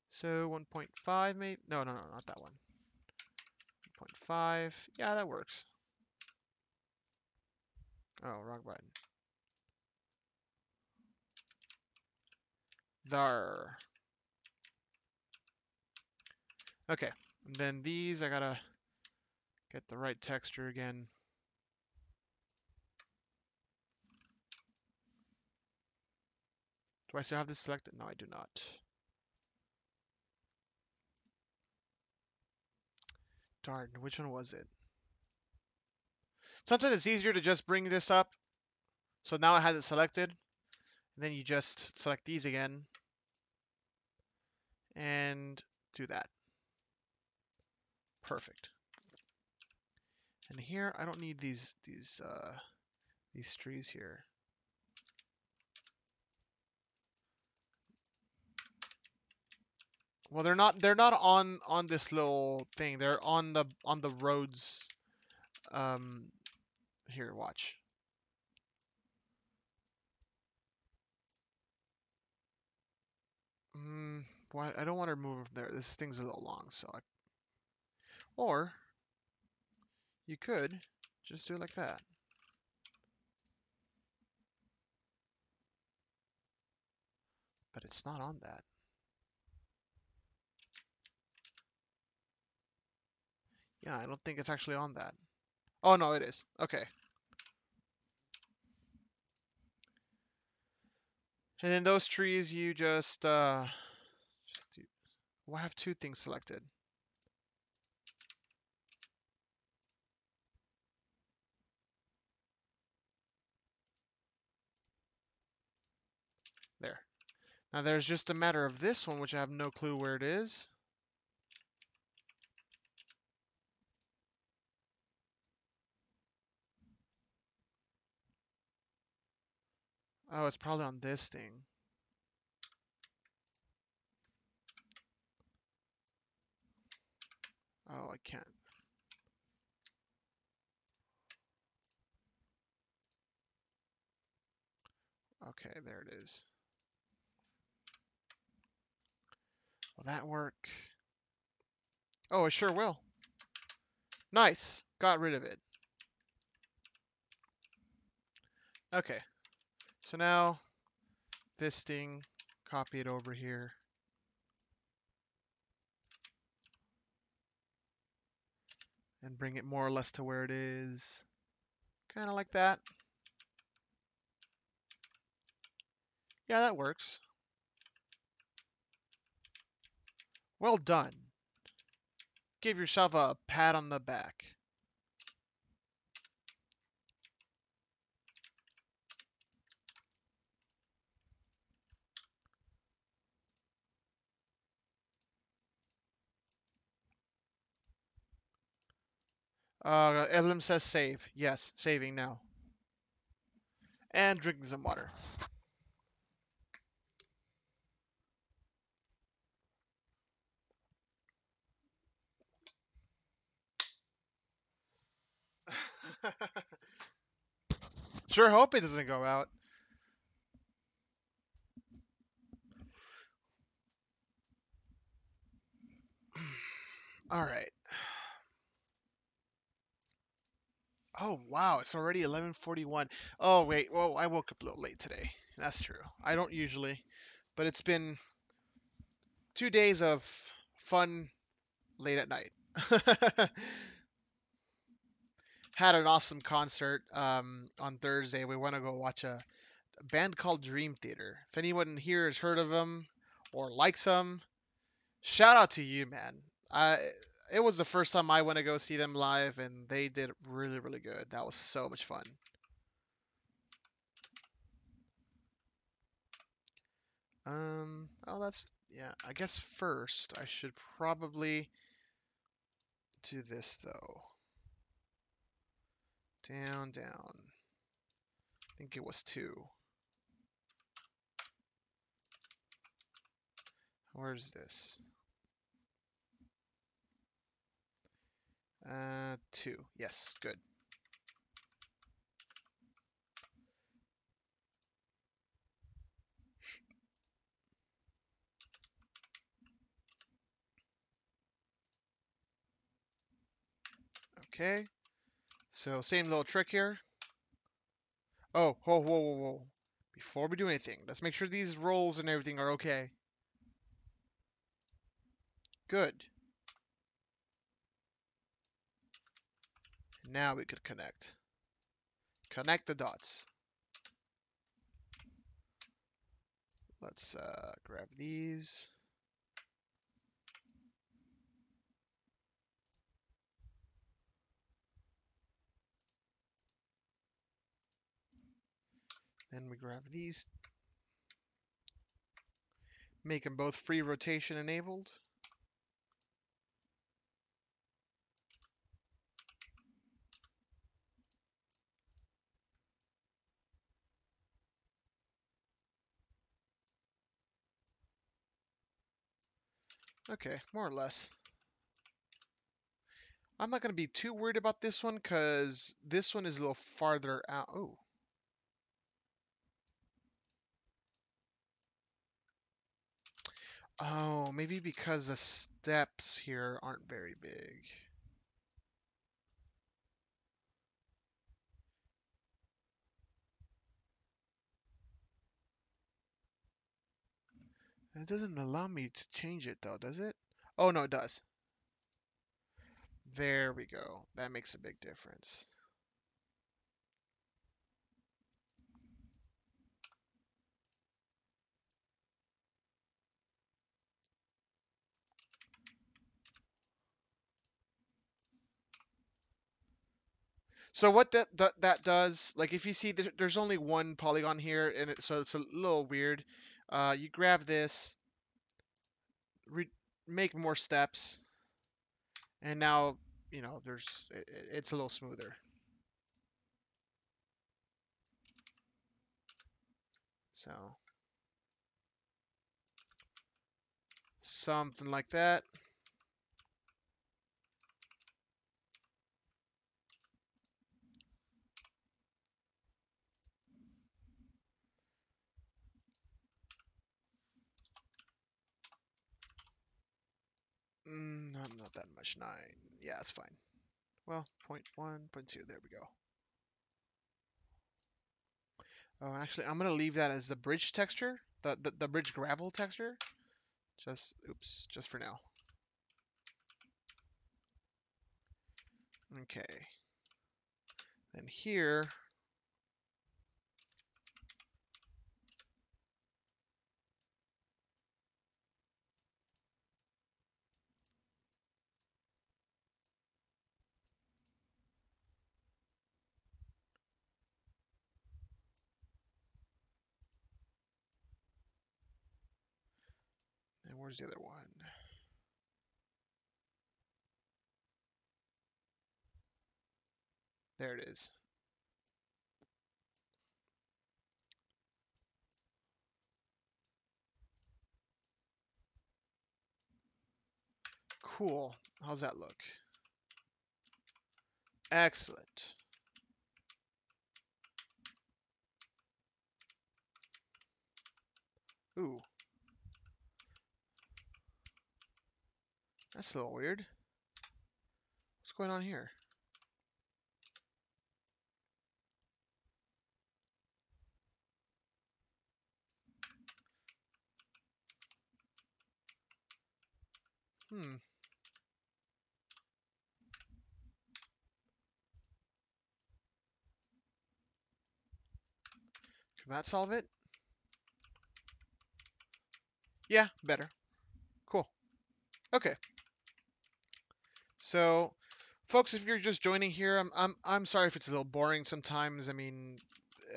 So 1.5 maybe? No, no, no, not that one. 1.5. Yeah, that works. Oh, wrong button. There. Okay, and then these, I gotta get the right texture again. Do I still have this selected? No, I do not. Darn, which one was it? Sometimes it's easier to just bring this up. So now it has it selected. And then you just select these again. And do that. Perfect. And here, I don't need these these uh, these trees here. Well, they're not they're not on on this little thing. They're on the on the roads. Um, here, watch. Mm, why I don't want to move there. This thing's a little long, so I. Or you could just do it like that. But it's not on that. Yeah, I don't think it's actually on that. Oh, no, it is. Okay. And then those trees, you just, uh, well, I have two things selected. There. Now there's just a matter of this one, which I have no clue where it is. Oh, it's probably on this thing. Oh, I can't. Okay, there it is. Will that work? Oh, it sure will. Nice. Got rid of it. Okay. So now this thing, copy it over here. And bring it more or less to where it is. Kind of like that. Yeah, that works. Well done. Give yourself a pat on the back. Uh, Evelyn says save. Yes, saving now. And drinking some water. sure hope it doesn't go out. All right. Oh wow, it's already 11:41. Oh wait, well I woke up a little late today. That's true. I don't usually, but it's been two days of fun late at night. Had an awesome concert um, on Thursday. We want to go watch a, a band called Dream Theater. If anyone here has heard of them or likes them, shout out to you, man. I it was the first time I went to go see them live, and they did really, really good. That was so much fun. Um, oh, that's, yeah, I guess first I should probably do this, though. Down, down. I think it was two. Where's this? Uh, two. Yes, good. Okay. So same little trick here. Oh, whoa, whoa, whoa, whoa. Before we do anything, let's make sure these rolls and everything are okay. Good. Now we could connect. Connect the dots. Let's uh, grab these. Then we grab these. Make them both free rotation enabled. Okay, more or less. I'm not going to be too worried about this one because this one is a little farther out. Oh. Oh, maybe because the steps here aren't very big. It doesn't allow me to change it though, does it? Oh, no, it does. There we go. That makes a big difference. So what that that, that does, like if you see there's only one polygon here, and it, so it's a little weird. Uh, you grab this, make more steps, and now you know there's it, it's a little smoother. So something like that. Mm, not, not that much. Nine. Yeah, it's fine. Well, point one, point two. There we go. Oh, actually, I'm gonna leave that as the bridge texture, the, the the bridge gravel texture. Just, oops, just for now. Okay. And here, Where's the other one? There it is. Cool. How's that look? Excellent. Ooh. That's a little weird. What's going on here? Hmm. Can that solve it? Yeah, better. Cool. Okay. So, folks, if you're just joining here, I'm I'm I'm sorry if it's a little boring sometimes. I mean,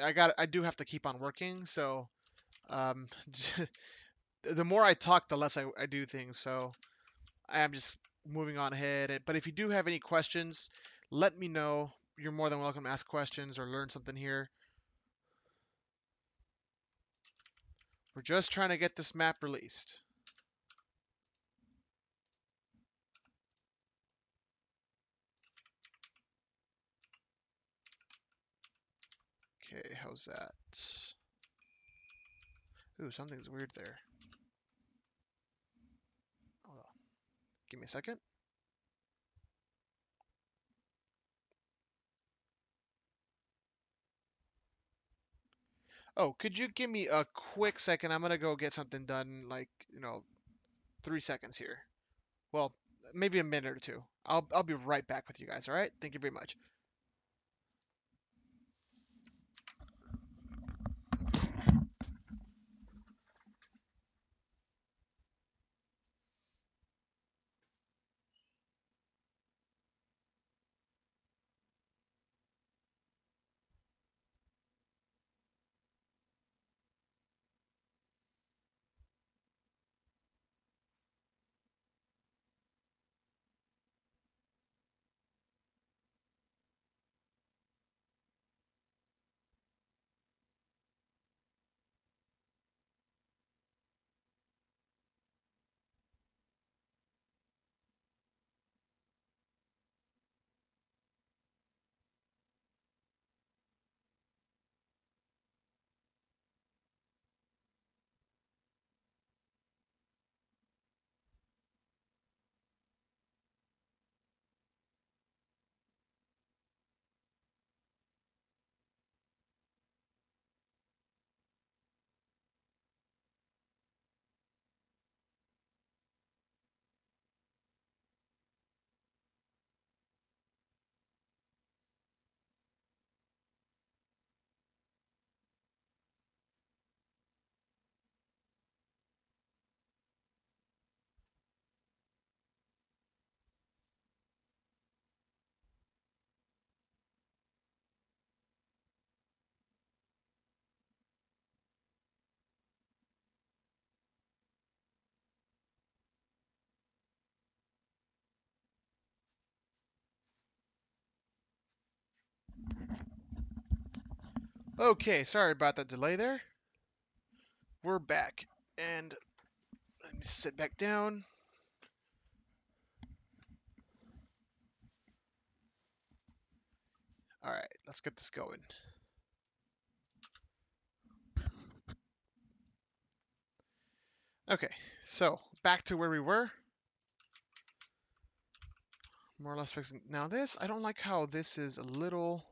I got I do have to keep on working, so Um, the more I talk, the less I, I do things. So I am just moving on ahead. But if you do have any questions, let me know. You're more than welcome to ask questions or learn something here. We're just trying to get this map released. Okay, how's that? Ooh, something's weird there. Hold on. Give me a second. Oh, could you give me a quick second? I'm gonna go get something done, like, you know, three seconds here. Well, maybe a minute or two. I'll, I'll be right back with you guys, alright? Thank you very much. Okay, sorry about that delay there. We're back. And let me sit back down. Alright, let's get this going. Okay, so back to where we were. More or less fixing. Now this, I don't like how this is a little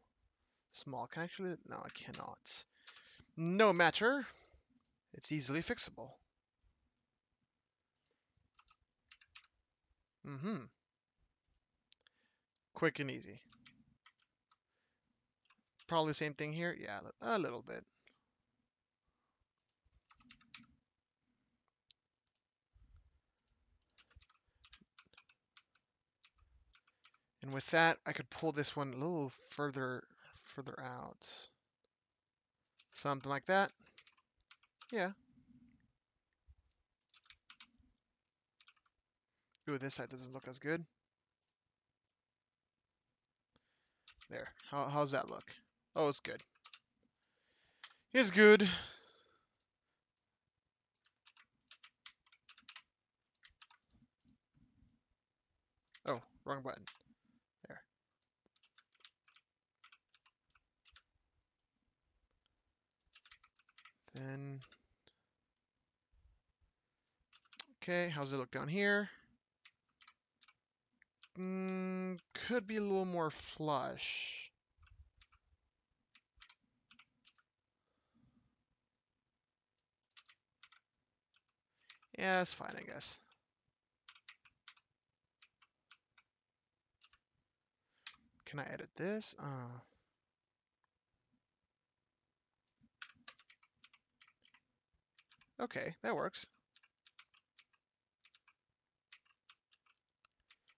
small. Can I actually? No, I cannot. No matter. It's easily fixable. Mm-hmm. Quick and easy. Probably the same thing here. Yeah, a little bit. And with that, I could pull this one a little further further out. Something like that. Yeah. Ooh, this side doesn't look as good. There. How, how's that look? Oh, it's good. It's good. Oh, wrong button. Then, okay, how's it look down here? Mm, could be a little more flush. Yeah, that's fine, I guess. Can I edit this? Uh, Okay, that works.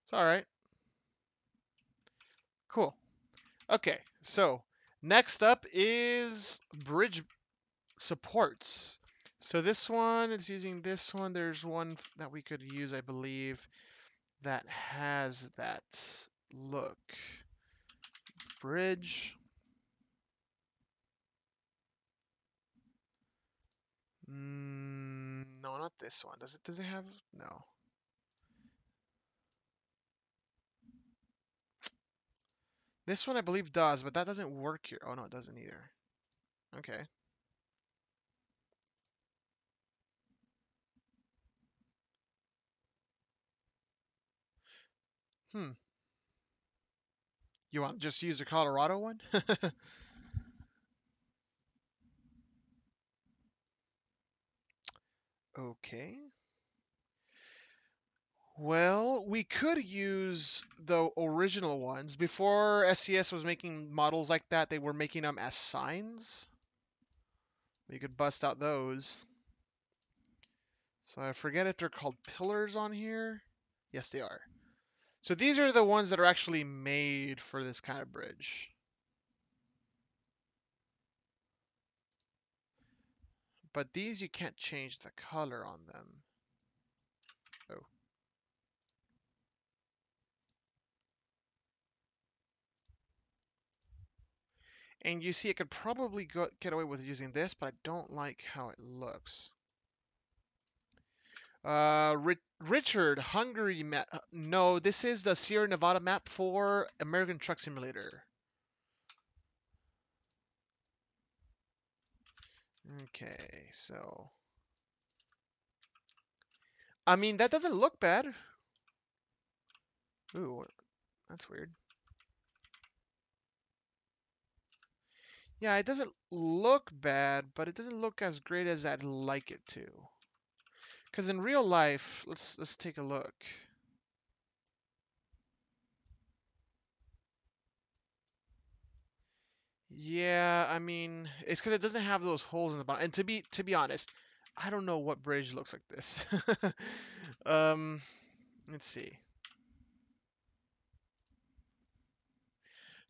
It's all right. Cool. Okay, so next up is bridge supports. So this one is using this one. There's one that we could use, I believe, that has that look. Bridge. Mm, no, not this one. Does it? Does it have? No. This one I believe does, but that doesn't work here. Oh no, it doesn't either. Okay. Hmm. You want just use the Colorado one? okay. Well, we could use the original ones. Before SCS was making models like that, they were making them as signs. We could bust out those. So I forget if they're called pillars on here. Yes, they are. So these are the ones that are actually made for this kind of bridge. But these you can't change the color on them. Oh. And you see, I could probably go, get away with using this, but I don't like how it looks. Uh, Ri- Richard, Hungary map. No, this is the Sierra Nevada map for American Truck Simulator. Okay, so. I mean, that doesn't look bad. Ooh, that's weird. Yeah, it doesn't look bad, but it doesn't look as great as I'd like it to. Because in real life, let's let's take a look. Yeah, I mean, it's because it doesn't have those holes in the bottom. And to be to be honest, I don't know what bridge looks like this. um, let's see.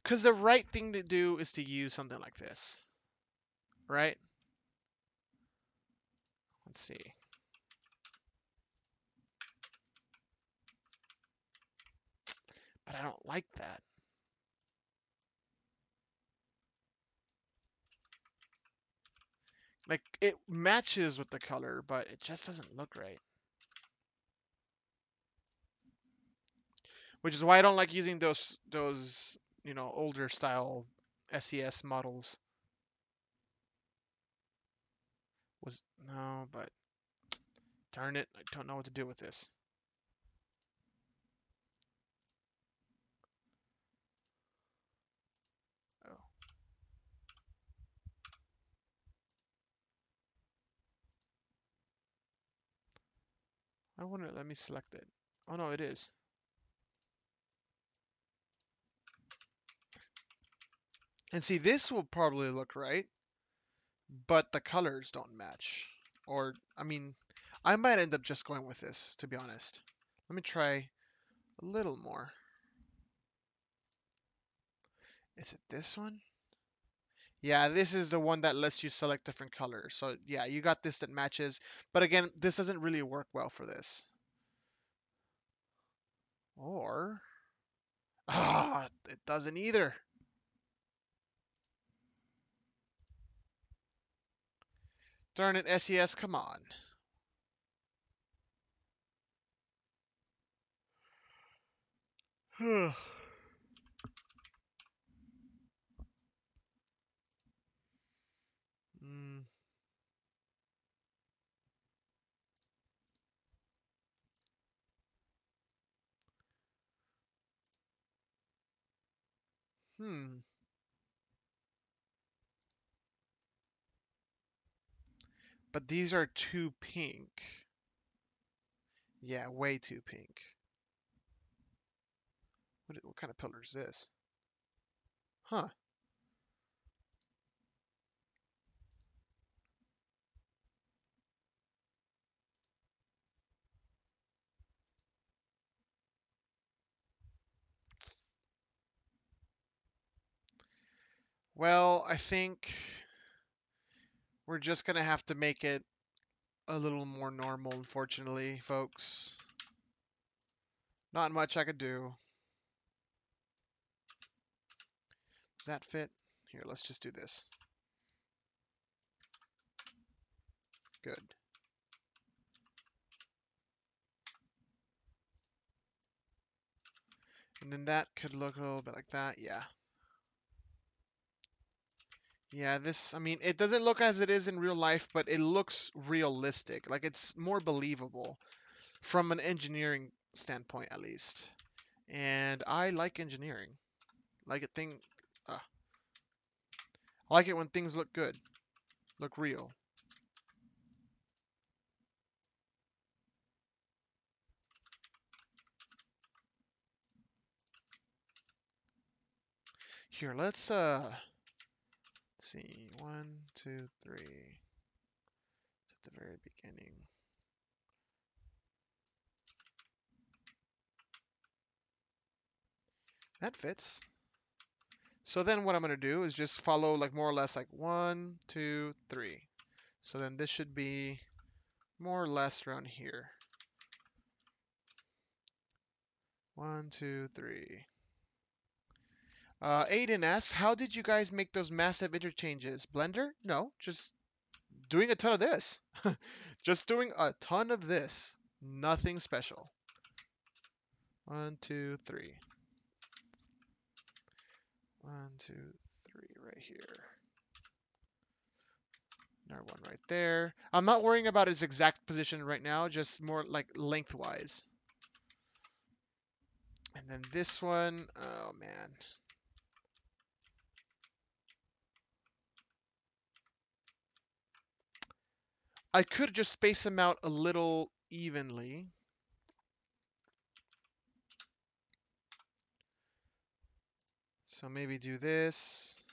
Because the right thing to do is to use something like this, right? Let's see. But I don't like that. Like, it matches with the color, but it just doesn't look right. Which is why I don't like using those, those, you know, older style SCS models. Was, no, but darn it, I don't know what to do with this. I wonder, let me select it. Oh no, it is. And see, this will probably look right, but the colors don't match. Or, I mean, I might end up just going with this, to be honest. Let me try a little more. Is it this one? Yeah, this is the one that lets you select different colors. So yeah, you got this that matches. But again, this doesn't really work well for this. Or, ah, it doesn't either. Darn it, SCS, come on. mm. Hmm. But these are too pink. Yeah, way too pink. What, what kind of pillar is this? Huh. Well, I think we're just gonna have to make it a little more normal, unfortunately, folks. Not much I could do. Does that fit? Here, let's just do this. Good. And then that could look a little bit like that, yeah. Yeah, this, I mean, it doesn't look as it is in real life, but it looks realistic. Like, it's more believable from an engineering standpoint, at least. And I like engineering. Like it thing, uh, I like it when things look good, look real. Here, let's uh let's see. One, two, three. At the very beginning. That fits. So then what I'm going to do is just follow like more or less like one, two, three. So then this should be more or less around here. One, two, three. Uh, Aiden asks, how did you guys make those massive interchanges? Blender? No, just doing a ton of this. just doing a ton of this. Nothing special. One, two, three. One, two, three, right here. Another one right there. I'm not worrying about its exact position right now, just more like lengthwise. And then this one, oh man. I could just space them out a little evenly. So maybe do this.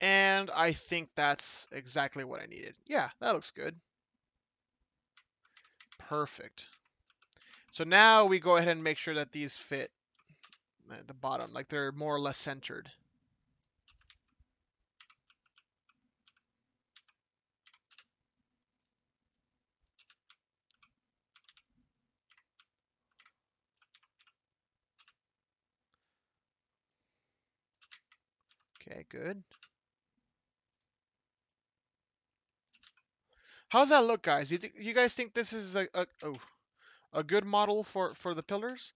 And I think that's exactly what I needed. Yeah, that looks good. Perfect. So now we go ahead and make sure that these fit at the bottom, like they're more or less centered. Okay, good. How's that look, guys? You, you guys think this is a, a oh a good model for for the pillars?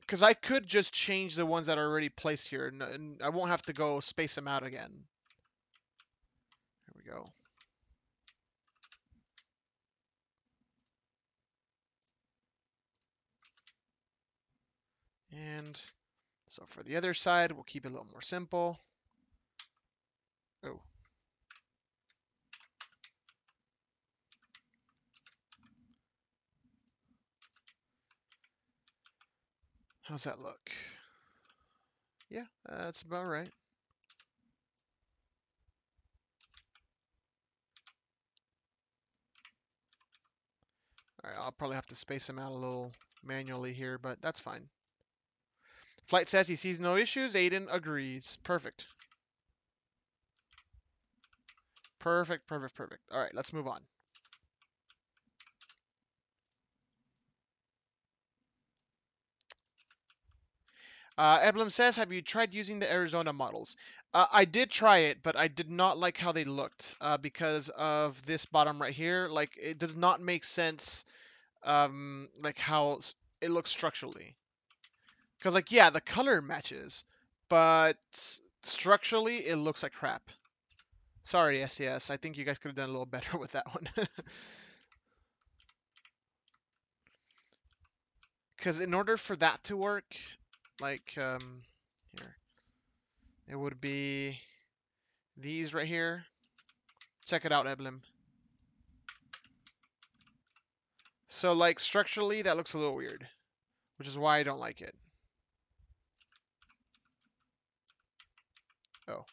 Because I could just change the ones that are already placed here, and, and I won't have to go space them out again. Here we go. And so for the other side, we'll keep it a little more simple. Oh, How's that look? Yeah, that's about right. All right, I'll probably have to space them out a little manually here, but that's fine. Flight says he sees no issues. Aiden agrees. Perfect. Perfect, perfect, perfect. All right, let's move on. Uh, Emblem says, have you tried using the Arizona models? Uh, I did try it, but I did not like how they looked uh, because of this bottom right here. Like, it does not make sense, um, like how it looks structurally. Because, like, yeah, the color matches, but structurally, it looks like crap. Sorry, SCS. I think you guys could have done a little better with that one. Because in order for that to work, like um, here. It would be these right here. Check it out, Eblim. So like structurally, that looks a little weird, which is why I don't like it. Oh.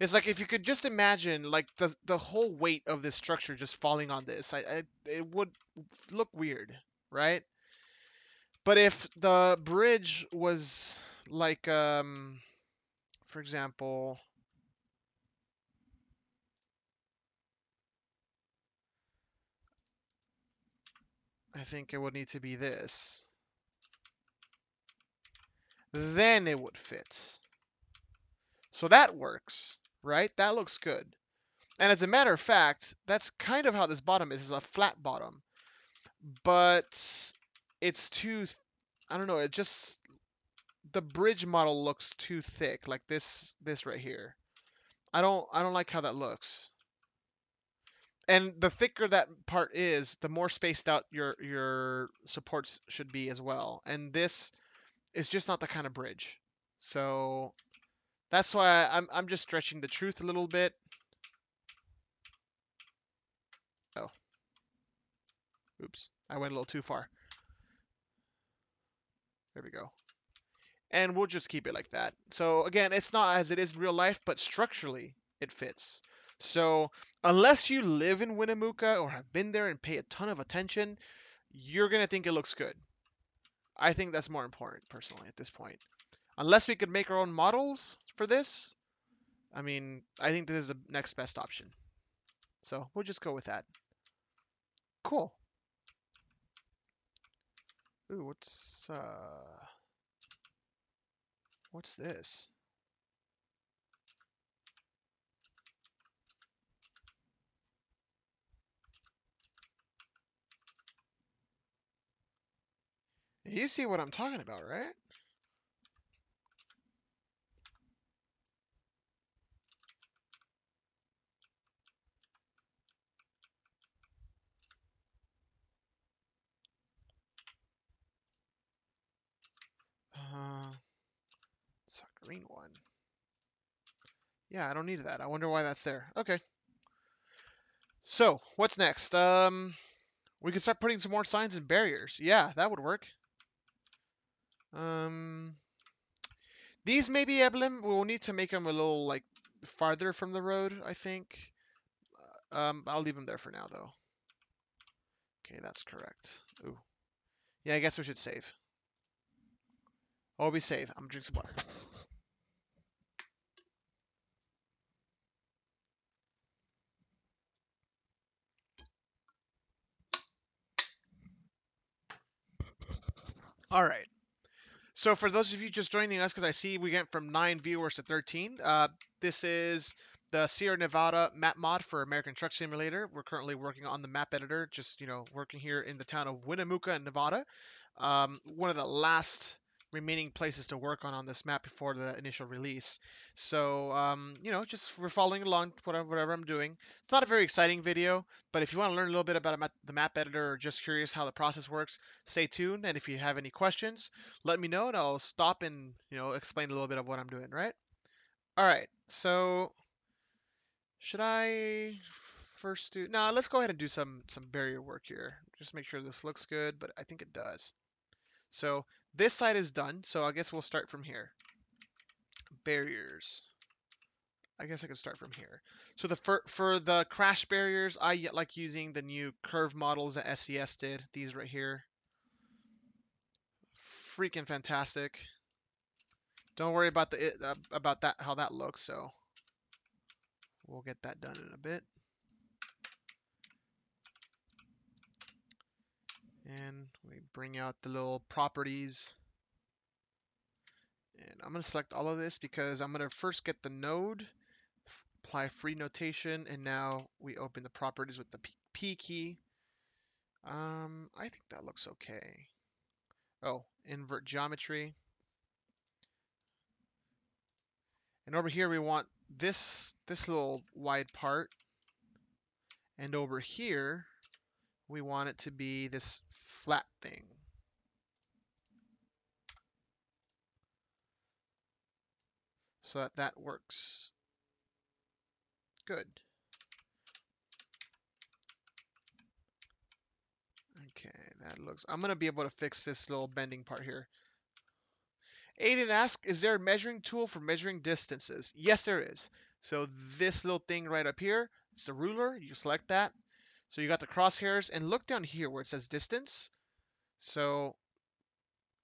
It's like if you could just imagine like the the whole weight of this structure just falling on this. I, I it would look weird right? But if the bridge was like um for example I think it would need to be this. Then it would fit. So that works, right? That looks good. And as a matter of fact, that's kind of how this bottom is, is a flat bottom. But it's too, I don't know, it just, the bridge model looks too thick, like this, this right here. I don't, I don't like how that looks. And the thicker that part is, the more spaced out your, your supports should be as well. And this is just not the kind of bridge. So that's why I'm, I'm just stretching the truth a little bit. Oops. I went a little too far. There we go. And we'll just keep it like that. So again, it's not as it is in real life, but structurally it fits. So unless you live in Winnemucca or have been there and pay a ton of attention, you're going to think it looks good. I think that's more important personally at this point. Unless we could make our own models for this, I mean, I think this is the next best option. So we'll just go with that. Cool. Ooh, what's uh what's this? You see what I'm talking about, right? Uh, it's a green one. Yeah, I don't need that. I wonder why that's there. Okay. So, what's next? Um, we could start putting some more signs and barriers. Yeah, that would work. Um, these maybe emblem. We'll need to make them a little like farther from the road. I think. Um, I'll leave them there for now though. Okay, that's correct. Ooh. Yeah, I guess we should save. Always safe. I'm drinking some water. All right. So for those of you just joining us, because I see we went from nine viewers to 13, uh, this is the Sierra Nevada map mod for American Truck Simulator. We're currently working on the map editor, just you know, working here in the town of Winnemucca, Nevada. Um, one of the last remaining places to work on on this map before the initial release. So, um, you know, just we're following along whatever, whatever I'm doing. It's not a very exciting video, but if you want to learn a little bit about the map editor or just curious how the process works, stay tuned. And if you have any questions, let me know and I'll stop and, you know, explain a little bit of what I'm doing, right? All right, so should I first do... No, let's go ahead and do some, some barrier work here. Just make sure this looks good, but I think it does. So this side is done, so I guess we'll start from here. Barriers. I guess I can start from here. So the for, for the crash barriers, I like using the new curve models that SCS did. These right here. Freaking fantastic. Don't worry about the uh, about that how that looks. So we'll get that done in a bit. And we bring out the little properties. And I'm going to select all of this because I'm going to first get the node apply free rotation and now we open the properties with the P, key. Um, I think that looks okay. Oh invert geometry. And over here we want this this little wide part. And over here we want it to be this flat thing. So that that works. Good. Okay, that looks, I'm going to be able to fix this little bending part here. Aiden asks, is there a measuring tool for measuring distances? Yes, there is. So this little thing right up here, it's the ruler. You select that. So you got the crosshairs and look down here where it says distance. So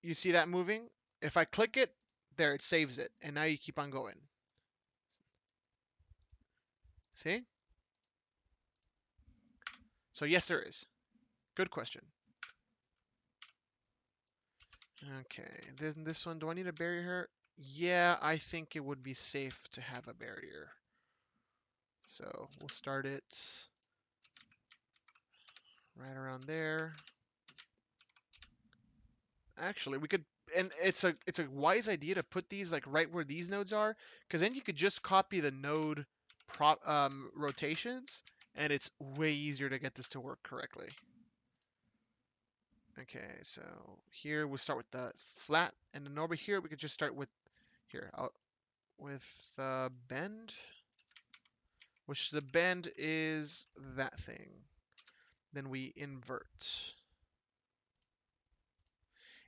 you see that moving? If I click it, there it saves it. And now you keep on going. See? So yes, there is. Good question. Okay, then this one, do I need a barrier here? Yeah, I think it would be safe to have a barrier. So we'll start it right around there. Actually, we could, and it's a it's a wise idea to put these like right where these nodes are, because then you could just copy the node um, rotations, and it's way easier to get this to work correctly. Okay, so here we'll start with the flat, and then over here we could just start with here I'll, with the bend, which the bend is that thing. Then we invert.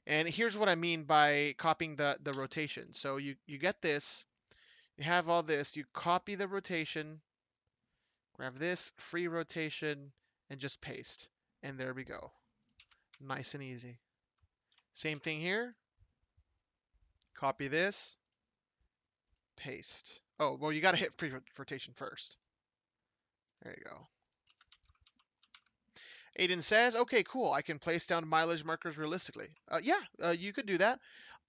And here's what I mean by copying the, the rotation. So you, you get this, you have all this, you copy the rotation, grab this, free rotation, and just paste. And there we go. Nice and easy. Same thing here. Copy this, paste. Oh, well, you got to hit free rotation first. There you go. Aiden says, okay, cool. I can place down mileage markers realistically. Uh, yeah, uh, you could do that.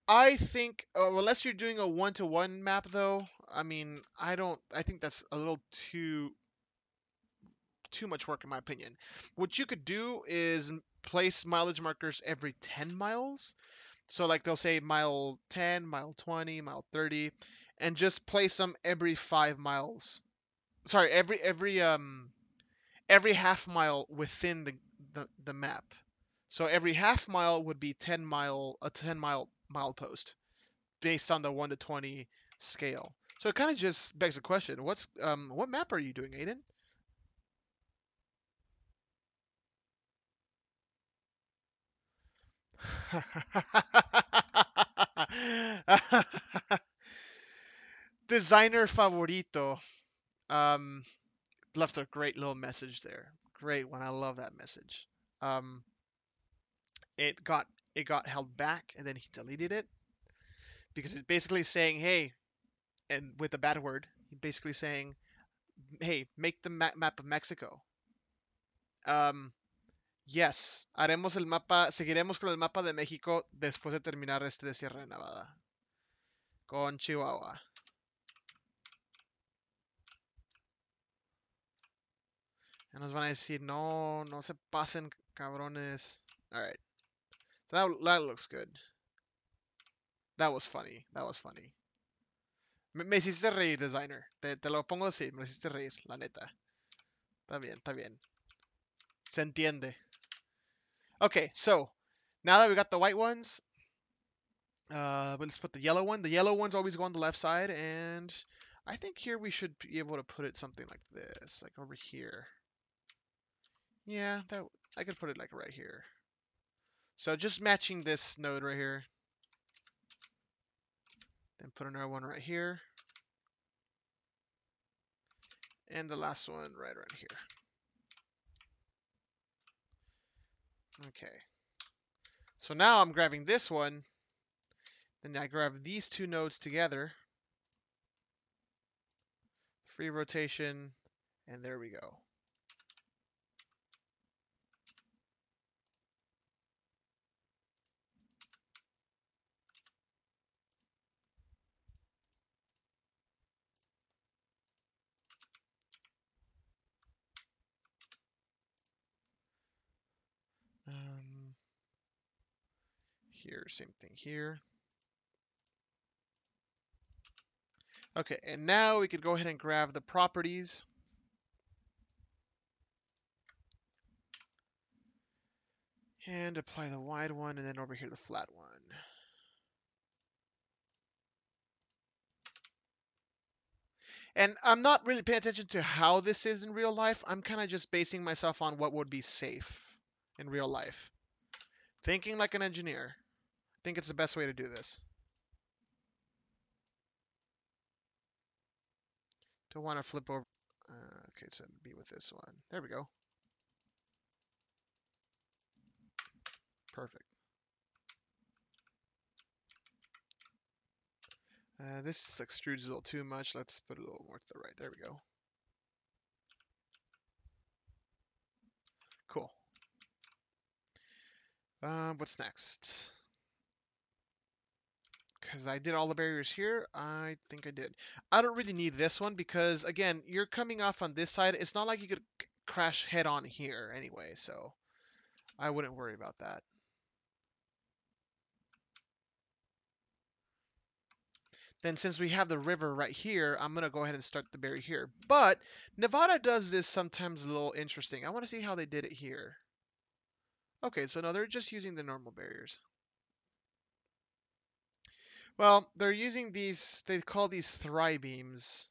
I think, uh, unless you're doing a one-to-one -one map, though, I mean, I don't. I think that's a little too too much work, in my opinion. What you could do is place mileage markers every 10 miles. So, like, they'll say mile 10, mile 20, mile 30, and just place them every five miles. Sorry, every every um every half mile within the, the, the map. So every half mile would be 10 mile a 10 mile milepost based on the 1 to 20 scale. So it kind of just begs the question, what's um what map are you doing, Aiden? Designer favorito. Um, left a great little message there. Great one. I love that message. Um, it got it got held back and then he deleted it because it's basically saying, hey, and with a bad word, basically saying, hey, make the ma- map of Mexico. Um, yes, haremos el mapa, seguiremos con el mapa de México después de terminar este de Sierra Nevada. Con Chihuahua. Y nos van a decir, no, no se pasen, cabrones. Alright. So that, that looks good. That was funny. That was funny. Me, me hiciste reír, designer. Te, te, lo pongo así. Me hiciste reír, la neta. Está bien, está bien. Se entiende. Okay, so now that we got the white ones, uh, let's put the yellow one. The yellow ones always go on the left side, and I think here we should be able to put it something like this, like over here. Yeah, that I could put it like right here. So just matching this node right here. Then put another one right here. And the last one right around here. Okay. So now I'm grabbing this one. Then I grab these two nodes together. Free rotation. And there we go. Here, same thing here. Okay, and now we could go ahead and grab the properties. And apply the wide one, and then over here the flat one. And I'm not really paying attention to how this is in real life. I'm kind of just basing myself on what would be safe in real life. Thinking like an engineer think it's the best way to do this. Don't want to flip over. Uh, okay, so it'd be with this one. There we go. Perfect. Uh, this extrudes a little too much. Let's put a little more to the right. There we go. Cool. Uh, what's next? Because I did all the barriers here. I think I did. I don't really need this one because, again, you're coming off on this side. It's not like you could crash head on here anyway, so I wouldn't worry about that. then since we have the river right here, I'm going to go ahead and start the berry here. But Nevada does this sometimes a little interesting. I want to see how they did it here. Okay, so now they're just using the normal barriers. Well, they're using these, they call these Thrie beams.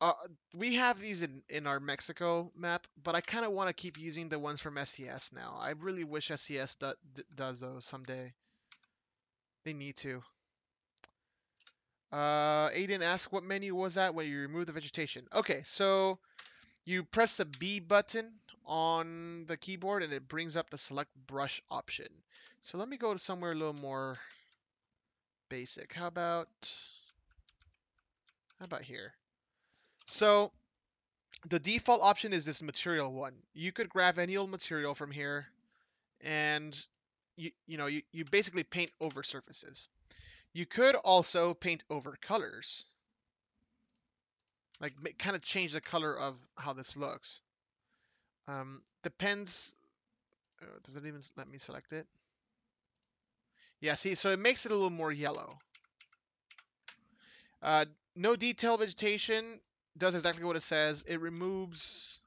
Uh, we have these in, in our Mexico map, but I kind of want to keep using the ones from SCS now. I really wish SCS do, does those someday. They need to. Uh, Aiden asked what menu was that when you remove the vegetation. Okay, so you press the B button on the keyboard and it brings up the select brush option. So let me go to somewhere a little more basic. How about how about here? So the default option is this material one. You could grab any old material from here and you you know you, you basically paint over surfaces. You could also paint over colors. Like kind of change the color of how this looks. Um, depends. Uh, does it even let me select it? Yeah, see, so it makes it a little more yellow. Uh, no detail vegetation does exactly what it says. It removes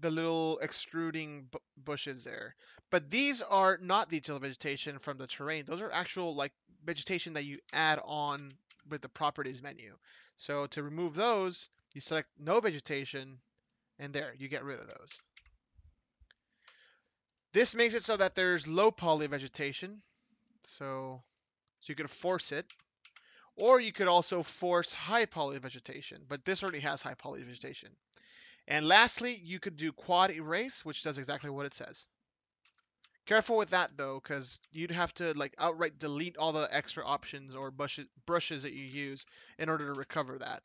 the little extruding bushes there. But these are not detailed vegetation from the terrain. Those are actual like vegetation that you add on with the properties menu. So to remove those, you select no vegetation and there, you get rid of those. This makes it so that there's low poly vegetation. So, so you can force it. Or you could also force high poly vegetation, but this already has high poly vegetation. And lastly, you could do quad erase, which does exactly what it says. Careful with that though, because you'd have to like outright delete all the extra options or brushes, brushes that you use in order to recover that.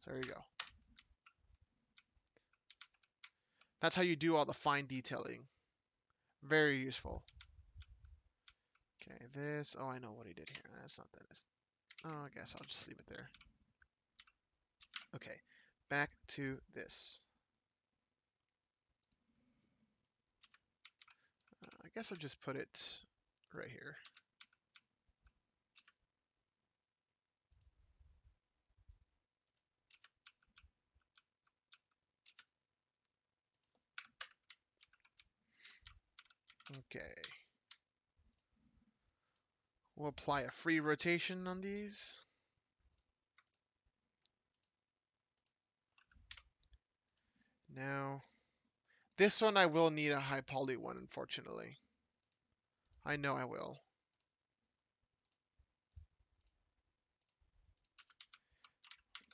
So there you go. That's how you do all the fine detailing. Very useful. Okay, this. Oh, I know what he did here. That's not that. Oh, I guess I'll just leave it there. Okay, back to this. Uh, I guess I'll just put it right here. Okay. We'll apply a free rotation on these. Now, this one I will need a high poly one, unfortunately. I know I will.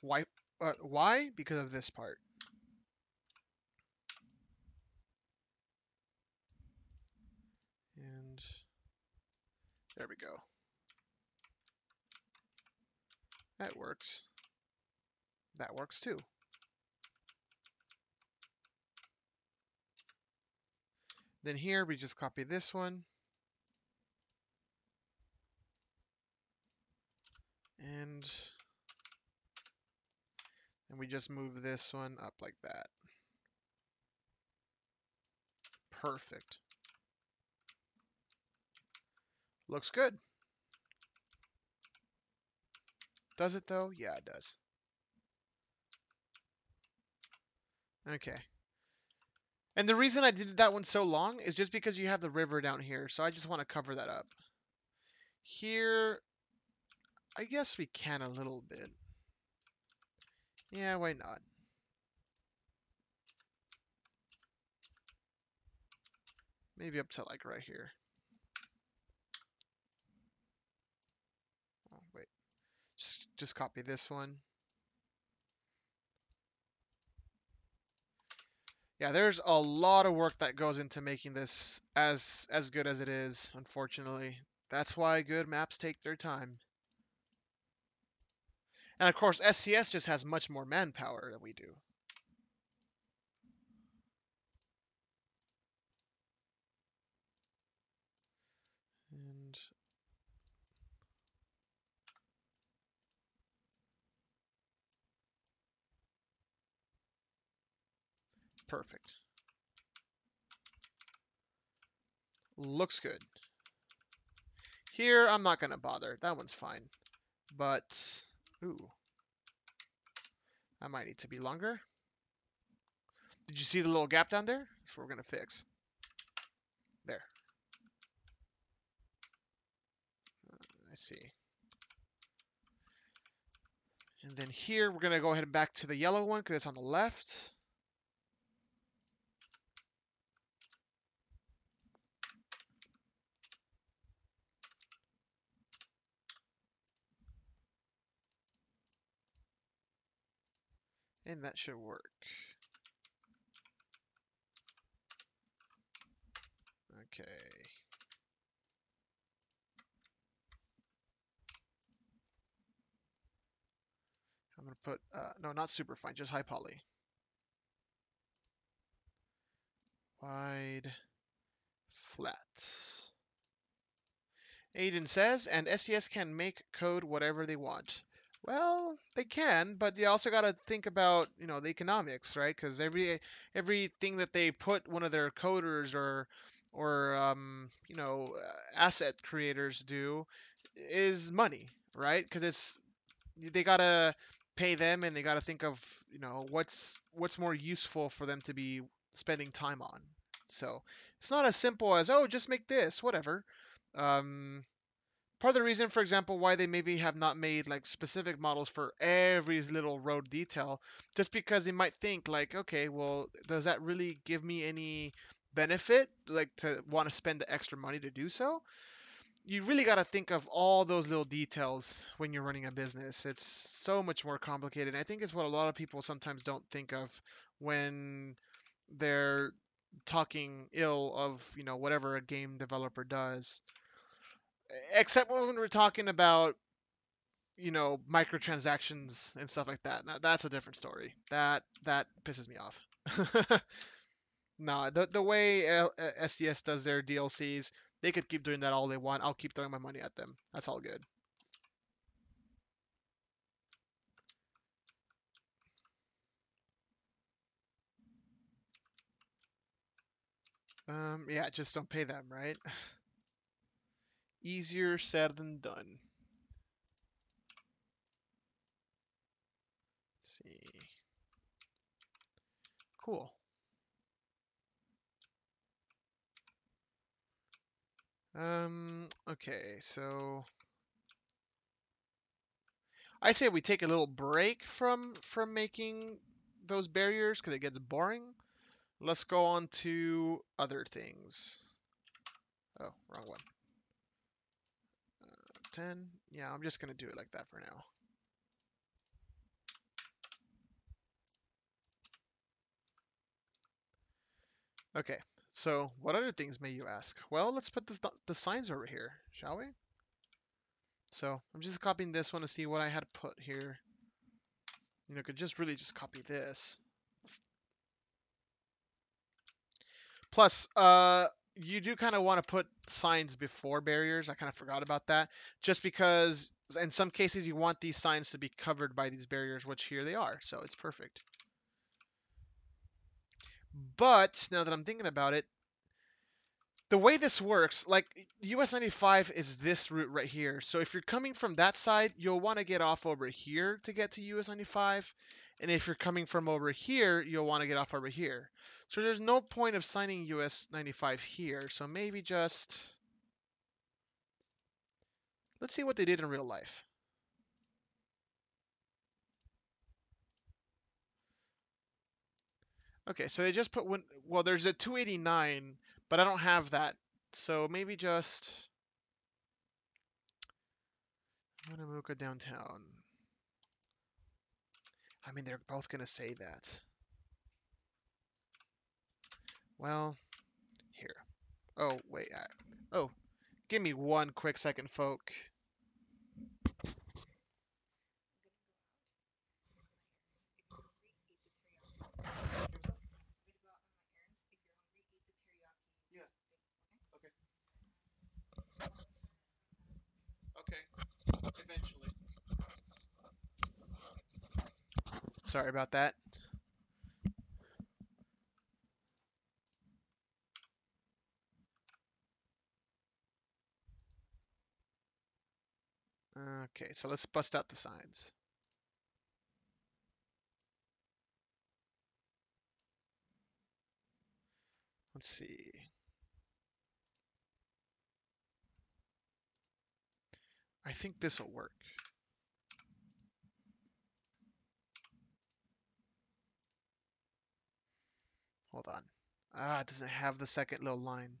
Why? Uh, why? Because of this part. And there we go. That works. That works too. Then here we just copy this one. And and we just move this one up like that. Perfect. Looks good. Does it though? Yeah, it does. Okay. And the reason I did that one so long is just because you have the river down here, so I just want to cover that up. Here, I guess we can a little bit. Yeah, why not? Maybe up to like right here. just copy this one. Yeah, there's a lot of work that goes into making this as as good as it is, unfortunately. That's why good maps take their time. And of course, SCS just has much more manpower than we do. Perfect. Looks good. Here, I'm not going to bother. That one's fine. But, ooh. I might need to be longer. Did you see the little gap down there? That's what we're going to fix. There. Uh, I see. And then here, we're going to go ahead and back to the yellow one because it's on the left. And that should work. Okay. I'm going to put, uh, no, not super fine, just high poly. Wide, flat. Aiden says, and SCS can make code whatever they want. Well, they can, but you also got to think about, you know, the economics, right? Because every everything that they put one of their coders or or um, you know, asset creators do is money, right? Because it's they got to pay them and they got to think of, you know, what's what's more useful for them to be spending time on. So, it's not as simple as, oh, just make this, whatever. Um, part of the reason, for example, why they maybe have not made like specific models for every little road detail, just because they might think like, okay, well, does that really give me any benefit, like to want to spend the extra money to do so? You really got to think of all those little details when you're running a business. It's so much more complicated. I think it's what a lot of people sometimes don't think of when they're talking ill of, you know, whatever a game developer does except when we're talking about you know microtransactions and stuff like that. Now, that's a different story. That that pisses me off. no, the the way SCS does their DLCs, they could keep doing that all they want. I'll keep throwing my money at them. That's all good. Um, yeah, just don't pay them, right? Easier said than done. Let's see. Cool. Um, okay, so I say we take a little break from from making those barriers because it gets boring. Let's go on to other things. Oh, wrong one. 10. Yeah, I'm just going to do it like that for now. Okay, so what other things may you ask? Well, let's put the, the signs over here, shall we? So I'm just copying this one to see what I had put here. You know, could just really just copy this. Plus, uh, you do kind of want to put signs before barriers. I kind of forgot about that. Just because in some cases you want these signs to be covered by these barriers, which here they are. So it's perfect. But now that I'm thinking about it, the way this works, like US 95 is this route right here. So if you're coming from that side, you'll want to get off over here to get to US 95. And if you're coming from over here, you'll want to get off over here. So there's no point of signing US 95 here. So maybe just... Let's see what they did in real life. Okay, so they just put one... Well, there's a 289, but I don't have that. So maybe just... Winnemucca downtown. I mean, they're both going to say that. well, here. Oh, wait. I, oh, give me one quick second, folk. Eventually. Sorry about that. Okay, so let's bust out the signs. Let's see. I think this will work. Hold on. Ah, it doesn't have the second little line.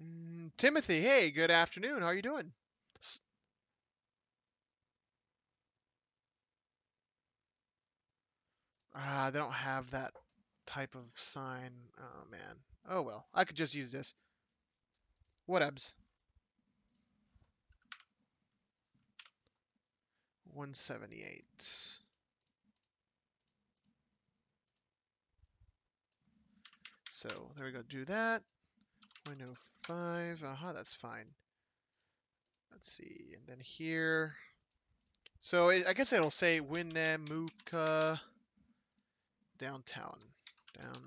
Mm, Timothy, hey, good afternoon. How are you doing? S- Ah, they don't have that type of sign. Oh man. Oh well. I could just use this. Whatevs. 178. So there we go. Do that. 0.05. Uh-huh, that's fine. Let's see. And then here. So it, I guess it'll say Winnemucca downtown. Down.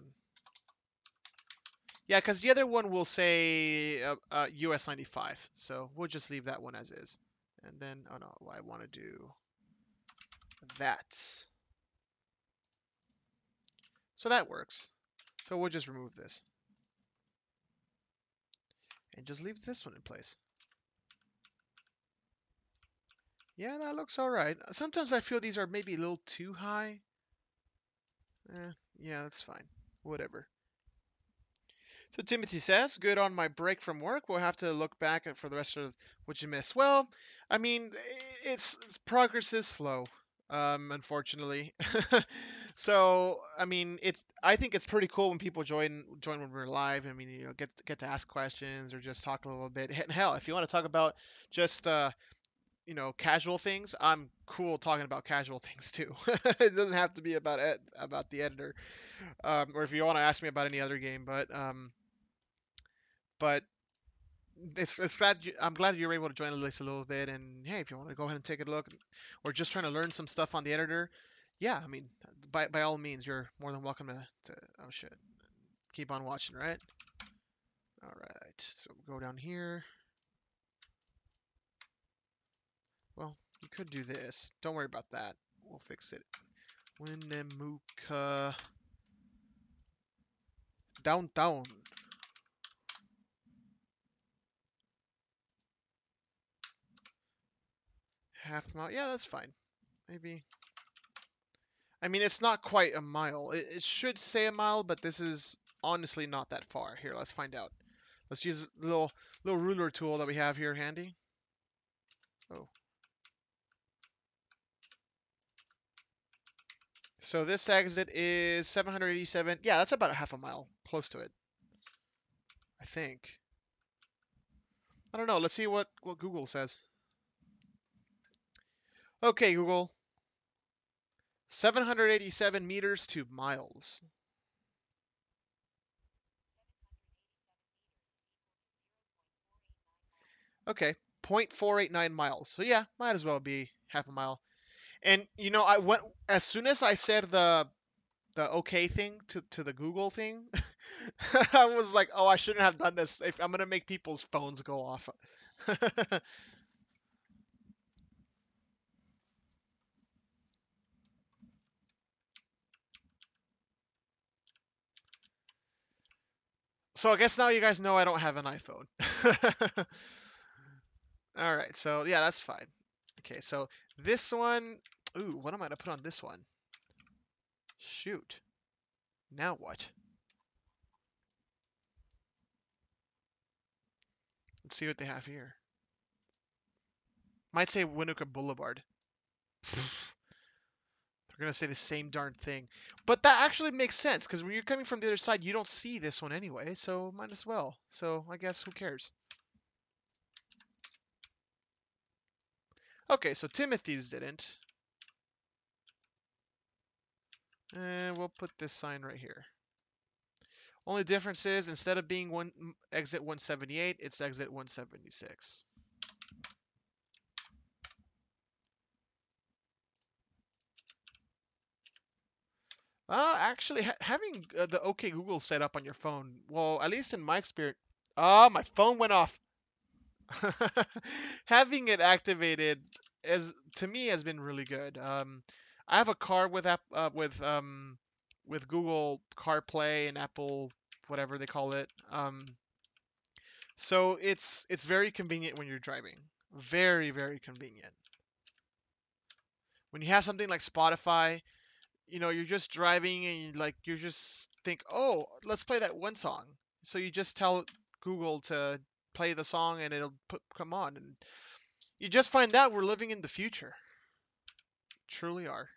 Yeah, because the other one will say uh, uh, US 95. So we'll just leave that one as is. And then, oh no, I want to do that. So that works. So we'll just remove this. And just leave this one in place. Yeah, that looks alright. Sometimes I feel these are maybe a little too high. Eh, yeah, that's fine. Whatever. So Timothy says, good on my break from work. We'll have to look back at for the rest of what you missed. Well, I mean, it's, it's progress is slow, um, unfortunately. so I mean, it's I think it's pretty cool when people join join when we're live. I mean, you know, get get to ask questions or just talk a little bit. And hell, if you want to talk about just uh, you know casual things, I'm cool talking about casual things too. it doesn't have to be about ed- about the editor, um, or if you want to ask me about any other game, but um, but it's, it's glad you, I'm glad you were able to join the list a little bit. And hey, if you want to go ahead and take a look, or just trying to learn some stuff on the editor, yeah, I mean, by by all means, you're more than welcome to. to oh shit, keep on watching, right? All right, so we'll go down here. Well, you could do this. Don't worry about that. We'll fix it. Winnemucca downtown. Half mile. Yeah, that's fine. Maybe. I mean, it's not quite a mile. It, it should say a mile, but this is honestly not that far. Here, let's find out. Let's use the little little ruler tool that we have here handy. Oh. So this exit is 787. Yeah, that's about a half a mile. Close to it. I think. I don't know. Let's see what, what Google says. Okay, Google. 787 meters to miles. Okay, 0.489 miles. So yeah, might as well be half a mile. And you know, I went as soon as I said the the okay thing to, to the Google thing, I was like, oh, I shouldn't have done this. If I'm gonna make people's phones go off. so I guess now you guys know I don't have an iPhone. All right, so yeah, that's fine. Okay, so this one, ooh, what am I gonna put on this one? Shoot. Now what? Let's see what they have here. Might say Winnemucca Boulevard. They're gonna say the same darn thing. But that actually makes sense, because when you're coming from the other side, you don't see this one anyway, so might as well. So I guess who cares? Okay, so Timothy's didn't. And we'll put this sign right here. Only difference is instead of being one exit 178, it's exit 176. Uh, actually, ha having uh, the OK Google set up on your phone, well, at least in my experience, oh, my phone went off. having it activated as to me has been really good. Um, I have a car with app uh, with um with Google CarPlay and Apple whatever they call it. Um, so it's it's very convenient when you're driving. Very very convenient. When you have something like Spotify, you know, you're just driving and you like you just think, "Oh, let's play that one song." So you just tell Google to play the song and it'll put come on and you just find out we're living in the future. Truly are.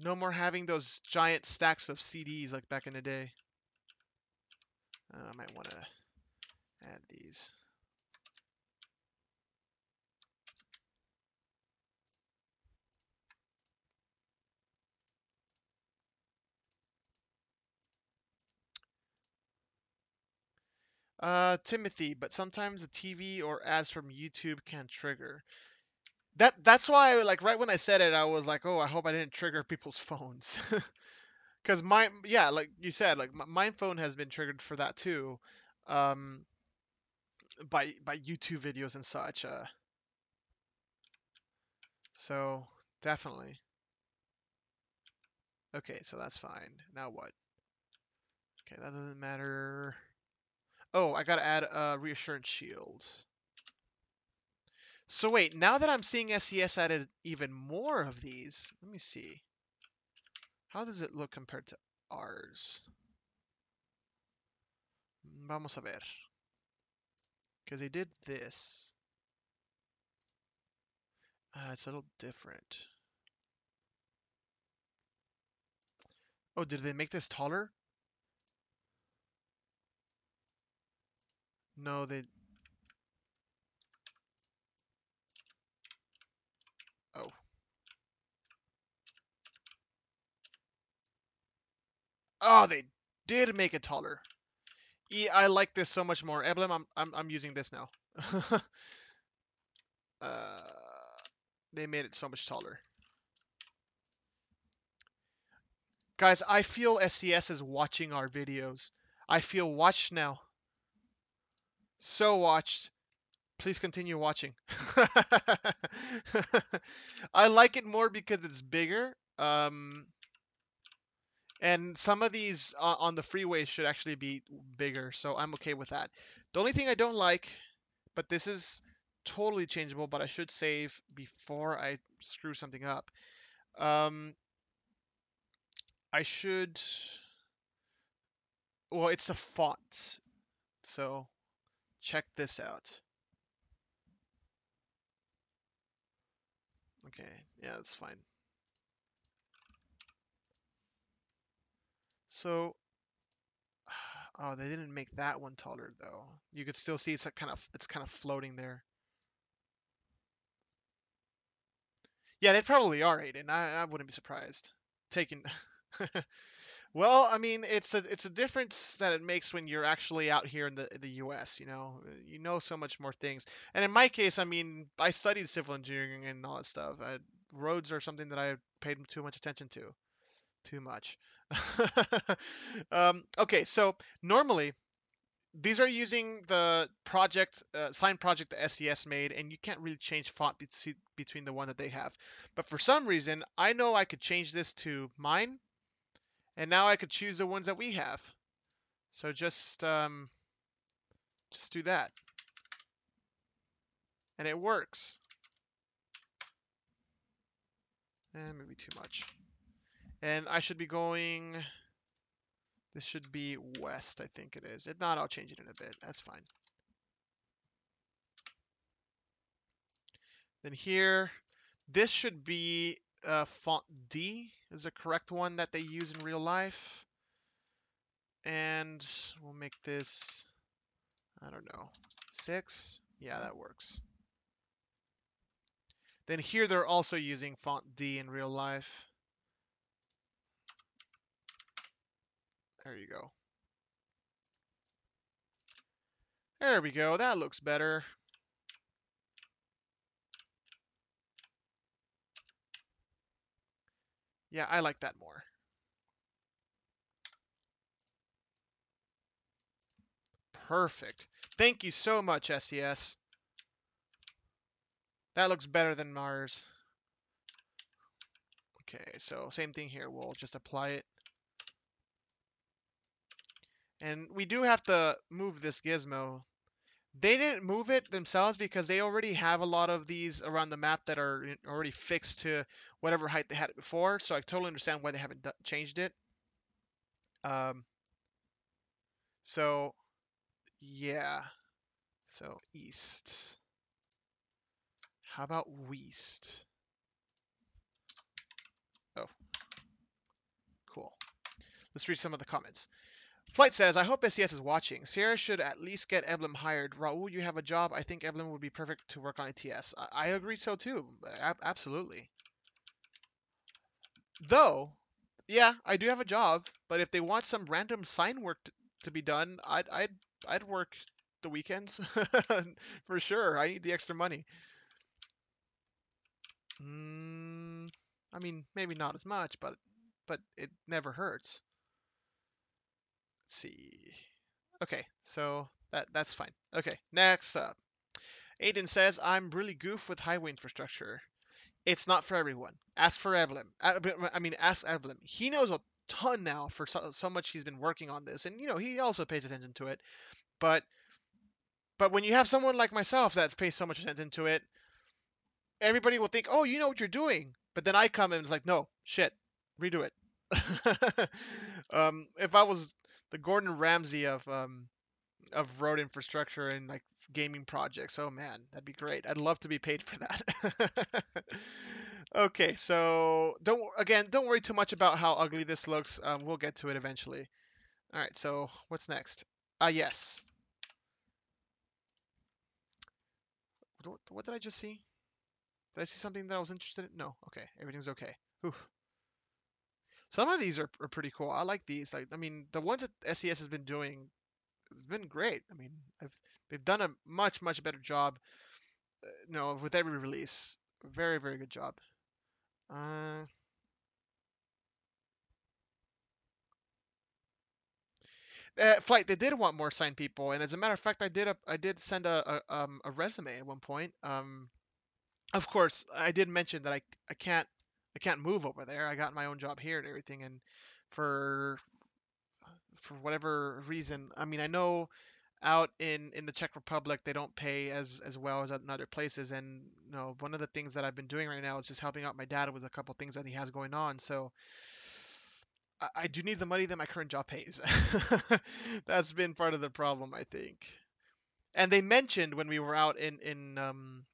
No more having those giant stacks of CDs like back in the day. Uh, I might want to add these. Uh, Timothy, but sometimes the TV or ads from YouTube can trigger. That that's why like right when I said it, I was like, oh, I hope I didn't trigger people's phones. Because my yeah, like you said, like my phone has been triggered for that too, um, by by YouTube videos and such. Uh, so definitely. Okay, so that's fine. Now what? Okay, that doesn't matter. Oh, I gotta add a reassurance shield. So wait, now that I'm seeing SCS added even more of these, let me see. How does it look compared to ours? Vamos a ver. Because they did this. Uh, it's a little different. Oh, did they make this taller? No, they... Oh. Oh, they did make it taller. Yeah, I like this so much more. Emblem, I'm, I'm, I'm using this now. uh, they made it so much taller. Guys, I feel SCS is watching our videos. I feel watched now. So watched. Please continue watching. I like it more because it's bigger. Um, and some of these uh, on the freeway should actually be bigger, so I'm okay with that. The only thing I don't like, but this is totally changeable, but I should save before I screw something up. Um, I should, well, it's a font, so check this out. Okay, yeah, that's fine. So, oh, they didn't make that one taller though. You could still see it's kind of it's kind of floating there. Yeah, they probably are, Aiden. I, I wouldn't be surprised. Taking Well, I mean, it's a it's a difference that it makes when you're actually out here in the the U.S. You know, you know so much more things. And in my case, I mean, I studied civil engineering and all that stuff. I, roads are something that I paid too much attention to, too much. um, okay, so normally these are using the project uh, sign project the SCS made, and you can't really change font be- between the one that they have. But for some reason, I know I could change this to mine and now I could choose the ones that we have. So just, um, just do that. And it works. And eh, maybe too much. And I should be going, this should be west, I think it is. If not, I'll change it in a bit. That's fine. Then here, this should be uh, font D is the correct one that they use in real life. And we'll make this, I don't know, six. Yeah, that works. Then here they're also using font D in real life. There you go. There we go. That looks better. Yeah, I like that more. Perfect. Thank you so much, SCS. That looks better than Mars. Okay, so same thing here. We'll just apply it. And we do have to move this gizmo. They didn't move it themselves because they already have a lot of these around the map that are already fixed to whatever height they had it before. So I totally understand why they haven't changed it. Um, so, yeah. So, east. How about West? Oh. Cool. Let's read some of the comments. Flight says, I hope SCS is watching. Sierra should at least get Eblem hired. Raul, you have a job. I think Eblem would be perfect to work on ATS. I, I agree so too. A absolutely. Though, yeah, I do have a job, but if they want some random sign work to be done, I'd I'd I'd work the weekends for sure. I need the extra money. Mm, I mean, maybe not as much, but but it never hurts. Let's see. Okay, so that that's fine. Okay, next up. Aiden says, I'm really goof with highway infrastructure. It's not for everyone. Ask for Evelyn. I mean, ask Evelyn. He knows a ton now for so, so much he's been working on this, and you know he also pays attention to it. But but when you have someone like myself that pays so much attention to it, everybody will think, oh, you know what you're doing. But then I come in and it's like, no, shit, redo it. um, if I was the Gordon Ramsay of um, of road infrastructure and like gaming projects, oh man, that'd be great. I'd love to be paid for that. okay, so don't again, don't worry too much about how ugly this looks. Um, we'll get to it eventually. All right, so what's next? Ah, uh, yes. What, did I just see? Did I see something that I was interested in? No. Okay. Everything's okay. Whew. Some of these are, are pretty cool. I like these. Like, I mean, the ones that SCS has been doing, it's been great. I mean, I've, they've done a much, much better job, uh, you know, with every release. Very, very good job. Uh, uh, flight they did want more signed people and as a matter of fact i did a i did send a a, um, a resume at one point um of course, I did mention that I I can't I can't move over there. I got my own job here and everything, and for for whatever reason, I mean, I know out in in the Czech Republic they don't pay as as well as in other places, and you know, one of the things that I've been doing right now is just helping out my dad with a couple things that he has going on. So. I, I do need the money that my current job pays. That's been part of the problem, I think. And they mentioned when we were out in in um,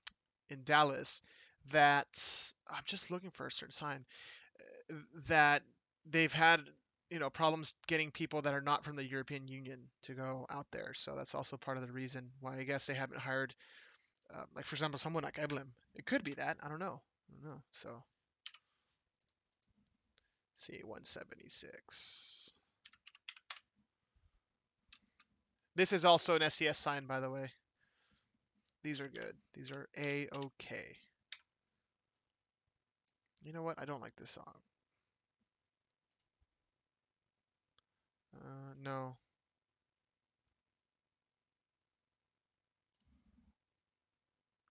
in Dallas that I'm just looking for a certain sign uh, that they've had you know problems getting people that are not from the European Union to go out there. So that's also part of the reason why I guess they haven't hired, uh, like for example, someone like Eblem. It could be that I don't know. I don't know. So see 176. This is also an SCS sign, by the way. These are good. These are A-okay. You know what? I don't like this song. Uh, no.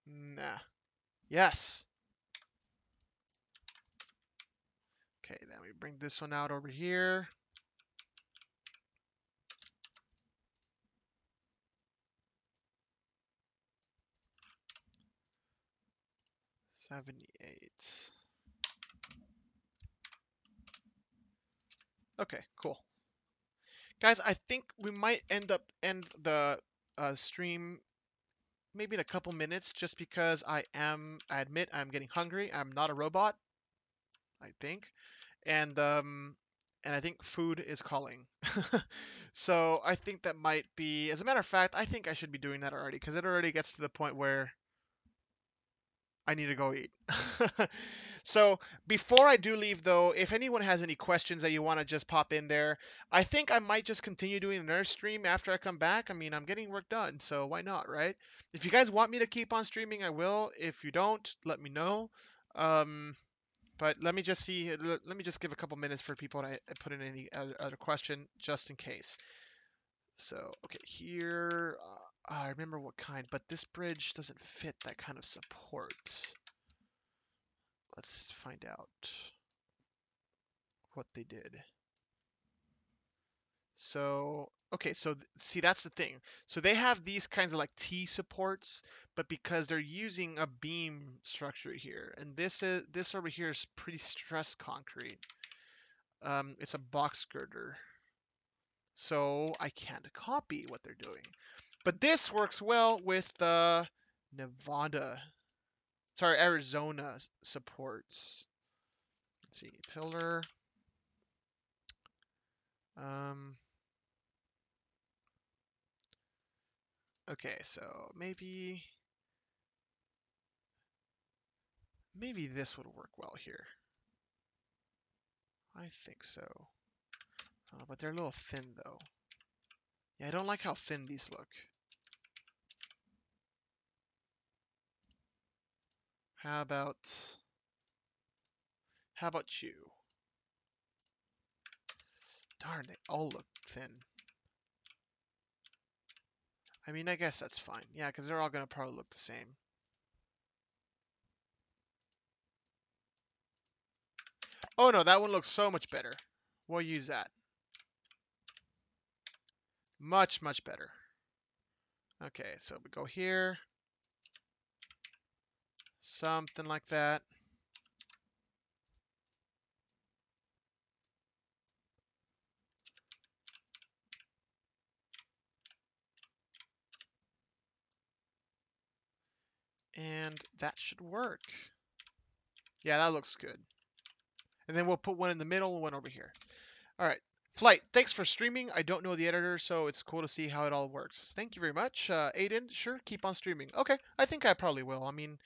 Nah. Yes. Okay, then we bring this one out over here. 78. Okay, cool. Guys, I think we might end up end the uh, stream maybe in a couple minutes, just because I am, I admit I'm getting hungry. I'm not a robot, I think, and um, and I think food is calling. so I think that might be, as a matter of fact, I think I should be doing that already because it already gets to the point where I need to go eat. so before I do leave, though, if anyone has any questions that you want to just pop in there, I think I might just continue doing another stream after I come back. I mean, I'm getting work done, so why not, right? If you guys want me to keep on streaming, I will. If you don't, let me know. Um, but let me just see. Let, me just give a couple minutes for people to put in any other, other question, just in case. So okay, here. Uh, I remember what kind, but this bridge doesn't fit that kind of support. Let's find out what they did. So, okay, so th- see, that's the thing. So they have these kinds of like T supports, but because they're using a beam structure here, and this is this over here is prestressed concrete. Um, it's a box girder. So I can't copy what they're doing. But this works well with the Nevada, sorry, Arizona supports. Let's see, pillar. Um, okay, so maybe, maybe this would work well here. I think so. Uh, but they're a little thin though. Yeah, I don't like how thin these look. How about, how about you? Darn, they all look thin. I mean, I guess that's fine. Yeah, because they're all going to probably look the same. Oh no, that one looks so much better. We'll use that. Much, much better. Okay, so we go here. Something like that. And that should work. Yeah, that looks good. And then we'll put one in the middle, one over here. All right. Flight, thanks for streaming. I don't know the editor, so it's cool to see how it all works. Thank you very much. Uh, Aiden, sure, keep on streaming. Okay, I think I probably will. I mean,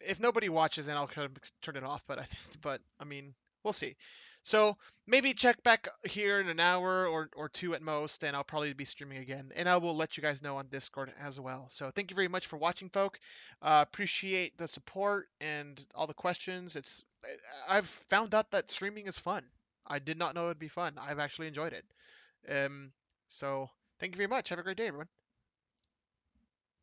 if nobody watches, then I'll kind of turn it off. But I, but I mean, we'll see. So maybe check back here in an hour or, or two at most, and I'll probably be streaming again. And I will let you guys know on Discord as well. So thank you very much for watching, folk. Uh, appreciate the support and all the questions. It's I've found out that streaming is fun. I did not know it'd be fun. I've actually enjoyed it. Um, so thank you very much. Have a great day, everyone.